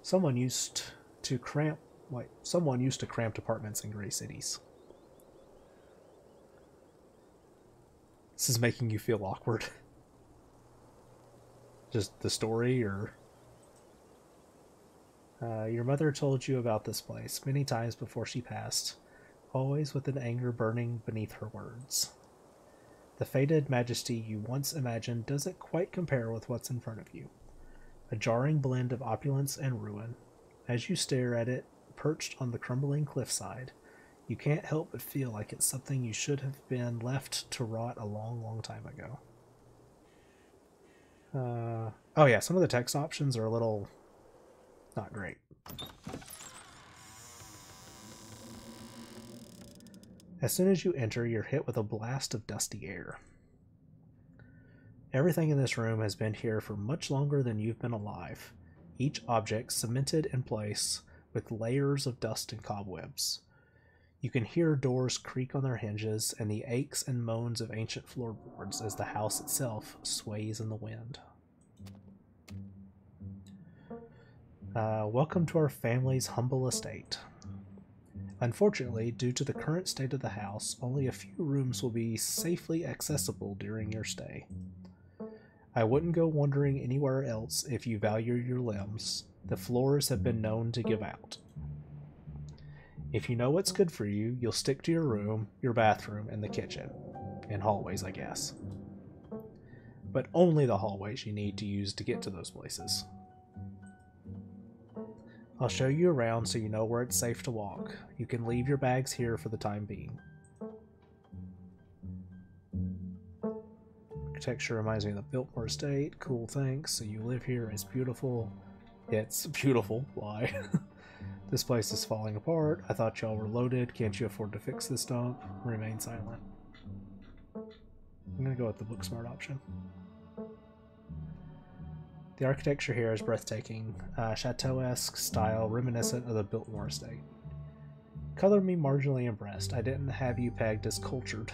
Speaker 2: Someone used to cramp like someone used to cramped apartments in gray cities. This is making you feel awkward. Just the story or uh, your mother told you about this place many times before she passed, always with an anger burning beneath her words. The faded majesty you once imagined doesn't quite compare with what's in front of you. A jarring blend of opulence and ruin. As you stare at it, perched on the crumbling cliffside, you can't help but feel like it's something you should have been left to rot a long, long time ago. Uh, oh yeah, some of the text options are a little not great. As soon as you enter, you're hit with a blast of dusty air. Everything in this room has been here for much longer than you've been alive, each object cemented in place with layers of dust and cobwebs. You can hear doors creak on their hinges and the aches and moans of ancient floorboards as the house itself sways in the wind. Uh, welcome to our family's humble estate. Unfortunately, due to the current state of the house, only a few rooms will be safely accessible during your stay. I wouldn't go wandering anywhere else if you value your limbs. The floors have been known to give out. If you know what's good for you, you'll stick to your room, your bathroom, and the kitchen. And hallways, I guess. But only the hallways you need to use to get to those places. I'll show you around so you know where it's safe to walk. You can leave your bags here for the time being. Architecture reminds me of the Biltmore Estate. Cool, thanks. So you live here. It's beautiful. It's beautiful. Why? This place is falling apart. I thought y'all were loaded. Can't you afford to fix this dump? Remain silent. I'm gonna go with the book smart option. The architecture here is breathtaking, uh, chateau-esque style reminiscent of the Biltmore estate. Color me marginally impressed. I didn't have you pegged as cultured.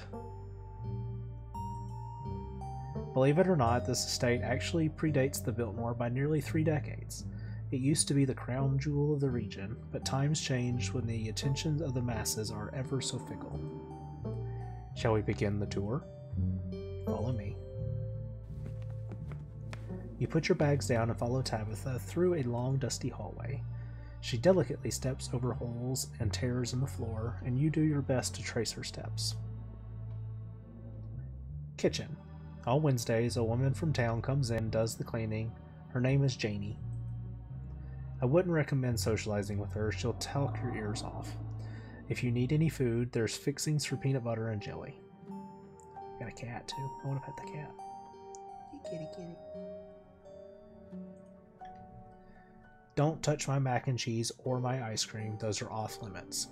Speaker 2: Believe it or not, this estate actually predates the Biltmore by nearly three decades. It used to be the crown jewel of the region, but times change when the attentions of the masses are ever so fickle. Shall we begin the tour? Follow me. You put your bags down and follow Tabitha through a long, dusty hallway. She delicately steps over holes and tears in the floor, and you do your best to trace her steps. Kitchen. On Wednesdays, a woman from town comes in, and does the cleaning. Her name is Janie. I wouldn't recommend socializing with her, she'll talk your ears off. If you need any food, there's fixings for peanut butter and jelly. Got a cat too. I want to pet the cat. Hey, kitty, kitty. Don't touch my mac and cheese or my ice cream, those are off limits.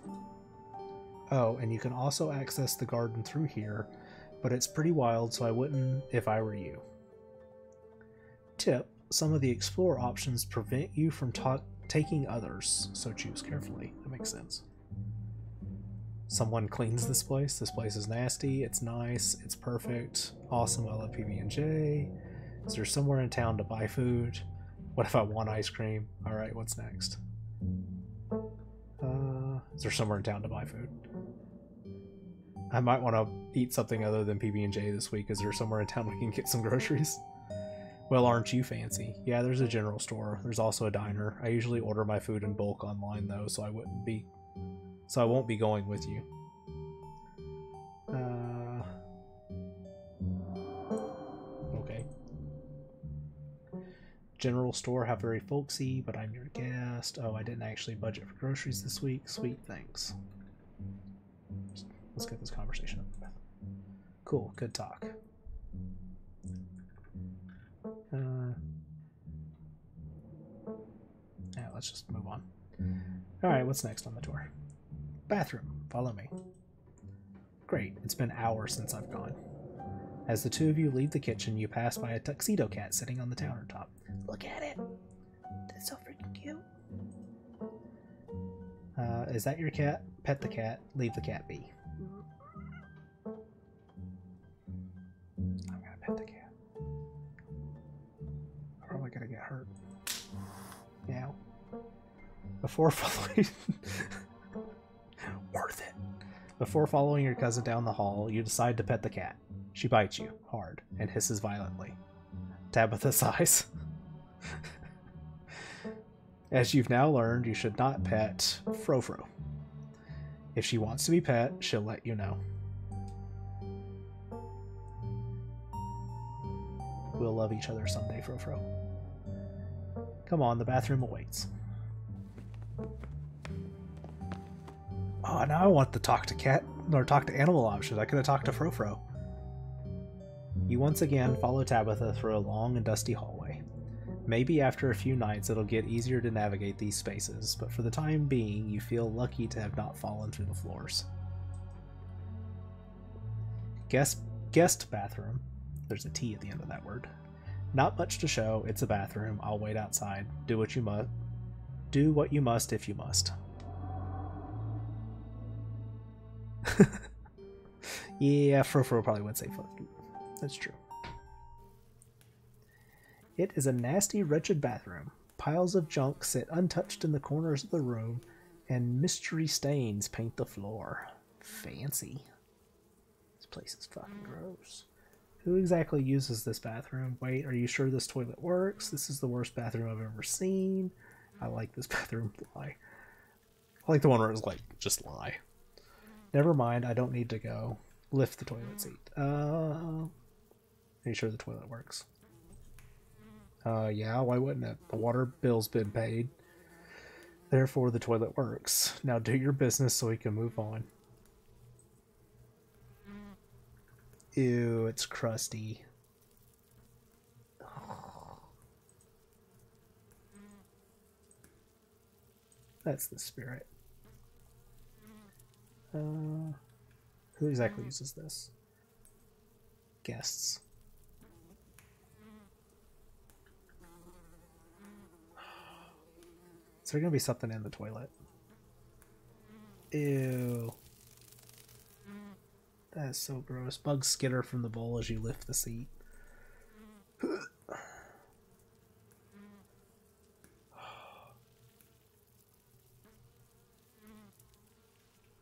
Speaker 2: Oh, and you can also access the garden through here, but it's pretty wild, so I wouldn't if I were you. Tip some of the explore options prevent you from ta- taking others, so choose carefully. That makes sense. Someone cleans this place. This place is nasty. It's nice. It's perfect. Awesome. I love PB&J. Is there somewhere in town to buy food? What if I want ice cream? All right, what's next? Uh, is there somewhere in town to buy food? I might want to eat something other than PB&J this week. Is there somewhere in town we can get some groceries? Well, aren't you fancy? Yeah, there's a general store. There's also a diner. I usually order my food in bulk online though, so I wouldn't be so I won't be going with you. Uh Okay. General store, how very folksy, but I'm your guest. Oh, I didn't actually budget for groceries this week. Sweet, thanks. Let's get this conversation up. Cool, good talk. Uh, yeah, let's just move on. All right, what's next on the tour? Bathroom. Follow me. Great. It's been hours since I've gone. As the two of you leave the kitchen, you pass by a tuxedo cat sitting on the countertop. Look at it. That's so freaking cute. Uh, is that your cat? Pet the cat. Leave the cat be. I'm gonna pet the cat. Before following, worth it. Before following your cousin down the hall, you decide to pet the cat. She bites you hard and hisses violently. Tabitha sighs. As you've now learned, you should not pet Frofro. If she wants to be pet, she'll let you know. We'll love each other someday, Frofro. Come on, the bathroom awaits. Oh, now I want to talk to cat or talk to animal options. I could have talked to Frofro. You once again follow Tabitha through a long and dusty hallway. Maybe after a few nights it'll get easier to navigate these spaces, but for the time being, you feel lucky to have not fallen through the floors. Guest guest bathroom. There's a T at the end of that word. Not much to show. It's a bathroom. I'll wait outside. Do what you must. Do what you must if you must. yeah, Frofro probably wouldn't say fuck. That's true. It is a nasty, wretched bathroom. Piles of junk sit untouched in the corners of the room, and mystery stains paint the floor. Fancy. This place is fucking gross. Who exactly uses this bathroom? Wait, are you sure this toilet works? This is the worst bathroom I've ever seen. I like this bathroom. Lie. I like the one where it's like, just lie. Never mind, I don't need to go. Lift the toilet seat. Uh, you sure the toilet works? Uh, yeah, why wouldn't it? The water bill's been paid. Therefore, the toilet works. Now do your business so we can move on. Ew, it's crusty. That's the spirit. Uh, who exactly uses this? Guests. Is there gonna be something in the toilet? Ew. That is so gross. Bugs skitter from the bowl as you lift the seat.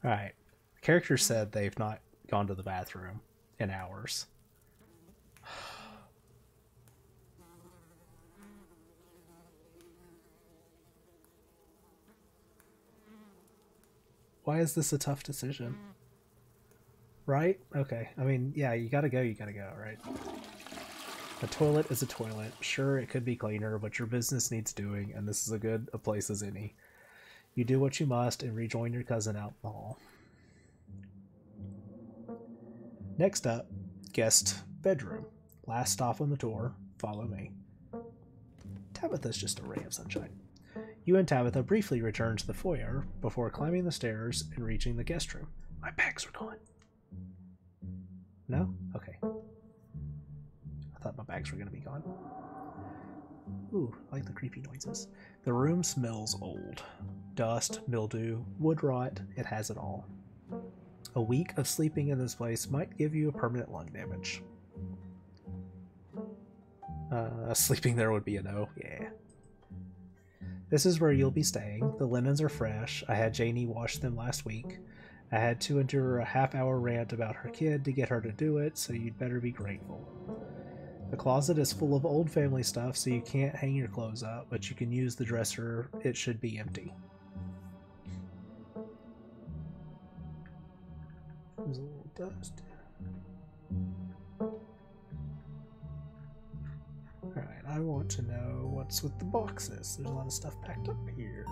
Speaker 2: Alright. The character said they've not gone to the bathroom in hours. Why is this a tough decision? Right? Okay. I mean, yeah, you gotta go, you gotta go, right? A toilet is a toilet. Sure, it could be cleaner, but your business needs doing, and this is a good a place as any. You do what you must and rejoin your cousin out in the hall. Next up, guest bedroom. Last stop on the tour. Follow me. Tabitha's just a ray of sunshine. You and Tabitha briefly return to the foyer before climbing the stairs and reaching the guest room. My bags are gone. No? Okay. I thought my bags were going to be gone. Ooh, I like the creepy noises. The room smells old. Dust, mildew, wood rot, it has it all. A week of sleeping in this place might give you a permanent lung damage. Uh, sleeping there would be a no, yeah. This is where you'll be staying. The linens are fresh. I had Janie wash them last week. I had to endure a half hour rant about her kid to get her to do it, so you'd better be grateful. The closet is full of old family stuff, so you can't hang your clothes up, but you can use the dresser. It should be empty. There's a little dust. Alright, I want to know what's with the boxes. There's a lot of stuff packed up here.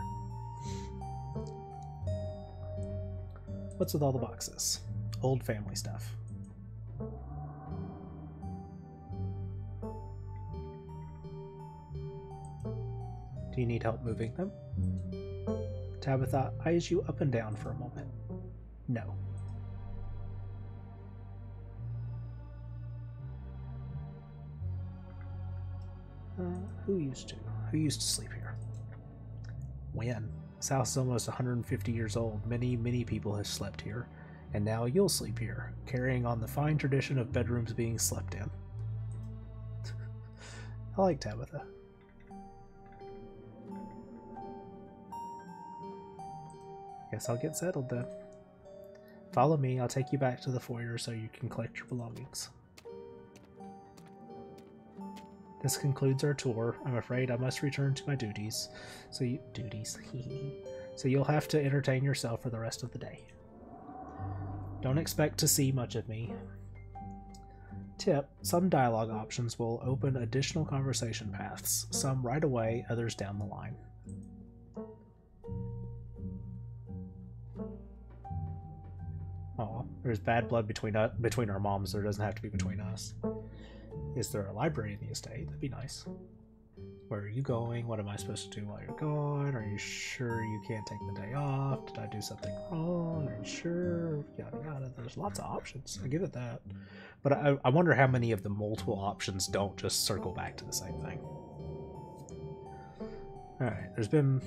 Speaker 2: What's with all the boxes? Old family stuff. Do you need help moving them? Tabitha eyes you up and down for a moment. No. Uh, who used to? Who used to sleep here? When? This house is almost 150 years old. Many, many people have slept here, and now you'll sleep here, carrying on the fine tradition of bedrooms being slept in. I like Tabitha. Guess I'll get settled then. Follow me, I'll take you back to the foyer so you can collect your belongings. This concludes our tour. I'm afraid I must return to my duties. So you duties. so you'll have to entertain yourself for the rest of the day. Don't expect to see much of me. Tip, some dialogue options will open additional conversation paths, some right away, others down the line. Oh, there's bad blood between us, between our moms. There doesn't have to be between us. Is there a library in the estate? That'd be nice. Where are you going? What am I supposed to do while you're gone? Are you sure you can't take the day off? Did I do something wrong? Are you sure? Yada yada. There's lots of options. I give it that. But I, I wonder how many of the multiple options don't just circle back to the same thing. Alright, there's been.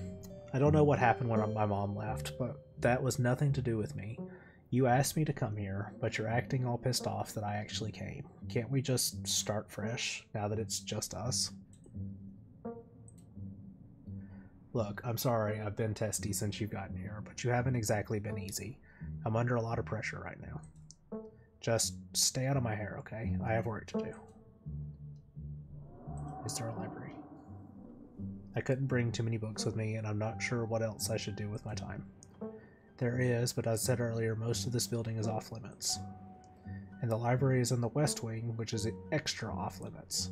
Speaker 2: I don't know what happened when my mom left, but that was nothing to do with me. You asked me to come here, but you're acting all pissed off that I actually came. Can't we just start fresh now that it's just us? Look, I'm sorry I've been testy since you've gotten here, but you haven't exactly been easy. I'm under a lot of pressure right now. Just stay out of my hair, okay? I have work to do. Is there a library? I couldn't bring too many books with me, and I'm not sure what else I should do with my time. There is, but as I said earlier, most of this building is off limits. And the library is in the west wing, which is extra off limits.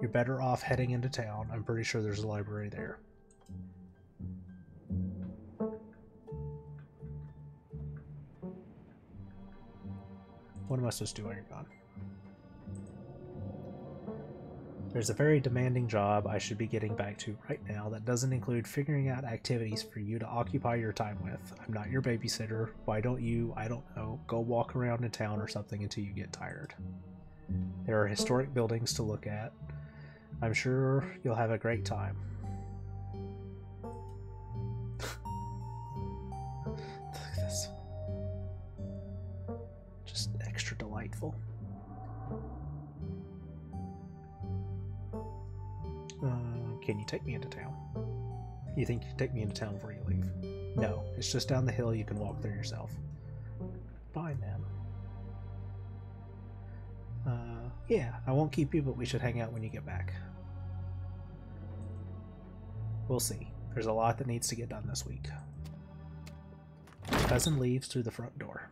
Speaker 2: You're better off heading into town. I'm pretty sure there's a library there. What am I supposed to do while you're gone? There's a very demanding job I should be getting back to right now that doesn't include figuring out activities for you to occupy your time with. I'm not your babysitter. Why don't you, I don't know, go walk around in town or something until you get tired? There are historic buildings to look at. I'm sure you'll have a great time. Look at this. Just extra delightful. Can you take me into town? You think you can take me into town before you leave? No, it's just down the hill. You can walk there yourself. Fine then. Uh, yeah, I won't keep you, but we should hang out when you get back. We'll see. There's a lot that needs to get done this week. Cousin leaves through the front door.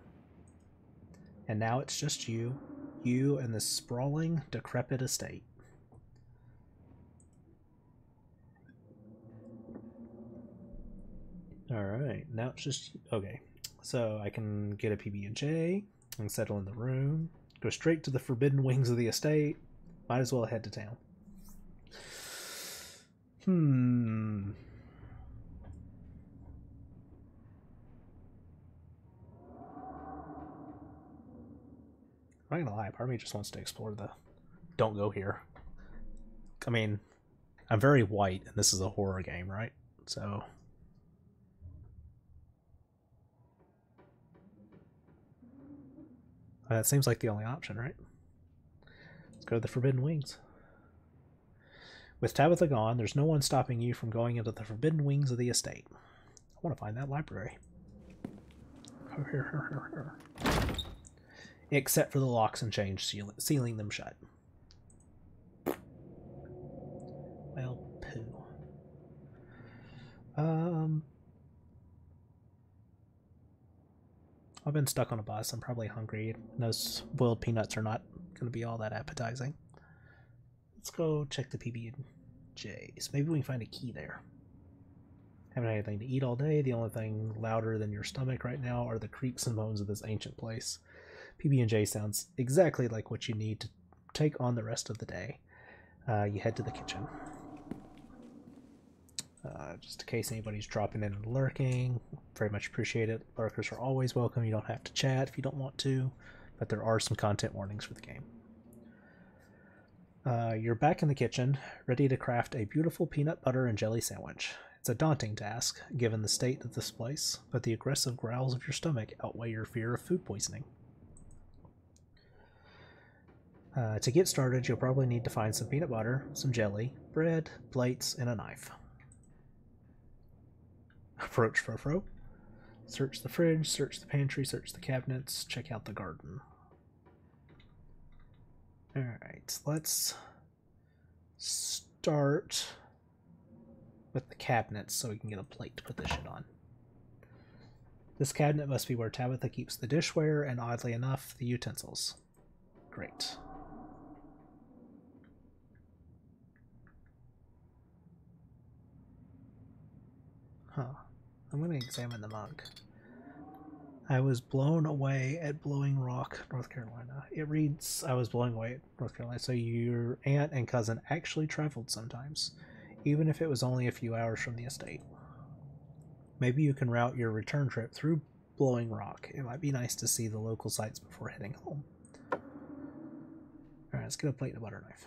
Speaker 2: And now it's just you, you and this sprawling, decrepit estate. Alright, now it's just okay. So I can get a PB and J and settle in the room. Go straight to the forbidden wings of the estate. Might as well head to town. Hmm. I'm not gonna lie, part of me just wants to explore the don't go here. I mean, I'm very white and this is a horror game, right? So that seems like the only option, right? Let's go to the Forbidden Wings. With Tabitha gone, there's no one stopping you from going into the Forbidden Wings of the estate. I want to find that library. Except for the locks and chains seal sealing them shut. Well, poo. Um, I've been stuck on a bus. I'm probably hungry. Those boiled peanuts are not going to be all that appetizing. Let's go check the PB and J's. Maybe we can find a key there. Haven't had anything to eat all day. The only thing louder than your stomach right now are the creaks and moans of this ancient place. PB and J sounds exactly like what you need to take on the rest of the day. Uh, you head to the kitchen. Uh, just in case anybody's dropping in and lurking, very much appreciate it. Lurkers are always welcome. You don't have to chat if you don't want to, but there are some content warnings for the game. Uh, you're back in the kitchen, ready to craft a beautiful peanut butter and jelly sandwich. It's a daunting task, given the state of this place, but the aggressive growls of your stomach outweigh your fear of food poisoning. Uh, to get started, you'll probably need to find some peanut butter, some jelly, bread, plates, and a knife. Approach Frofro. Search the fridge, search the pantry, search the cabinets, check out the garden. Alright, let's start with the cabinets so we can get a plate to put this shit on. This cabinet must be where Tabitha keeps the dishware and, oddly enough, the utensils. Great. Huh. I'm going to examine the mug. I was blown away at Blowing Rock, North Carolina. It reads, I was blown away at North Carolina. So your aunt and cousin actually traveled sometimes, even if it was only a few hours from the estate. Maybe you can route your return trip through Blowing Rock. It might be nice to see the local sights before heading home. Alright, let's get a plate and a butter knife.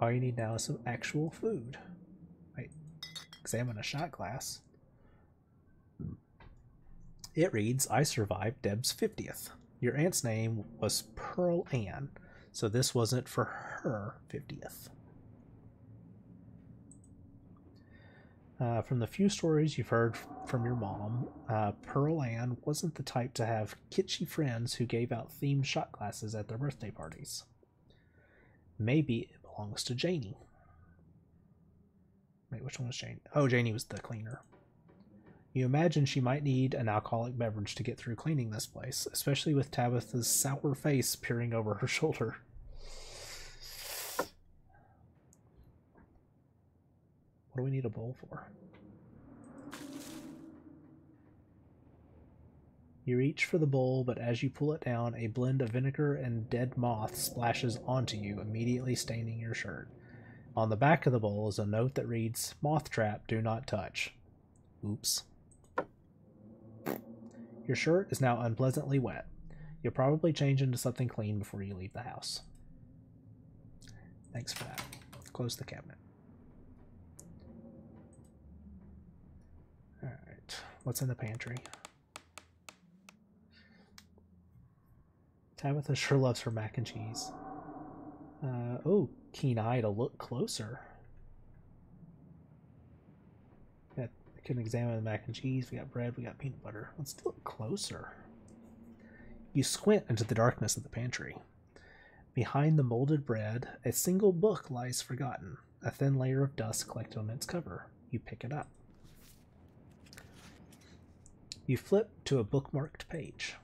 Speaker 2: All you need now is some actual food. Examine a shot glass. It reads, I survived Deb's 50th. Your aunt's name was Pearl Ann, so this wasn't for her 50th. Uh, from the few stories you've heard from your mom, uh, Pearl Ann wasn't the type to have kitschy friends who gave out themed shot glasses at their birthday parties. Maybe it belongs to Janie. Wait, which one was Janie? Oh, Janie was the cleaner. You imagine she might need an alcoholic beverage to get through cleaning this place, especially with Tabitha's sour face peering over her shoulder. What do we need a bowl for? You reach for the bowl, but as you pull it down, a blend of vinegar and dead moth splashes onto you, immediately staining your shirt. On the back of the bowl is a note that reads, Moth trap, do not touch. Oops. Your shirt is now unpleasantly wet. You'll probably change into something clean before you leave the house. Thanks for that. Close the cabinet. Alright, what's in the pantry? Tabitha sure loves her mac and cheese. Uh, oh, keen eye to look closer. Got, I can examine the mac and cheese. We got bread, we got peanut butter. Let's look closer. You squint into the darkness of the pantry. Behind the molded bread, a single book lies forgotten, a thin layer of dust collected on its cover. You pick it up. You flip to a bookmarked page.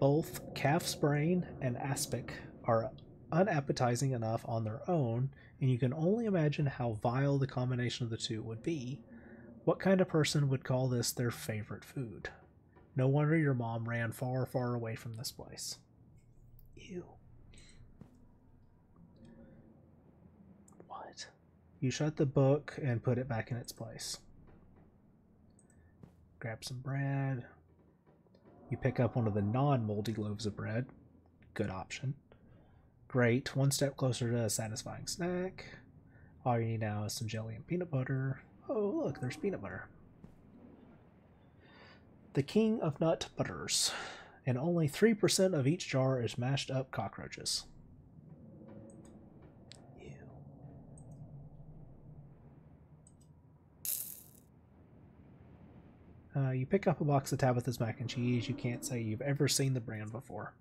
Speaker 2: Both Calf's Brain and Aspic are unappetizing enough on their own, and you can only imagine how vile the combination of the two would be. What kind of person would call this their favorite food? No wonder your mom ran far, far away from this place. Ew. What? You shut the book and put it back in its place. Grab some bread. You pick up one of the non moldy loaves of bread. Good option. Great. One step closer to a satisfying snack. All you need now is some jelly and peanut butter. Oh, look, there's peanut butter. The king of nut butters. And only 3% of each jar is mashed up cockroaches. Ew. Uh, you pick up a box of Tabitha's mac and cheese. You can't say you've ever seen the brand before.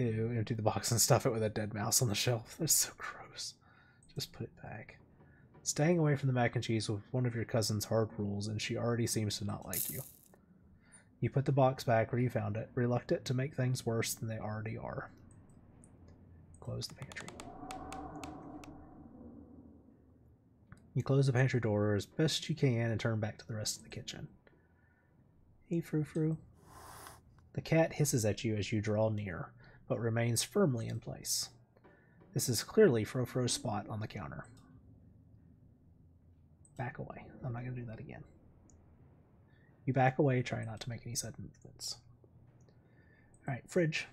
Speaker 2: Empty the box and stuff it with a dead mouse on the shelf. That's so gross. Just put it back. Staying away from the mac and cheese was one of your cousin's hard rules, and she already seems to not like you. You put the box back where you found it, reluctant to make things worse than they already are. Close the pantry. You close the pantry door as best you can and turn back to the rest of the kitchen. Hey, Frou Frou. The cat hisses at you as you draw near, but remains firmly in place. This is clearly Frofro's spot on the counter. Back away. I'm not going to do that again. You back away, try not to make any sudden movements. Alright, fridge.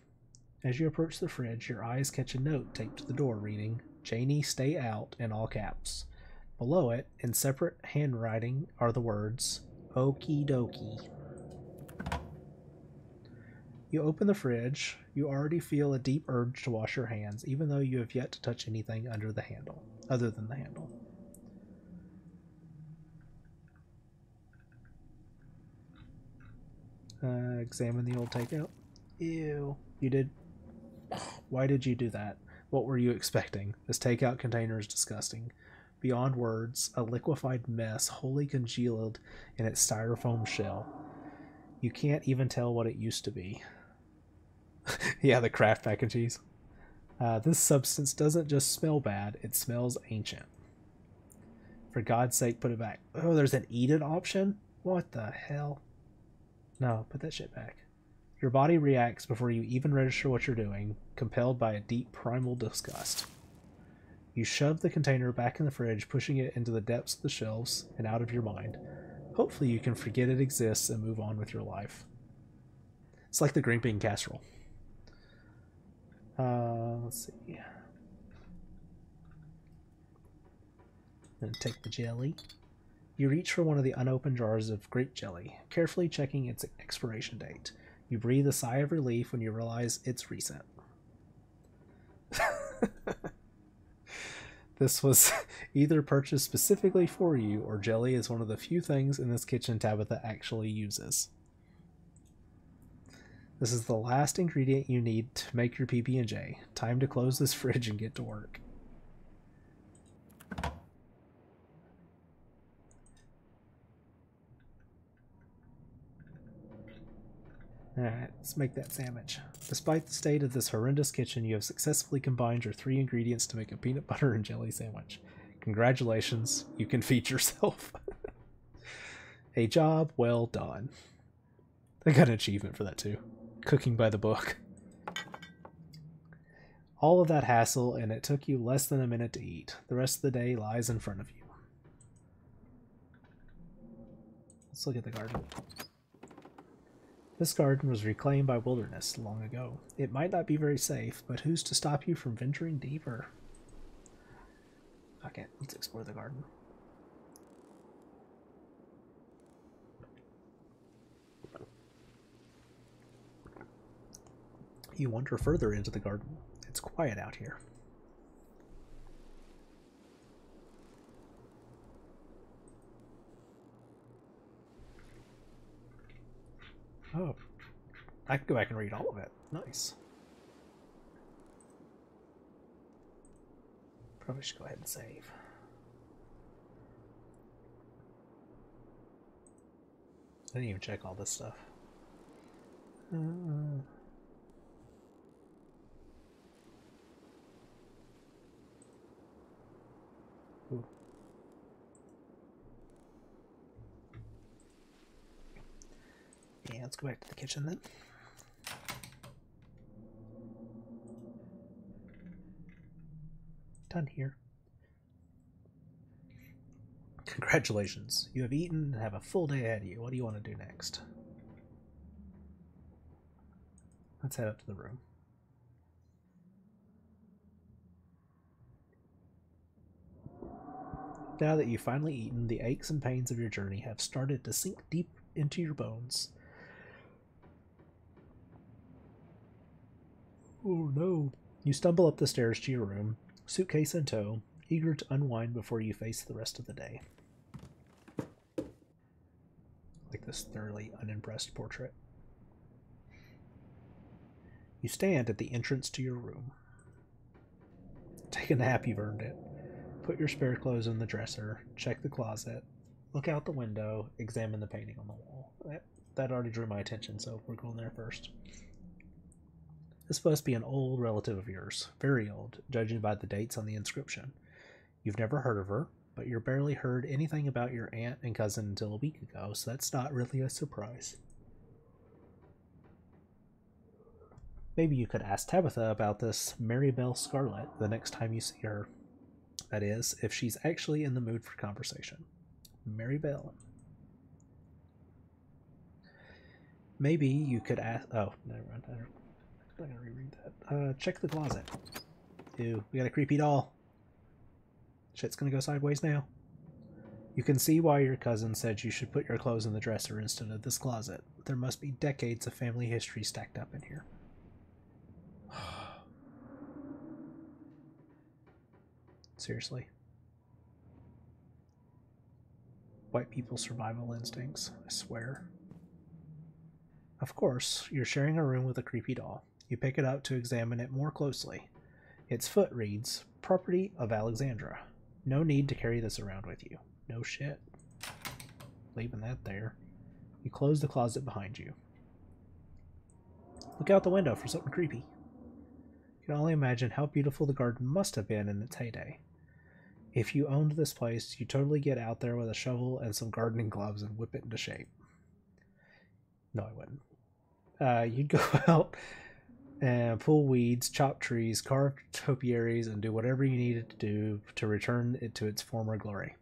Speaker 2: As you approach the fridge, your eyes catch a note taped to the door reading, Janie, stay out, in all caps. Below it, in separate handwriting, are the words, Okie dokie. You open the fridge. You already feel a deep urge to wash your hands, even though you have yet to touch anything under the handle, other than the handle. Uh, examine the old takeout. Ew. You did. Why did you do that? What were you expecting? This takeout container is disgusting. Beyond words, a liquefied mess wholly congealed in its styrofoam shell. You can't even tell what it used to be. yeah, the Kraft mac and cheese. Uh, this substance doesn't just smell bad, it smells ancient. For God's sake, put it back. Oh, there's an eat it option? What the hell? No, put that shit back. Your body reacts before you even register what you're doing, compelled by a deep primal disgust. You shove the container back in the fridge, pushing it into the depths of the shelves and out of your mind. Hopefully, you can forget it exists and move on with your life. It's like the green bean casserole. Uh, let's see. Then take the jelly. You reach for one of the unopened jars of grape jelly, carefully checking its expiration date. You breathe a sigh of relief when you realize it's recent. this was either purchased specifically for you, or jelly is one of the few things in this kitchen Tabitha actually uses. This is the last ingredient you need to make your PB&J. Time to close this fridge and get to work. Alright, let's make that sandwich. Despite the state of this horrendous kitchen, you have successfully combined your three ingredients to make a peanut butter and jelly sandwich. Congratulations, you can feed yourself. A job well done. I got an achievement for that too. Cooking by the book. All of that hassle, and it took you less than a minute to eat. The rest of the day lies in front of you. Let's look at the garden. This garden was reclaimed by wilderness long ago. It might not be very safe, but who's to stop you from venturing deeper? Okay, let's explore the garden. You wander further into the garden. It's quiet out here. Oh, I can go back and read all of it. Nice. Probably should go ahead and save. I didn't even check all this stuff. Uh, Yeah, let's go back to the kitchen then. Done here. Congratulations. You have eaten and have a full day ahead of you. What do you want to do next? Let's head up to the room. Now that you've finally eaten, the aches and pains of your journey have started to sink deep into your bones. Oh no. You stumble up the stairs to your room, suitcase in tow, eager to unwind before you face the rest of the day. Like this thoroughly unimpressed portrait. You stand at the entrance to your room. Take a nap, you've earned it. Put your spare clothes in the dresser, check the closet, look out the window, examine the painting on the wall. That, that already drew my attention, so we're going there first. This must be an old relative of yours, very old, judging by the dates on the inscription. You've never heard of her, but you barely heard anything about your aunt and cousin until a week ago, so that's not really a surprise. Maybe you could ask Tabitha about this Mary Bell Scarlet the next time you see her. That is, if she's actually in the mood for conversation. Mary Bell. Maybe you could ask. Oh, never mind. I'm gonna reread that. Uh, check the closet. Ew, we got a creepy doll. Shit's gonna go sideways now. You can see why your cousin said you should put your clothes in the dresser instead of this closet. There must be decades of family history stacked up in here. Seriously. White people's survival instincts, I swear. Of course, you're sharing a room with a creepy doll. You pick it up to examine it more closely. Its foot reads, Property of Alexandra. No need to carry this around with you. No shit. Leaving that there. You close the closet behind you. Look out the window for something creepy. You can only imagine how beautiful the garden must have been in its heyday. If you owned this place, you'd totally get out there with a shovel and some gardening gloves and whip it into shape. No, I wouldn't. Uh, you'd go out and pull weeds, chop trees, carve topiaries, and do whatever you needed to do to return it to its former glory.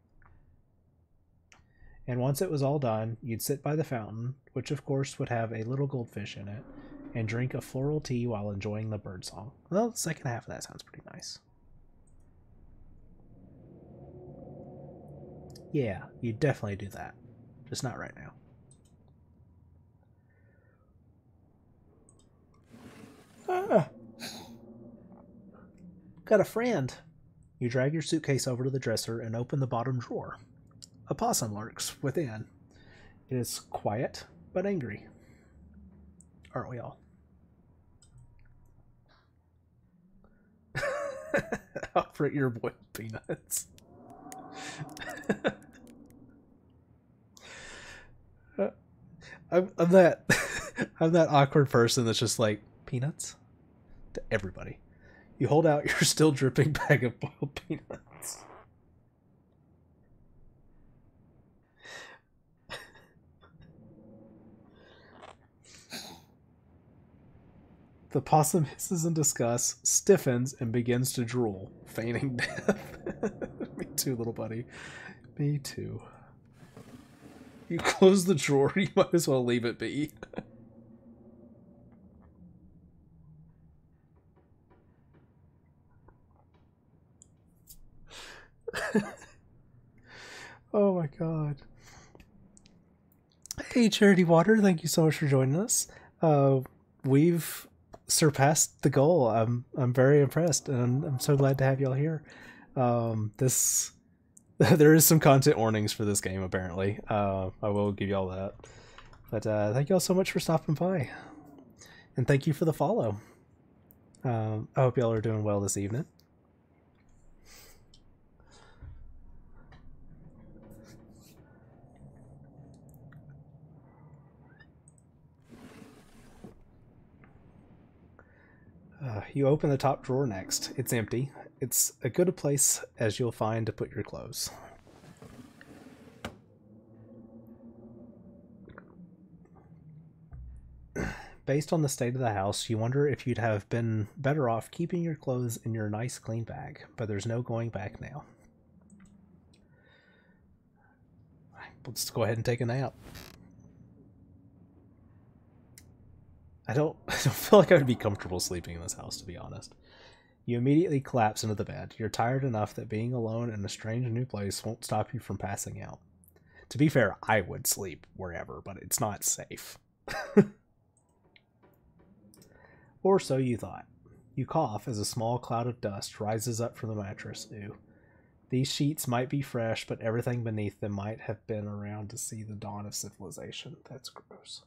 Speaker 2: And once it was all done, you'd sit by the fountain, which of course would have a little goldfish in it, and drink a floral tea while enjoying the birdsong. Well, the second half of that sounds pretty nice. Yeah, you definitely do that. Just not right now. Ah. Got a friend. You drag your suitcase over to the dresser and open the bottom drawer. A possum lurks within. It is quiet but angry. Aren't we all? Offer your boy peanuts. I'm, I'm that I'm that awkward person that's just like peanuts to everybody. You hold out your still dripping bag of boiled peanuts. the possum hisses in disgust, stiffens, and begins to drool, feigning death. Me too, little buddy. Me too. You close the drawer, you might as well leave it be. oh my god. Hey, Charity Water, thank you so much for joining us. Uh, we've surpassed the goal. I'm I'm very impressed, and I'm, I'm so glad to have y'all here. Um, this there is some content warnings for this game apparently. Uh, I will give y'all that. But uh, thank y'all so much for stopping by, and thank you for the follow. Um, I hope y'all are doing well this evening. Uh, you open the top drawer next. It's empty. It's a good a place as you'll find to put your clothes. Based on the state of the house, you wonder if you'd have been better off keeping your clothes in your nice clean bag, but there's no going back now. Let's go ahead and take a nap. I don't I don't feel like I would be comfortable sleeping in this house to be honest. You immediately collapse into the bed. You're tired enough that being alone in a strange new place won't stop you from passing out. To be fair, I would sleep wherever, but it's not safe. or so you thought. You cough as a small cloud of dust rises up from the mattress. Ew. These sheets might be fresh, but everything beneath them might have been around to see the dawn of civilization. That's gross.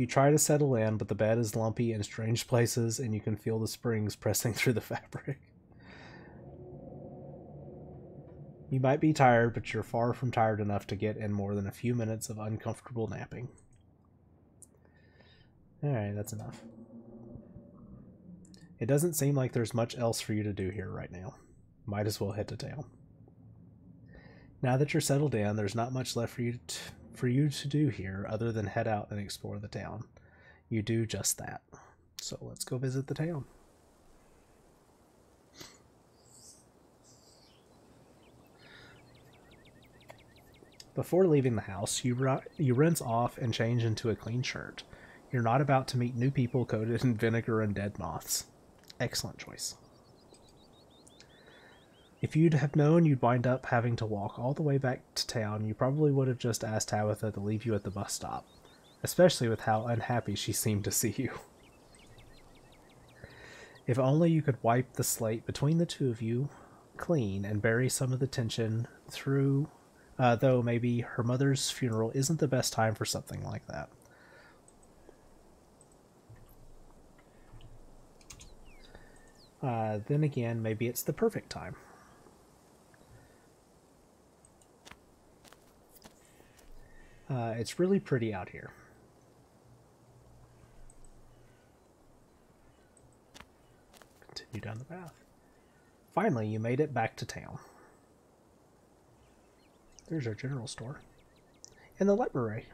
Speaker 2: You try to settle in, but the bed is lumpy in strange places, and you can feel the springs pressing through the fabric. You might be tired, but you're far from tired enough to get in more than a few minutes of uncomfortable napping. Alright, that's enough. It doesn't seem like there's much else for you to do here right now. Might as well head to town. Now that you're settled in, there's not much left for you to for you to do here other than head out and explore the town. You do just that. So let's go visit the town. Before leaving the house, you, you rinse off and change into a clean shirt. You're not about to meet new people coated in vinegar and dead moths. Excellent choice. If you'd have known you'd wind up having to walk all the way back to town, you probably would have just asked Tabitha to leave you at the bus stop, especially with how unhappy she seemed to see you. If only you could wipe the slate between the two of you clean and bury some of the tension through, uh, though maybe her mother's funeral isn't the best time for something like that. Uh, then again, maybe it's the perfect time. Uh, it's really pretty out here. Continue down the path. Finally, you made it back to town. There's our general store. And the library.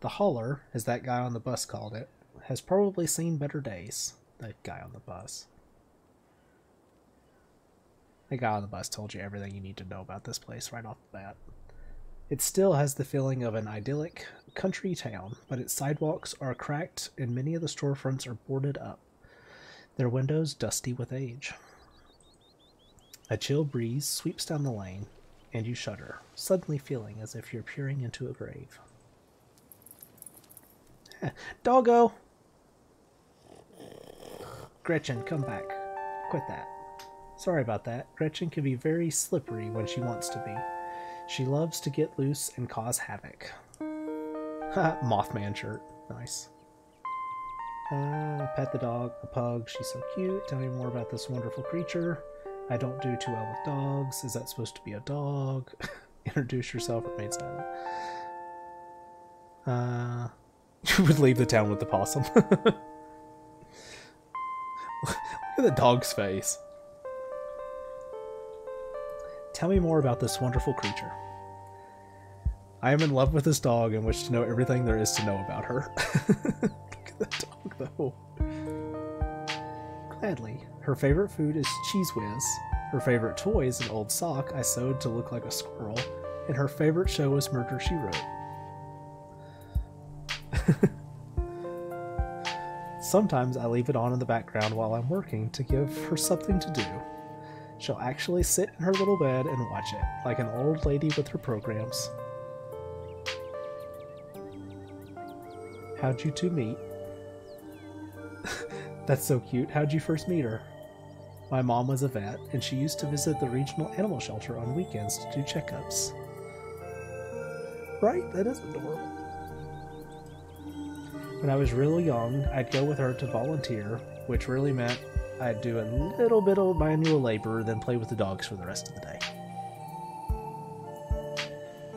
Speaker 2: The hauler, as that guy on the bus called it, has probably seen better days. That guy on the bus. The guy on the bus told you everything you need to know about this place right off the bat. It still has the feeling of an idyllic country town, but its sidewalks are cracked and many of the storefronts are boarded up, their windows dusty with age. A chill breeze sweeps down the lane, and you shudder, suddenly feeling as if you're peering into a grave. Doggo! Gretchen, come back. Quit that. Sorry about that. Gretchen can be very slippery when she wants to be. She loves to get loose and cause havoc. Mothman shirt. Nice. Uh, pet the dog, the pug. She's so cute. Tell me more about this wonderful creature. I don't do too well with dogs. Is that supposed to be a dog? Introduce yourself. Remain silent. Uh, you would leave the town with the possum. Look at the dog's face. Tell me more about this wonderful creature. I am in love with this dog and wish to know everything there is to know about her. Look at that dog, though. Gladly. Her favorite food is Cheez Whiz. Her favorite toy is an old sock I sewed to look like a squirrel. And her favorite show is Murder, She Wrote. Sometimes I leave it on in the background while I'm working to give her something to do. She'll actually sit in her little bed and watch it, like an old lady with her programs. How'd you two meet? That's so cute. How'd you first meet her? My mom was a vet, and she used to visit the regional animal shelter on weekends to do checkups. Right? That is adorable. When I was really young, I'd go with her to volunteer, which really meant I'd do a little bit of manual labor, then play with the dogs for the rest of the day.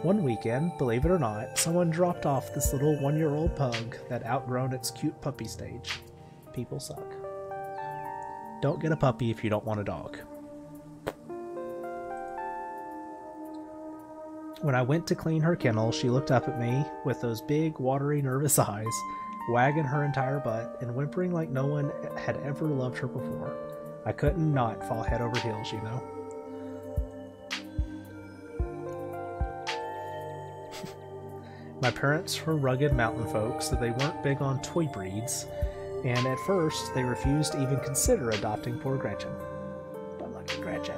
Speaker 2: One weekend, believe it or not, someone dropped off this little one year old pug that outgrown its cute puppy stage. People suck. Don't get a puppy if you don't want a dog. When I went to clean her kennel, she looked up at me with those big, watery, nervous eyes, wagging her entire butt, and whimpering like no one had ever loved her before. I couldn't not fall head over heels, you know. My parents were rugged mountain folks, so they weren't big on toy breeds, and at first they refused to even consider adopting poor Gretchen. But at Gretchen.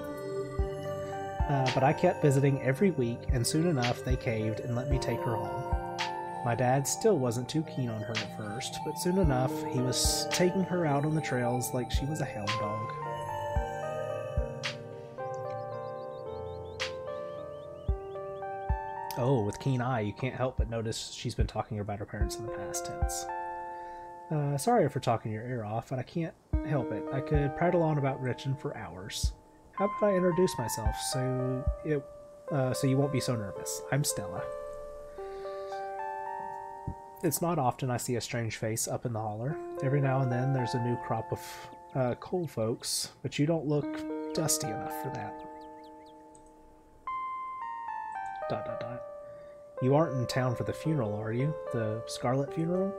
Speaker 2: Uh, but I kept visiting every week, and soon enough they caved and let me take her home. My dad still wasn't too keen on her at first, but soon enough he was taking her out on the trails like she was a hound dog. Oh, with keen eye, you can't help but notice she's been talking about her parents in the past tense. Uh, sorry for talking your ear off, but I can't help it. I could prattle on about Gretchen for hours. How about I introduce myself so it, uh, so you won't be so nervous? I'm Stella. It's not often I see a strange face up in the holler. Every now and then there's a new crop of uh, cold folks, but you don't look dusty enough for that. Dot dot dot. You aren't in town for the funeral, are you? The Scarlet funeral?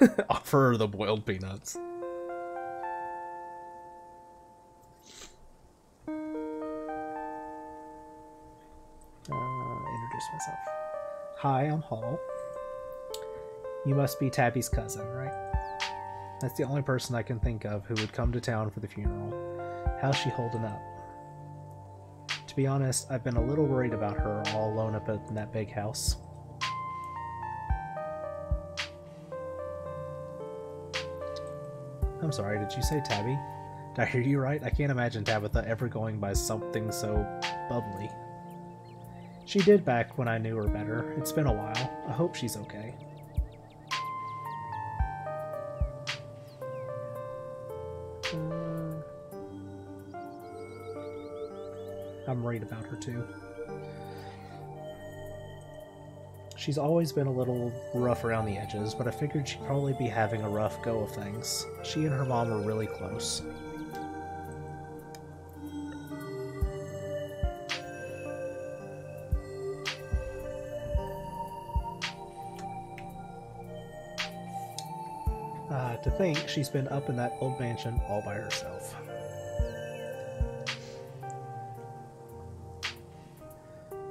Speaker 2: Offer her the boiled peanuts. Uh, introduce myself. Hi, I'm Holl. You must be Tabby's cousin, right? That's the only person I can think of who would come to town for the funeral. How's she holding up? To be honest, I've been a little worried about her all alone up in that big house. I'm sorry, did you say Tabby? Did I hear you right? I can't imagine Tabitha ever going by something so bubbly. She did back when I knew her better. It's been a while. I hope she's okay. Uh, I'm worried about her too. She's always been a little rough around the edges, but I figured she'd probably be having a rough go of things. She and her mom were really close. Think she's been up in that old mansion all by herself.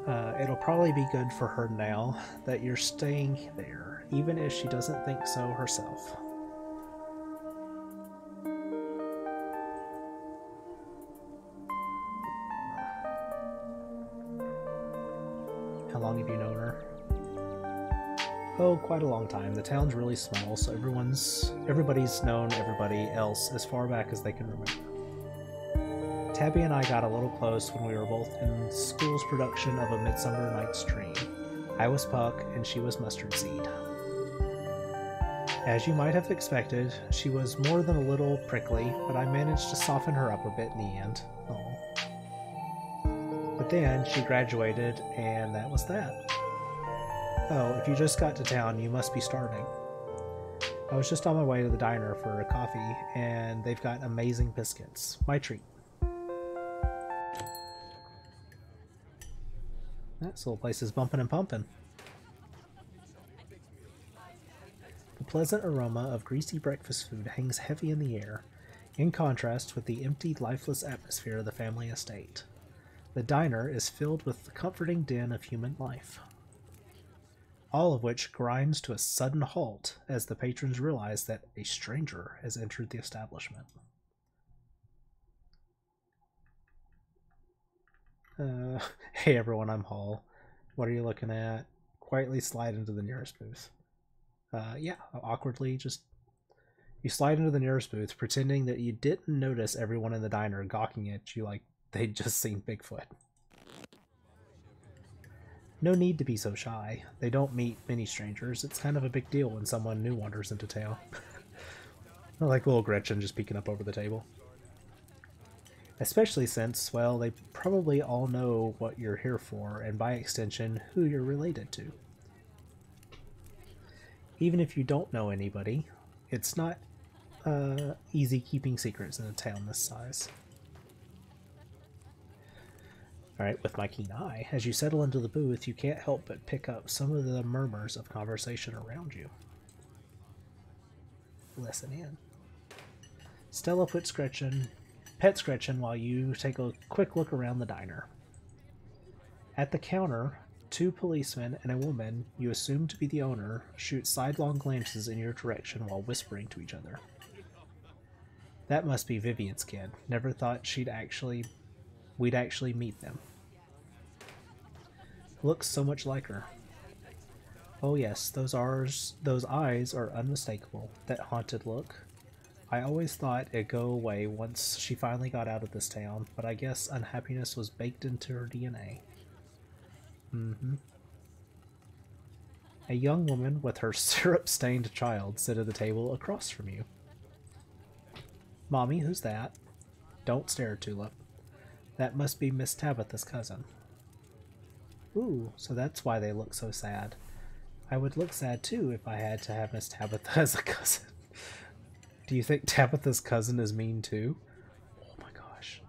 Speaker 2: Uh, it'll probably be good for her now that you're staying there, even if she doesn't think so herself. Quite a long time. The town's really small, so everyone's everybody's known everybody else as far back as they can remember. Tabby and I got a little close when we were both in school's production of A Midsummer Night's Dream. I was Puck and she was Mustard Seed. As you might have expected, she was more than a little prickly, but I managed to soften her up a bit in the end. Oh. But then she graduated, and that was that. Oh, if you just got to town, you must be starving. I was just on my way to the diner for a coffee, and they've got amazing biscuits. My treat. That little place is bumping and pumping. The pleasant aroma of greasy breakfast food hangs heavy in the air, in contrast with the empty, lifeless atmosphere of the family estate. The diner is filled with the comforting din of human life, all of which grinds to a sudden halt as the patrons realize that a stranger has entered the establishment. Uh, hey everyone, I'm Holl. What are you looking at? Quietly slide into the nearest booth. Uh, yeah, awkwardly just you slide into the nearest booth, pretending that you didn't notice everyone in the diner gawking at you like they'd just seen Bigfoot. No need to be so shy. They don't meet many strangers. It's kind of a big deal when someone new wanders into town. like little Gretchen just peeking up over the table. Especially since, well, they probably all know what you're here for, and by extension, who you're related to. Even if you don't know anybody, it's not uh, easy keeping secrets in a town this size. Alright, with my keen eye, as you settle into the booth, you can't help but pick up some of the murmurs of conversation around you. Listen in. Stella puts Gretchen, pets Gretchen while you take a quick look around the diner. At the counter, two policemen and a woman you assume to be the owner shoot sidelong glances in your direction while whispering to each other. That must be Vivian's kid. Never thought she'd actually we'd actually meet them. Looks so much like her. Oh yes, those R's, those eyes are unmistakable. That haunted look. I always thought it'd go away once she finally got out of this town, but I guess unhappiness was baked into her DNA. Mm-hmm. A young woman with her syrup-stained child sit at the table across from you. Mommy, who's that? Don't stare, Tulip. That must be Miss Tabitha's cousin. Ooh, so that's why they look so sad. I would look sad too if I had to have Miss Tabitha as a cousin. Do you think Tabitha's cousin is mean too? Oh my gosh.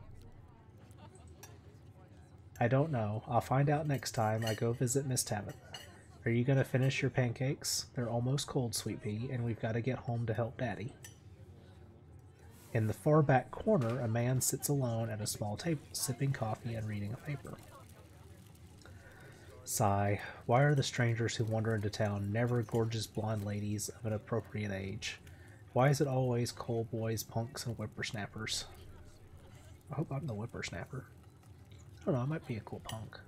Speaker 2: I don't know. I'll find out next time I go visit Miss Tabitha. Are you going to finish your pancakes? They're almost cold, Sweet Pea, and we've got to get home to help Daddy. In the far back corner, a man sits alone at a small table, sipping coffee and reading a paper. Sigh. Why are the strangers who wander into town never gorgeous blonde ladies of an appropriate age? Why is it always coal boys, punks, and whippersnappers? I hope I'm the whippersnapper. I don't know, I might be a cool punk.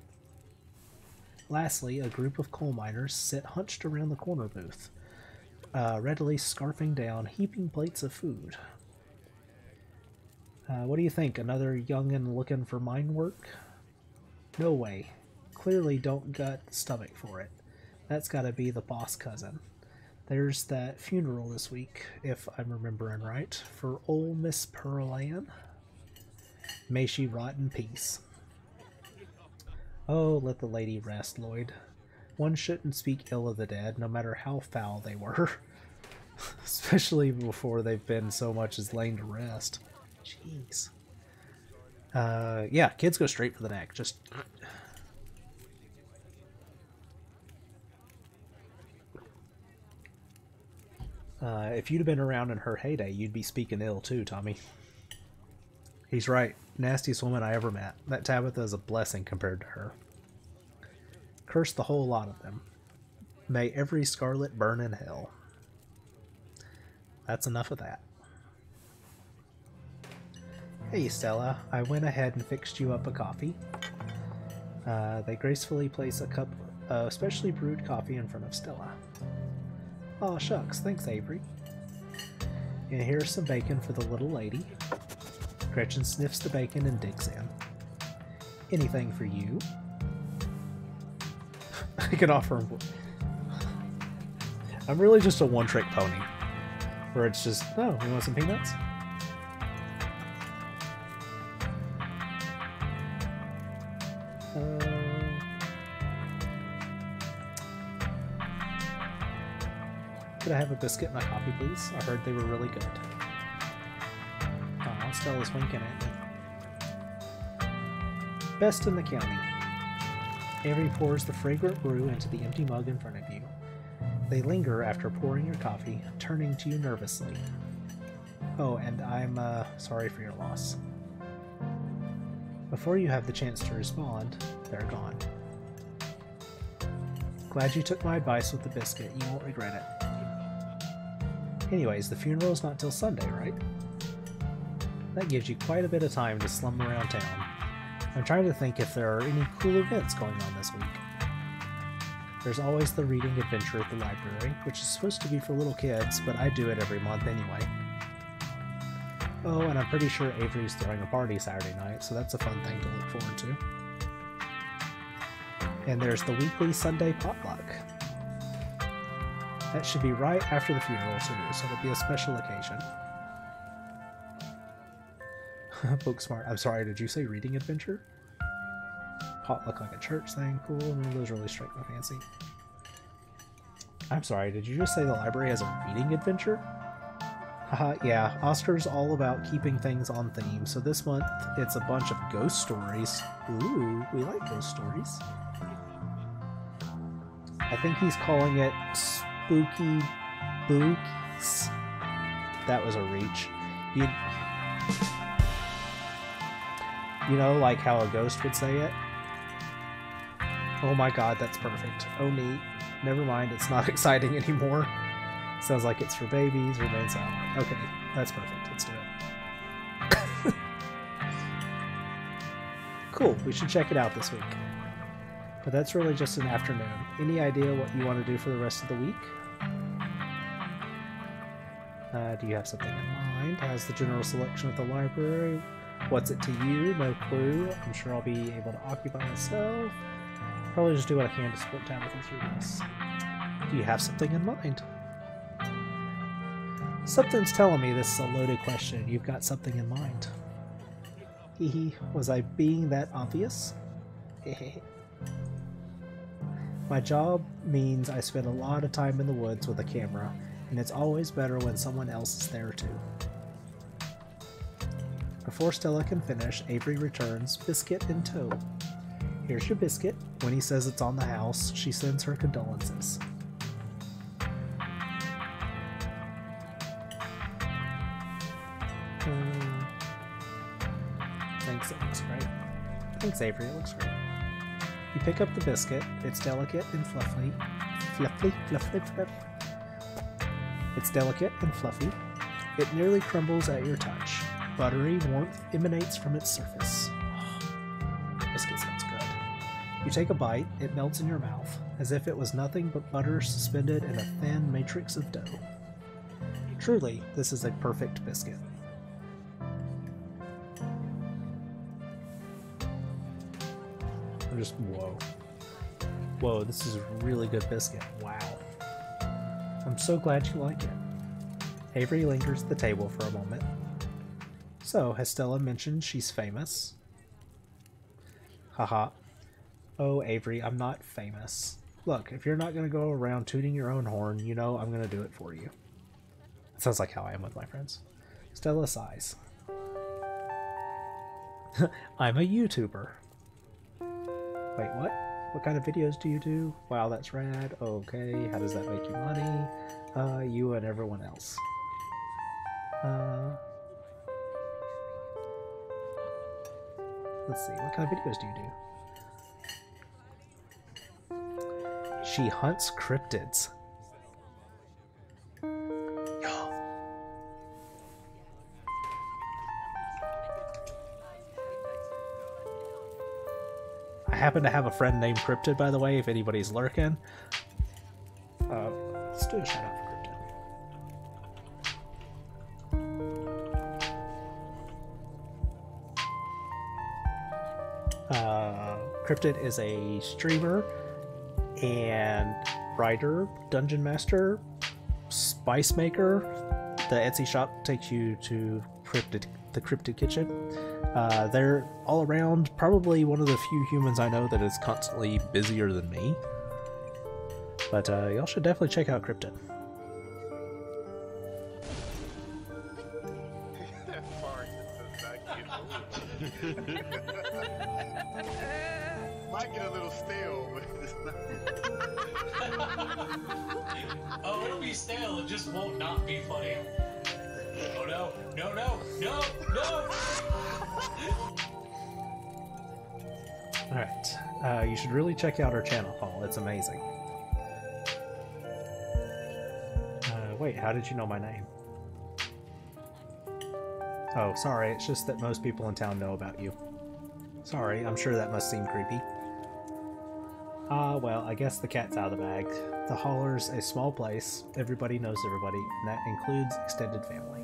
Speaker 2: Lastly, a group of coal miners sit hunched around the corner booth, uh, readily scarfing down heaping plates of food. Uh, what do you think? Another youngin' looking for mine work? No way. Clearly don't got stomach for it. That's gotta be the boss cousin. There's that funeral this week, if I'm remembering right, for old Miss Pearl Ann. May she rot in peace. Oh, let the lady rest, Lloyd. One shouldn't speak ill of the dead, no matter how foul they were. Especially before they've been so much as lain to rest. Jeez. Uh, yeah, kids go straight for the neck. Just. Uh, if you'd have been around in her heyday, you'd be speaking ill too, Tommy. He's right. Nastiest woman I ever met. That Tabitha is a blessing compared to her. Curse the whole lot of them. May every scarlet burn in hell. That's enough of that. Hey Stella, I went ahead and fixed you up a coffee. Uh, they gracefully place a cup of specially brewed coffee in front of Stella. Aw shucks, thanks Avery. And here's some bacon for the little lady. Gretchen sniffs the bacon and digs in. Anything for you? I can offer. I'm really just a one trick pony. Where it's just, oh, you want some peanuts? Could I have a biscuit and a coffee, please? I heard they were really good. Oh, Stella's winking at me. Best in the county. Avery pours the fragrant brew into the empty mug in front of you. They linger after pouring your coffee, turning to you nervously. Oh, and I'm uh, sorry for your loss. Before you have the chance to respond, they're gone. Glad you took my advice with the biscuit. You won't regret it. Anyways, the funeral's not till Sunday, right? That gives you quite a bit of time to slum around town. I'm trying to think if there are any cool events going on this week. There's always the reading adventure at the library, which is supposed to be for little kids, but I do it every month anyway. Oh, and I'm pretty sure Avery's throwing a party Saturday night, so that's a fun thing to look forward to. And there's the weekly Sunday potluck. That should be right after the funeral, so it'll be a special occasion. Booksmart. I'm sorry, did you say reading adventure? Potluck like a church thing. Cool. Of those really strike my fancy. I'm sorry, did you just say the library has a reading adventure? Haha, yeah, Oscar's all about keeping things on theme, so this month it's a bunch of ghost stories. Ooh, we like ghost stories. I think he's calling it Spooky Bookies. That was a reach. You, you know, like how a ghost would say it? Oh my god, that's perfect. Oh neat. Never mind, it's not exciting anymore. Sounds like it's for babies, remain silent. Okay, that's perfect. Let's do it. cool, we should check it out this week. But that's really just an afternoon. Any idea what you want to do for the rest of the week? Uh, do you have something in mind? How's the general selection of the library? What's it to you? No clue. I'm sure I'll be able to occupy myself. Probably just do what I can to split time with through this. Do you have something in mind? Something's telling me this is a loaded question. You've got something in mind. Hehe, was I being that obvious? My job means I spend a lot of time in the woods with a camera, and it's always better when someone else is there too. Before Stella can finish, Avery returns, biscuit in tow. Here's your biscuit. When he says it's on the house, she sends her condolences. Hmm. Thanks, it looks great. Thanks, Avery, it looks great. You pick up the biscuit. It's delicate and fluffy. Fluffy, fluffy, fluffy. It's delicate and fluffy. It nearly crumbles at your touch. Buttery warmth emanates from its surface. biscuit sounds good. You take a bite, it melts in your mouth, as if it was nothing but butter suspended in a thin matrix of dough. Truly, this is a perfect biscuit. I'm just, whoa. Whoa, this is a really good biscuit. Wow. I'm so glad you like it. Avery lingers at the table for a moment. So, has Stella mentioned she's famous? Haha. Oh, Avery, I'm not famous. Look, if you're not going to go around tooting your own horn, you know I'm going to do it for you. It sounds like how I am with my friends. Stella sighs. I'm a YouTuber. Wait, what? What kind of videos do you do? Wow, that's rad. Okay, how does that make you money? Uh, you and everyone else. Uh... Let's see, what kind of videos do you do? She hunts cryptids. Happen to have a friend named Cryptid, by the way, if anybody's lurking. Uh, let's do a shout out for Cryptid. Uh, Cryptid is a streamer and writer, dungeon master, spice maker. The Etsy shop takes you to Cryptid, the Cryptid Kitchen. Uh, they're all around, probably one of the few humans I know that is constantly busier than me. But uh, y'all should definitely check out Cryptid.
Speaker 5: might get a little stale, but it's not.
Speaker 6: oh, it'll be stale. It just won't not be funny. Oh no! No! No! No! No!
Speaker 2: Alright. Uh, you should really check out our channel, Paul. It's amazing. Uh, wait, how did you know my name? Oh, sorry, it's just that most people in town know about you. Sorry, I'm sure that must seem creepy. Ah, well, I guess the cat's out of the bag. The Holler's a small place, everybody knows everybody, and that includes extended family.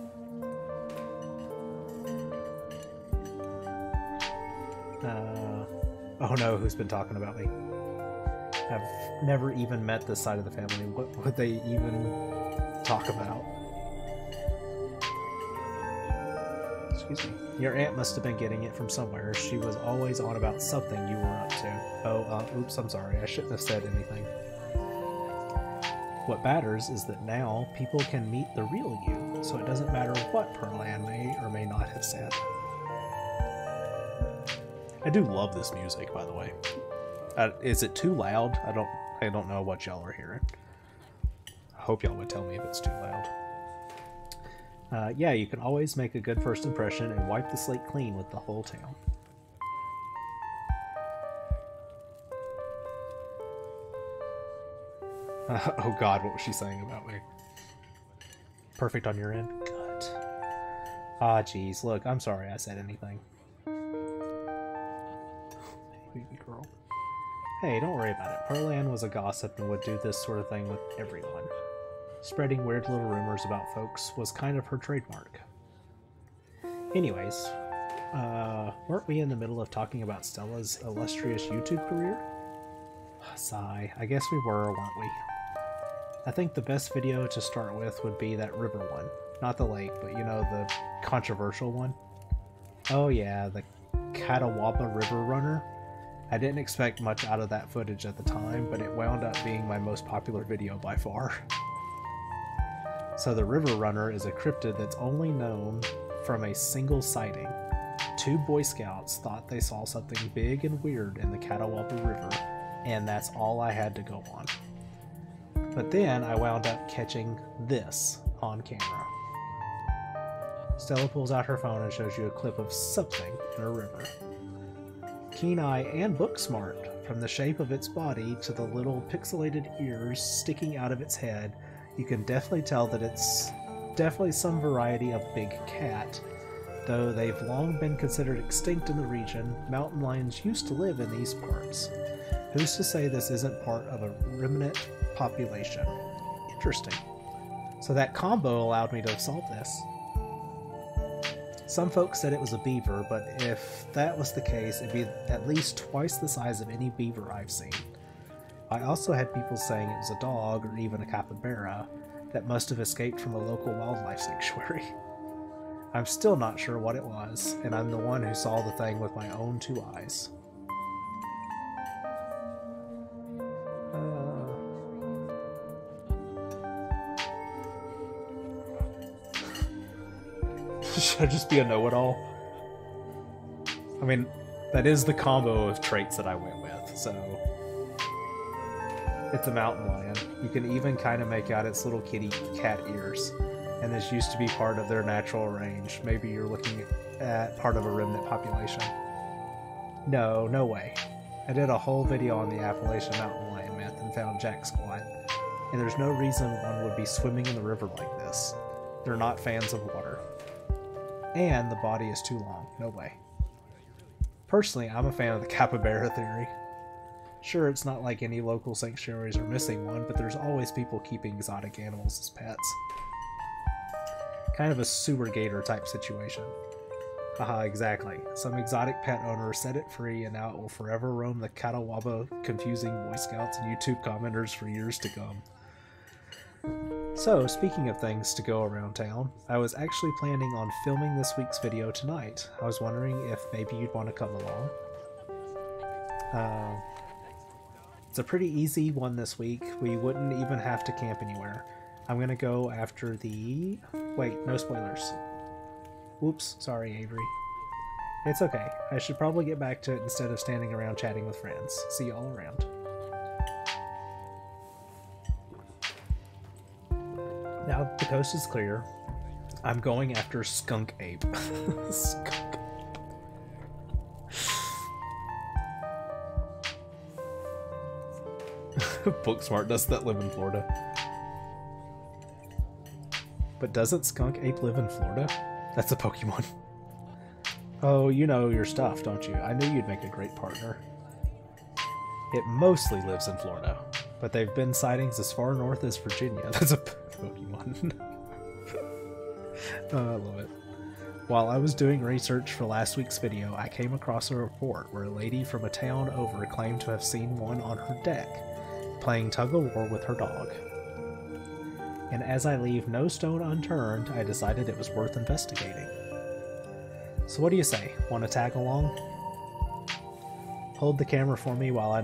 Speaker 2: Uh, oh no, who's been talking about me? I've never even met this side of the family. What would they even talk about? Excuse me. Your aunt must have been getting it from somewhere. She was always on about something you were up to. Oh, uh, oops, I'm sorry. I shouldn't have said anything. What matters is that now people can meet the real you, so it doesn't matter what Pearl Ann may or may not have said. I do love this music, by the way. Uh, is it too loud? I don't. I don't know what y'all are hearing. I hope y'all would tell me if it's too loud. Uh, yeah, you can always make a good first impression and wipe the slate clean with the whole town. Uh, oh God, what was she saying about me? Perfect on your end. Good. Ah, jeez. Look, I'm sorry I said anything. Girl. Hey, don't worry about it. Pearl Ann was a gossip and would do this sort of thing with everyone. Spreading weird little rumors about folks was kind of her trademark. Anyways, uh, weren't we in the middle of talking about Stella's illustrious YouTube career? Sigh. I guess we were, weren't we? I think the best video to start with would be that river one. Not the lake, but you know, the controversial one. Oh yeah, the Catawba River Runner. I didn't expect much out of that footage at the time, but it wound up being my most popular video by far. So the River Runner is a cryptid that's only known from a single sighting. Two Boy Scouts thought they saw something big and weird in the Catawba River, and that's all I had to go on. But then I wound up catching this on camera. Stella pulls out her phone and shows you a clip of something in a river. Keen eye and book smart, from the shape of its body to the little pixelated ears sticking out of its head, you can definitely tell that it's definitely some variety of big cat. Though they've long been considered extinct in the region, mountain lions used to live in these parts. Who's to say this isn't part of a remnant population? Interesting. So that combo allowed me to solve this. Some folks said it was a beaver, but if that was the case, it'd be at least twice the size of any beaver I've seen. I also had people saying it was a dog or even a capybara that must have escaped from a local wildlife sanctuary. I'm still not sure what it was, and I'm the one who saw the thing with my own two eyes. Should I just be a know-it-all? I mean, that is the combo of traits that I went with, so... It's a mountain lion. You can even kind of make out its little kitty cat ears. And this used to be part of their natural range. Maybe you're looking at part of a remnant population. No, no way. I did a whole video on the Appalachian mountain lion myth and found Jack Squat. And there's no reason one would be swimming in the river like this. They're not fans of water. And the body is too long. No way. Personally, I'm a fan of the capybara theory. Sure, it's not like any local sanctuaries are missing one, but there's always people keeping exotic animals as pets. Kind of a sewer gator type situation. Haha, exactly. Some exotic pet owner set it free and now it will forever roam the Catawba confusing Boy Scouts and YouTube commenters for years to come. So, speaking of things to go around town, I was actually planning on filming this week's video tonight. I was wondering if maybe you'd want to come along. Uh, it's a pretty easy one this week. We wouldn't even have to camp anywhere. I'm gonna go after the... Wait, no spoilers. Whoops, sorry Avery. It's okay. I should probably get back to it instead of standing around chatting with friends. See y'all around. Now the coast is clear, I'm going after Skunk Ape. Skunk Booksmart does that live in Florida. But doesn't Skunk Ape live in Florida? That's a Pokemon. Oh, you know your stuff, don't you? I knew you'd make a great partner. It mostly lives in Florida, but they've been sightings as far north as Virginia. That's a Pokemon. oh, I love it. While I was doing research for last week's video, I came across a report where a lady from a town over claimed to have seen one on her deck, playing tug of war with her dog. And as I leave no stone unturned, I decided it was worth investigating. So, what do you say? Want to tag along? Hold the camera for me while I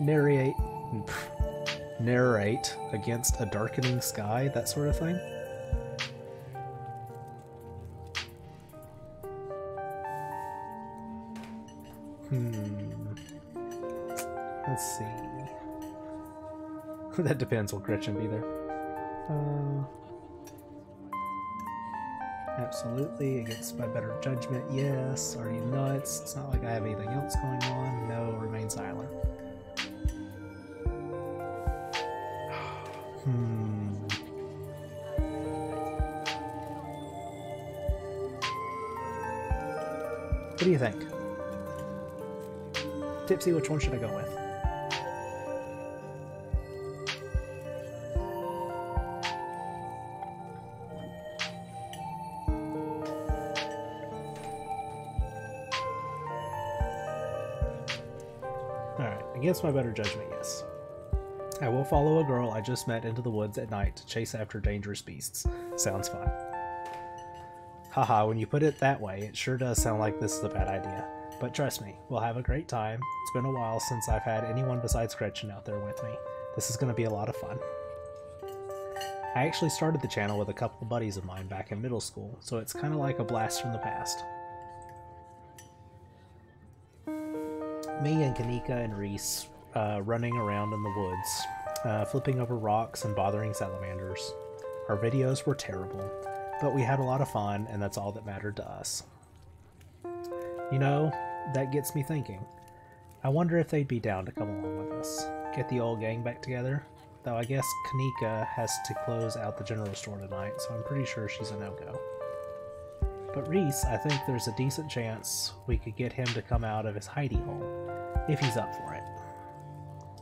Speaker 2: narrate narrate against a darkening sky, that sort of thing. Hmm. Let's see. that depends. Will Gretchen be there? Uh, absolutely. Against my better judgment, yes. Are you nuts? It's not like I have anything else going on. No, remain silent. Hmm. What do you think? Tipsy, which one should I go with? Alright, against my better judgment, yes. I will follow a girl I just met into the woods at night to chase after dangerous beasts. Sounds fun. Haha, when you put it that way, it sure does sound like this is a bad idea. But trust me, we'll have a great time. It's been a while since I've had anyone besides Gretchen out there with me. This is going to be a lot of fun. I actually started the channel with a couple buddies of mine back in middle school, so it's kind of like a blast from the past. Me and Kanika and Reese uh, running around in the woods, uh, flipping over rocks and bothering salamanders. Our videos were terrible, but we had a lot of fun, and that's all that mattered to us. You know, that gets me thinking. I wonder if they'd be down to come along with us. Get the old gang back together? Though I guess Kanika has to close out the general store tonight, so I'm pretty sure she's a no-go. But Reese, I think there's a decent chance we could get him to come out of his hidey hole, if he's up for it.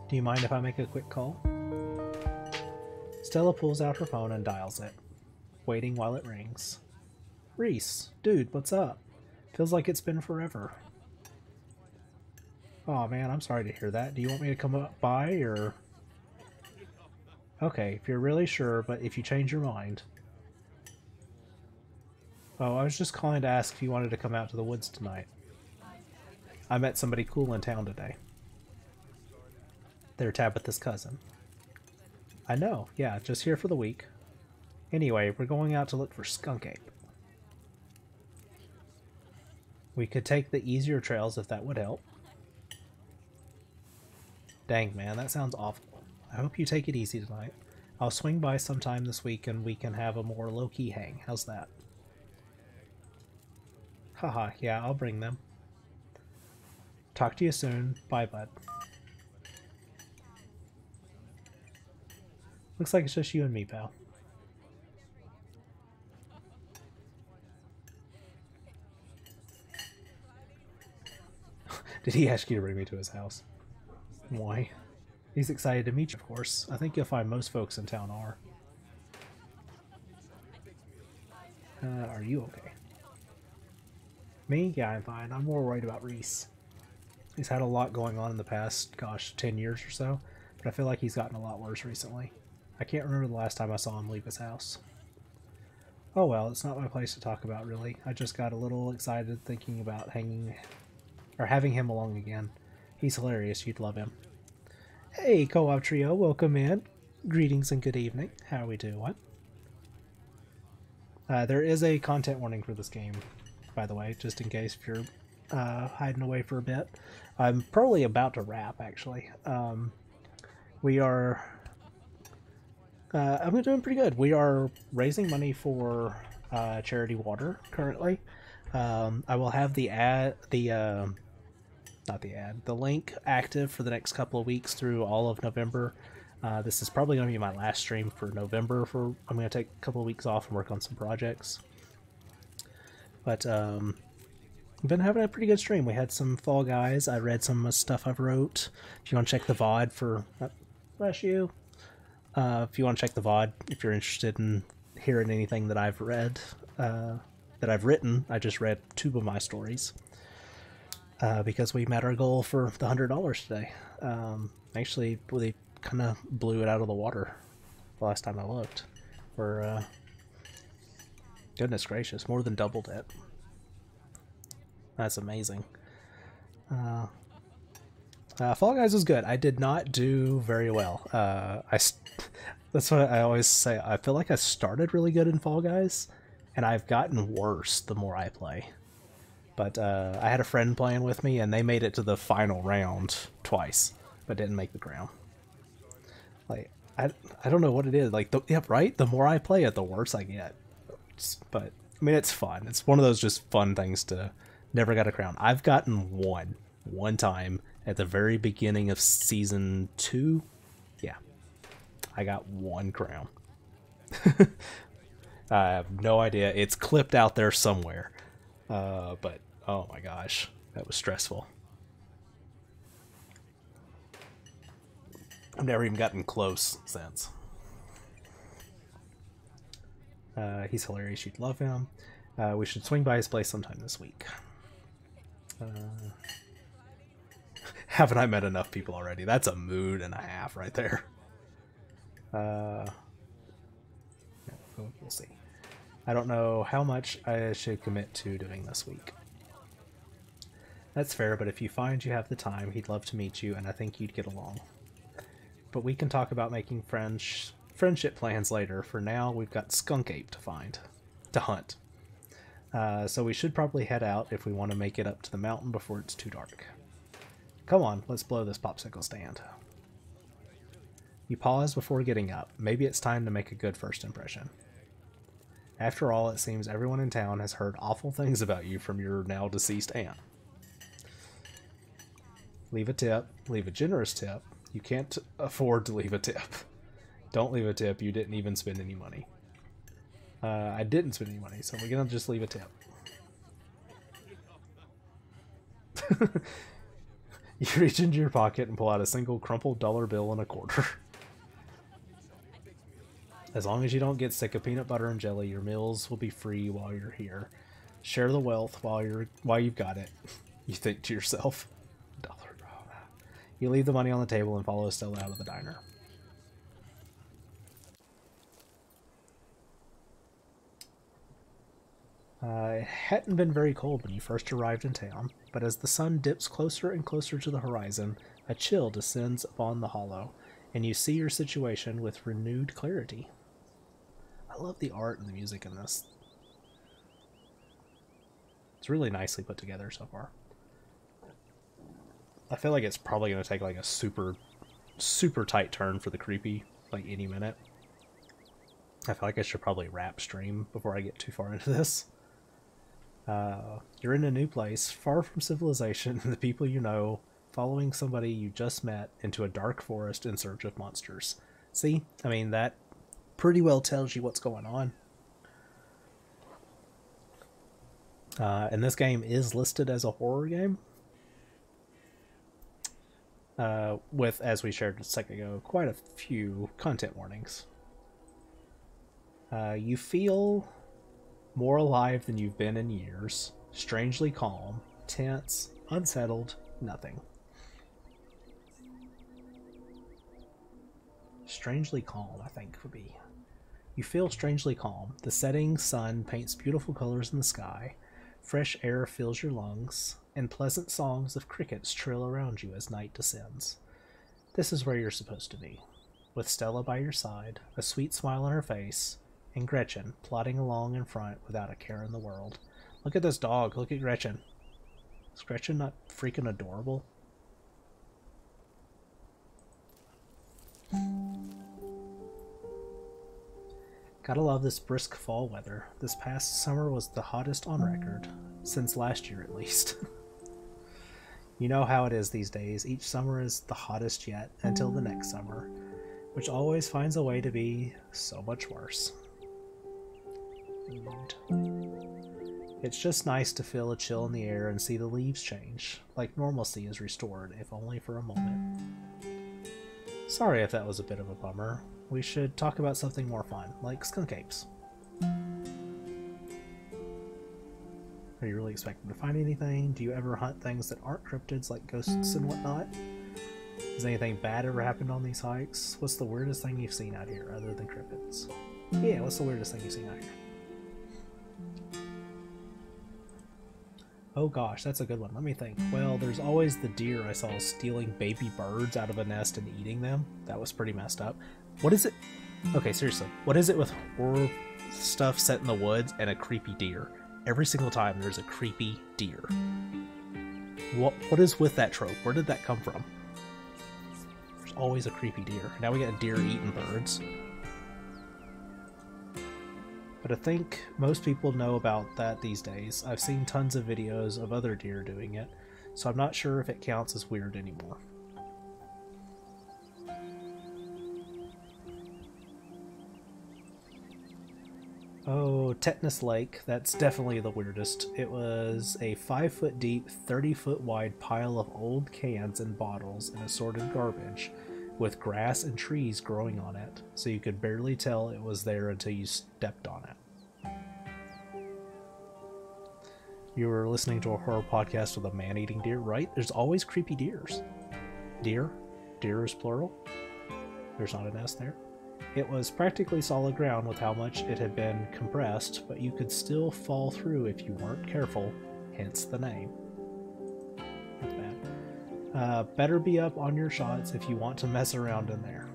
Speaker 2: Do you mind if I make a quick call? Stella pulls out her phone and dials it, waiting while it rings. Reese, dude, what's up? Feels like it's been forever. Oh man, I'm sorry to hear that. Do you want me to come up by or Okay, if you're really sure, but if you change your mind. Oh, I was just calling to ask if you wanted to come out to the woods tonight. I met somebody cool in town today. They're Tabitha's cousin. I know, yeah, just here for the week. Anyway, we're going out to look for Skunk Ape. We could take the easier trails if that would help. Dang, man, that sounds awful. I hope you take it easy tonight. I'll swing by sometime this week and we can have a more low-key hang. How's that? Haha, yeah, I'll bring them. Talk to you soon. Bye, bud. Looks like it's just you and me, pal. Did he ask you to bring me to his house? Why? He's excited to meet you, of course. I think you'll find most folks in town are. Uh, are you okay? Me? Yeah, I'm fine. I'm more worried about Reese. He's had a lot going on in the past, gosh, 10 years or so, but I feel like he's gotten a lot worse recently. I can't remember the last time I saw him leave his house. Oh well, it's not my place to talk about, really. I just got a little excited thinking about hanging, or having him along again. He's hilarious, you'd love him. Hey, Co-op Trio, welcome in. Greetings and good evening. How are we doing? Uh, there is a content warning for this game, by the way, just in case if you're uh, hiding away for a bit. I'm probably about to wrap, actually. Um, we are. Uh, I'm doing pretty good. We are raising money for uh, charity water currently. Um, I will have the ad, the uh, not the ad, the link active for the next couple of weeks through all of November. Uh, this is probably going to be my last stream for November. For I'm going to take a couple of weeks off and work on some projects. But um, I've been having a pretty good stream. We had some Fall Guys. I read some stuff I've wrote. If you want to check the VOD for, uh, bless you. Uh, if you want to check the VOD, if you're interested in hearing anything that I've read, uh, that I've written, I just read two of my stories. Uh, because we met our goal for the hundred dollars today. Um, actually, they kind of blew it out of the water the last time I looked. We're uh, goodness gracious, more than doubled it. That's amazing. Uh, uh, Fall Guys was good. I did not do very well. Uh, I that's what I always say. I feel like I started really good in Fall Guys, and I've gotten worse the more I play. But uh, I had a friend playing with me, and they made it to the final round twice, but didn't make the crown. Like I, I don't know what it is. Like, the, yeah, right. The more I play it, the worse I get. But I mean, it's fun. It's one of those just fun things to never got a crown. I've gotten one, one time at the very beginning of season two. I got one crown. I have no idea. It's clipped out there somewhere. Uh, but oh my gosh, that was stressful. I've never even gotten close since. Uh, he's hilarious. You'd love him. Uh, we should swing by his place sometime this week. Uh, haven't I met enough people already? That's a mood and a half right there. Uh, we'll- see. I don't know how much I should commit to doing this week. That's fair, but if you find you have the time, he'd love to meet you, and I think you'd get along. But we can talk about making friends, friendship plans later. For now, we've got Skunk Ape to find, to hunt. Uh, so we should probably head out if we want to make it up to the mountain before it's too dark. Come on, let's blow this popsicle stand. You pause before getting up. Maybe it's time to make a good first impression. After all, it seems everyone in town has heard awful things about you from your now deceased aunt. Leave a tip. Leave a generous tip. You can't afford to leave a tip. Don't leave a tip. You didn't even spend any money. Uh, I didn't spend any money, so we're gonna just leave a tip. you reach into your pocket and pull out a single crumpled dollar bill and a quarter. As long as you don't get sick of peanut butter and jelly, your meals will be free while you're here. Share the wealth while you're while you've got it. You think to yourself. Dollar. You leave the money on the table and follow Stella out of the diner. Uh, it hadn't been very cold when you first arrived in town, but as the sun dips closer and closer to the horizon, a chill descends upon the hollow, and you see your situation with renewed clarity. I love the art and the music in this. It's really nicely put together so far. I feel like it's probably going to take like a super, super tight turn for the creepy, like any minute. I feel like I should probably wrap stream before I get too far into this. Uh, you're in a new place, far from civilization the people you know, following somebody you just met into a dark forest in search of monsters. See? I mean, that pretty well tells you what's going on. Uh, and this game is listed as a horror game. Uh, with, as we shared a second ago, quite a few content warnings. Uh, you feel more alive than you've been in years, strangely calm, tense, unsettled, nothing. Strangely calm, I think, would be. You feel strangely calm. The setting sun paints beautiful colors in the sky, fresh air fills your lungs, and pleasant songs of crickets trill around you as night descends. This is where you're supposed to be, with Stella by your side, a sweet smile on her face, and Gretchen plodding along in front without a care in the world. Look at this dog. Look at Gretchen. Is Gretchen not freaking adorable? Gotta love this brisk fall weather. This past summer was the hottest on record, since last year at least. you know how it is these days. Each summer is the hottest yet until the next summer, which always finds a way to be so much worse. And it's just nice to feel a chill in the air and see the leaves change, like normalcy is restored, if only for a moment. Sorry if that was a bit of a bummer. We should talk about something more fun, like skunk apes. Are you really expecting to find anything? Do you ever hunt things that aren't cryptids, like ghosts and whatnot? Has anything bad ever happened on these hikes? What's the weirdest thing you've seen out here, other than cryptids? Yeah, what's the weirdest thing you've seen out here? Oh gosh, that's a good one. Let me think. Well, there's always the deer I saw stealing baby birds out of a nest and eating them. That was pretty messed up. What is it? Okay, seriously. What is it with horror stuff set in the woods and a creepy deer? Every single time there's a creepy deer. What what is with that trope? Where did that come from? There's always a creepy deer. Now we got a deer eating birds. But I think most people know about that these days. I've seen tons of videos of other deer doing it, so I'm not sure if it counts as weird anymore. Oh, Tetanus Lake, that's definitely the weirdest. It was a 5 foot deep, 30 foot wide pile of old cans and bottles and assorted garbage, with grass and trees growing on it, so you could barely tell it was there until you stepped on it. You were listening to a horror podcast with a man eating deer, right? There's always creepy deers. Deer? Deer is plural? There's not an S there. It was practically solid ground with how much it had been compressed, but you could still fall through if you weren't careful, hence the name. Uh, better be up on your shots if you want to mess around in there.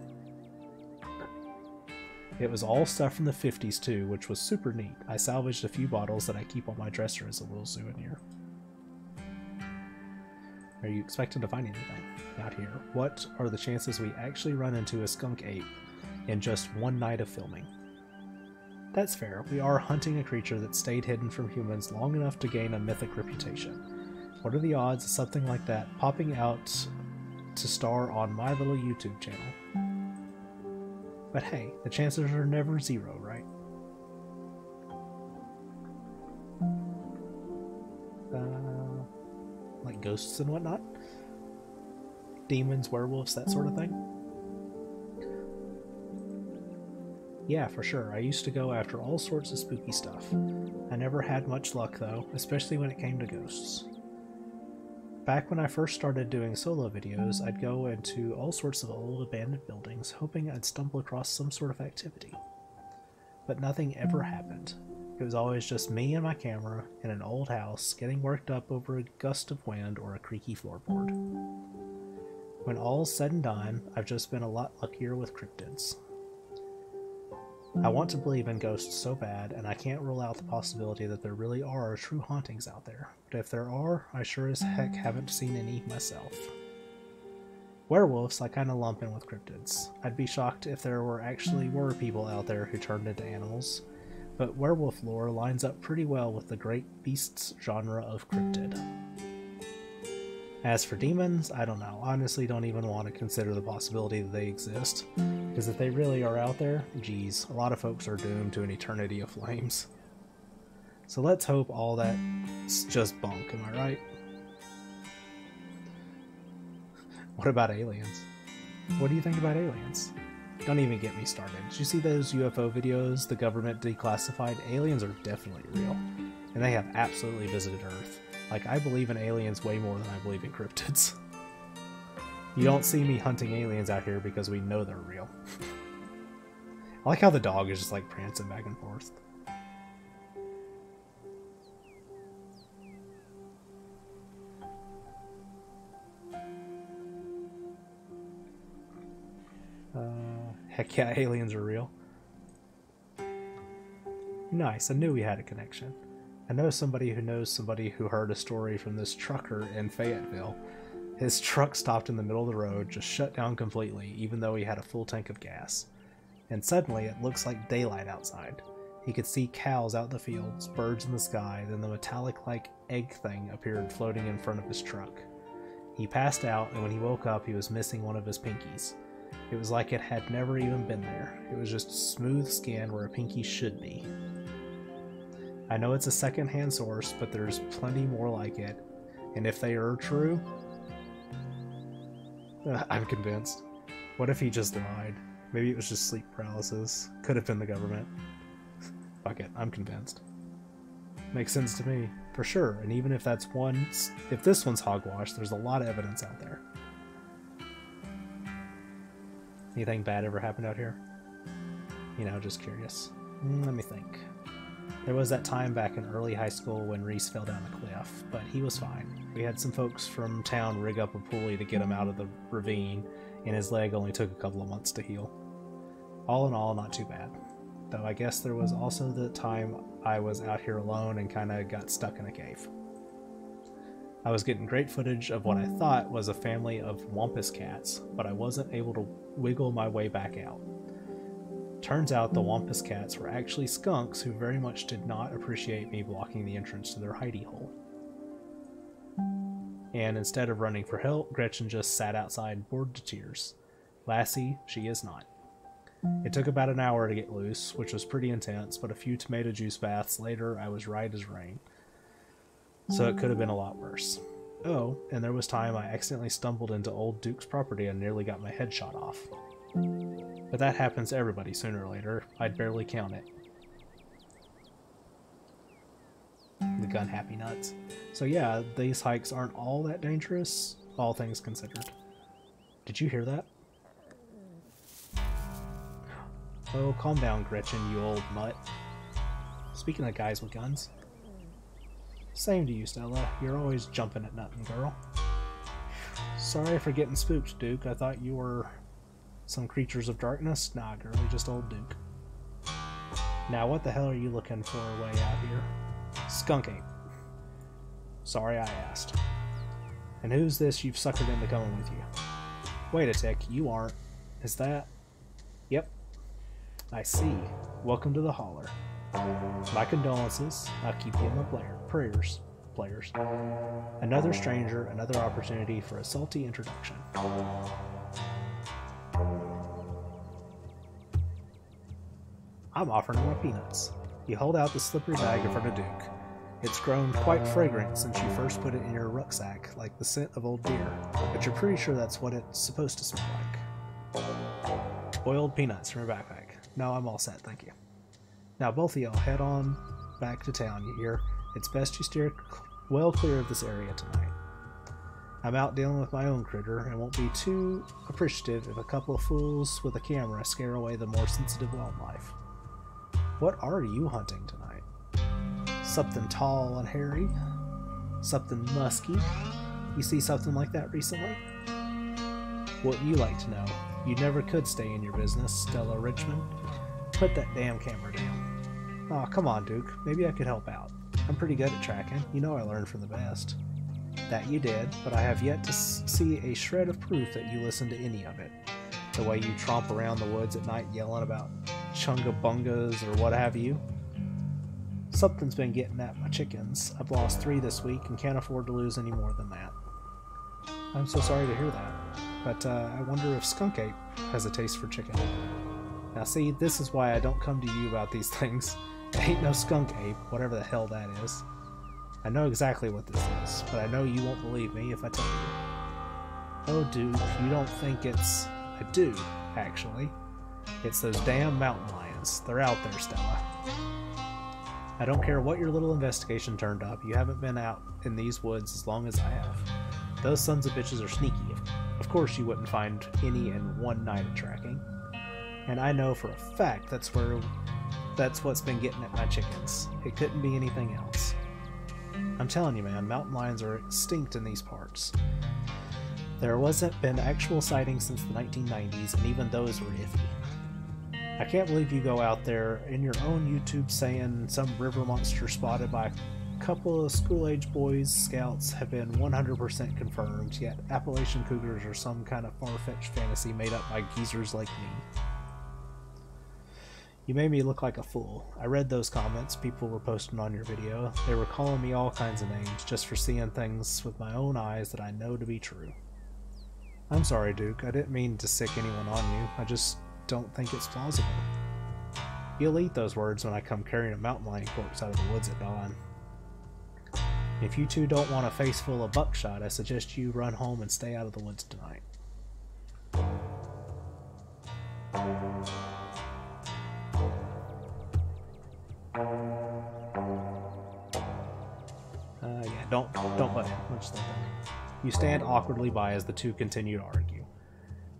Speaker 2: It was all stuff from the 50s too, which was super neat. I salvaged a few bottles that I keep on my dresser as a little souvenir. Are you expecting to find anything out here? What are the chances we actually run into a skunk ape in just one night of filming? That's fair. We are hunting a creature that stayed hidden from humans long enough to gain a mythic reputation. What are the odds of something like that popping out to star on my little YouTube channel? But hey, the chances are never zero, right? Uh, like ghosts and whatnot? Demons, werewolves, that sort of thing? Yeah, for sure. I used to go after all sorts of spooky stuff. I never had much luck, though, especially when it came to ghosts. Back when I first started doing solo videos, I'd go into all sorts of old abandoned buildings, hoping I'd stumble across some sort of activity. But nothing ever happened. It was always just me and my camera in an old house getting worked up over a gust of wind or a creaky floorboard. When all's said and done, I've just been a lot luckier with cryptids. I want to believe in ghosts so bad, and I can't rule out the possibility that there really are true hauntings out there. But if there are, I sure as heck haven't seen any myself. Werewolves, I kinda lump in with cryptids. I'd be shocked if there were actually were people out there who turned into animals, but werewolf lore lines up pretty well with the great beasts genre of cryptid. As for demons, I don't know. Honestly, don't even want to consider the possibility that they exist. Because if they really are out there, geez, a lot of folks are doomed to an eternity of flames. So let's hope all that's just bunk, am I right? What about aliens? What do you think about aliens? Don't even get me started. Did you see those UFO videos the government declassified? Aliens are definitely real. And they have absolutely visited Earth. Like, I believe in aliens way more than I believe in cryptids. You don't see me hunting aliens out here because we know they're real. I like how the dog is just like prancing back and forth. Uh, heck yeah, aliens are real. Nice, I knew we had a connection. I know somebody who knows somebody who heard a story from this trucker in Fayetteville. His truck stopped in the middle of the road, just shut down completely, even though he had a full tank of gas. And suddenly it looks like daylight outside. He could see cows out in the fields, birds in the sky, then the metallic like egg thing appeared floating in front of his truck. He passed out, and when he woke up, he was missing one of his pinkies. It was like it had never even been there. It was just a smooth skin where a pinky should be. I know it's a second-hand source, but there's plenty more like it. And if they are true, uh, I'm convinced. What if he just lied? Maybe it was just sleep paralysis. Could have been the government. Fuck it, I'm convinced. Makes sense to me, for sure. And even if that's one, if this one's hogwash, there's a lot of evidence out there. Anything bad ever happened out here? You know, just curious. Mm, let me think. There was that time back in early high school when Reese fell down a cliff, but he was fine. We had some folks from town rig up a pulley to get him out of the ravine, and his leg only took a couple of months to heal. All in all, not too bad. Though I guess there was also the time I was out here alone and kinda got stuck in a cave. I was getting great footage of what I thought was a family of wampus cats, but I wasn't able to wiggle my way back out. Turns out the wampus cats were actually skunks who very much did not appreciate me blocking the entrance to their hidey hole. And instead of running for help, Gretchen just sat outside, bored to tears. Lassie, she is not. It took about an hour to get loose, which was pretty intense, but a few tomato juice baths later, I was right as rain. So it could have been a lot worse. Oh, and there was time I accidentally stumbled into old Duke's property and nearly got my head shot off. But that happens to everybody sooner or later. I'd barely count it. The gun happy nuts. So yeah, these hikes aren't all that dangerous, all things considered. Did you hear that? Oh, calm down, Gretchen, you old mutt. Speaking of guys with guns. Same to you, Stella. You're always jumping at nothing, girl. Sorry for getting spooked, Duke. I thought you were some creatures of darkness? Nah, girlie, just old Duke. Now, what the hell are you looking for way out here? Skunk ape. Sorry I asked. And who's this you've suckered into coming with you? Wait a tick, you aren't. Is that? Yep. I see. Welcome to the holler. My condolences. I'll keep you in my player prayers, players. Another stranger, another opportunity for a salty introduction. I'm offering him my peanuts. You hold out the slippery bag in front of Duke. It's grown quite fragrant since you first put it in your rucksack, like the scent of old beer, but you're pretty sure that's what it's supposed to smell like. Boiled peanuts from your backpack. No, I'm all set, thank you. Now, both of y'all head on back to town, you hear? It's best you steer well clear of this area tonight. I'm out dealing with my own critter and won't be too appreciative if a couple of fools with a camera scare away the more sensitive wildlife. What are you hunting tonight? Something tall and hairy? Something musky? You see something like that recently? What you like to know? You never could stay in your business, Stella Richmond. Put that damn camera down. Aw, oh, come on, Duke. Maybe I could help out. I'm pretty good at tracking. You know I learned from the best. That you did, but I have yet to see a shred of proof that you listened to any of it. The way you tromp around the woods at night yelling about chungabungas or what have you. Something's been getting at my chickens. I've lost three this week and can't afford to lose any more than that. I'm so sorry to hear that, but uh, I wonder if Skunk Ape has a taste for chicken. Now, see, this is why I don't come to you about these things. Ain't no skunk ape, whatever the hell that is. I know exactly what this is, but I know you won't believe me if I tell you. Oh, dude, you don't think it's. I do, actually. It's those damn mountain lions. They're out there, Stella. I don't care what your little investigation turned up, you haven't been out in these woods as long as I have. Those sons of bitches are sneaky. Of course, you wouldn't find any in one night of tracking. And I know for a fact that's where that's what's been getting at my chickens. It couldn't be anything else. I'm telling you, man, mountain lions are extinct in these parts. There wasn't been actual sightings since the 1990s, and even those were iffy. I can't believe you go out there in your own YouTube saying some river monster spotted by a couple of school age boys scouts have been 100% confirmed, yet Appalachian cougars are some kind of far fetched fantasy made up by geezers like me. You made me look like a fool. I read those comments people were posting on your video. They were calling me all kinds of names just for seeing things with my own eyes that I know to be true. I'm sorry, Duke. I didn't mean to sick anyone on you. I just don't think it's plausible. You'll eat those words when I come carrying a mountain lion corpse out of the woods at dawn. If you two don't want a face full of buckshot, I suggest you run home and stay out of the woods tonight. Uh, yeah, don't don't butt the You stand awkwardly by as the two continue to argue.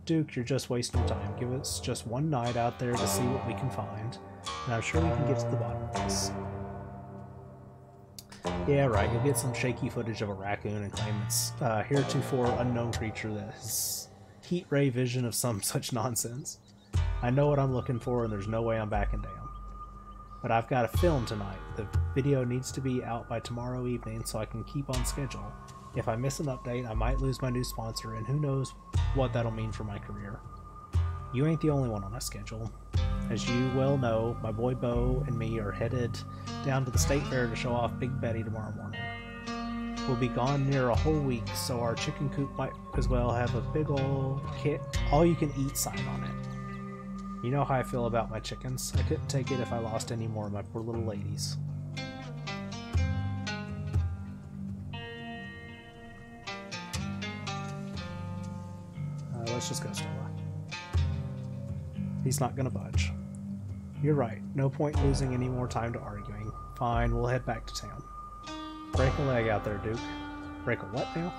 Speaker 2: Duke, you're just wasting time. Give us just one night out there to see what we can find, and I'm sure we can get to the bottom of this. Yeah, right. You'll get some shaky footage of a raccoon and claim it's a heretofore unknown creature that has heat ray vision of some such nonsense. I know what I'm looking for, and there's no way I'm backing down. But I've got to film tonight. The video needs to be out by tomorrow evening so I can keep on schedule. If I miss an update, I might lose my new sponsor, and who knows what that'll mean for my career. You ain't the only one on a schedule. As you well know, my boy Bo and me are headed down to the state fair to show off Big Betty tomorrow morning. We'll be gone near a whole week, so our chicken coop might as well have a big ol' kit, all you can eat sign on it. You know how I feel about my chickens. I couldn't take it if I lost any more of my poor little ladies. Let's just go, Stella. He's not gonna budge. You're right. No point losing any more time to arguing. Fine, we'll head back to town. Break a leg out there, Duke. Break a what now?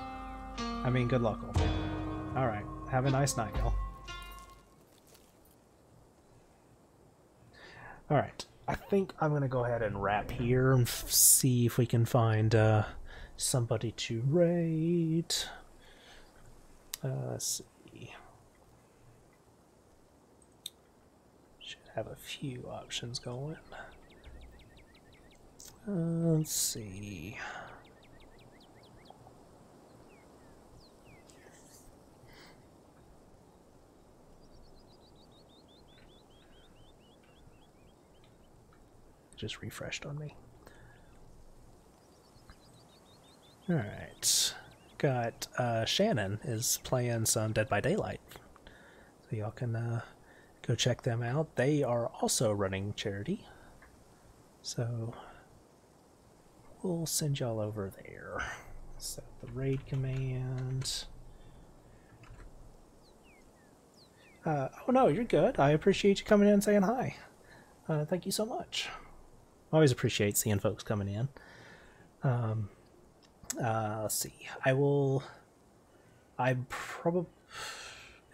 Speaker 2: I mean, good luck, old man. Alright, have a nice night, y'all. Alright, I think I'm gonna go ahead and wrap here and see if we can find uh, somebody to rate. Uh, let's see. Should have a few options going. Uh, let's see. Just refreshed on me. Alright. Got uh, Shannon is playing some Dead by Daylight. So y'all can uh, go check them out. They are also running charity. So we'll send y'all over there. Set the raid command. Uh, oh no, you're good. I appreciate you coming in and saying hi. Uh, thank you so much. Always appreciate seeing folks coming in. Um, uh, let's see. I will. I probably,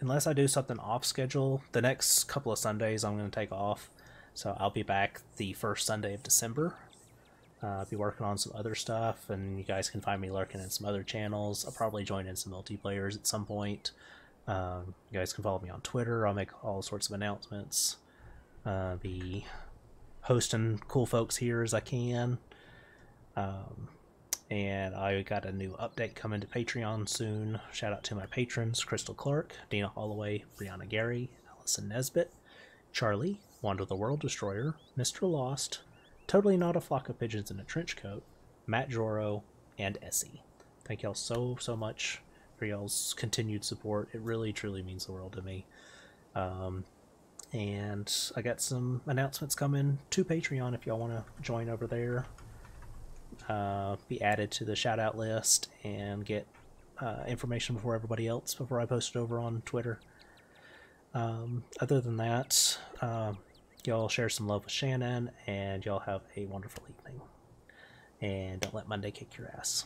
Speaker 2: unless I do something off schedule, the next couple of Sundays I'm going to take off. So I'll be back the first Sunday of December. Uh, I'll be working on some other stuff, and you guys can find me lurking in some other channels. I'll probably join in some multiplayers at some point. Um, you guys can follow me on Twitter. I'll make all sorts of announcements. Uh, be hosting cool folks here as I can. Um, and I got a new update coming to Patreon soon. Shout out to my patrons Crystal Clark, Dina Holloway, Brianna Gary, Allison Nesbitt, Charlie, Wander the World Destroyer, Mr. Lost, Totally Not a Flock of Pigeons in a Trench Coat, Matt Joro, and Essie. Thank y'all so, so much for y'all's continued support. It really, truly means the world to me. Um, and I got some announcements coming to Patreon if y'all want to join over there. Uh, be added to the shout out list and get uh, information before everybody else before I post it over on Twitter. Um, other than that, uh, y'all share some love with Shannon and y'all have a wonderful evening. And don't let Monday kick your ass.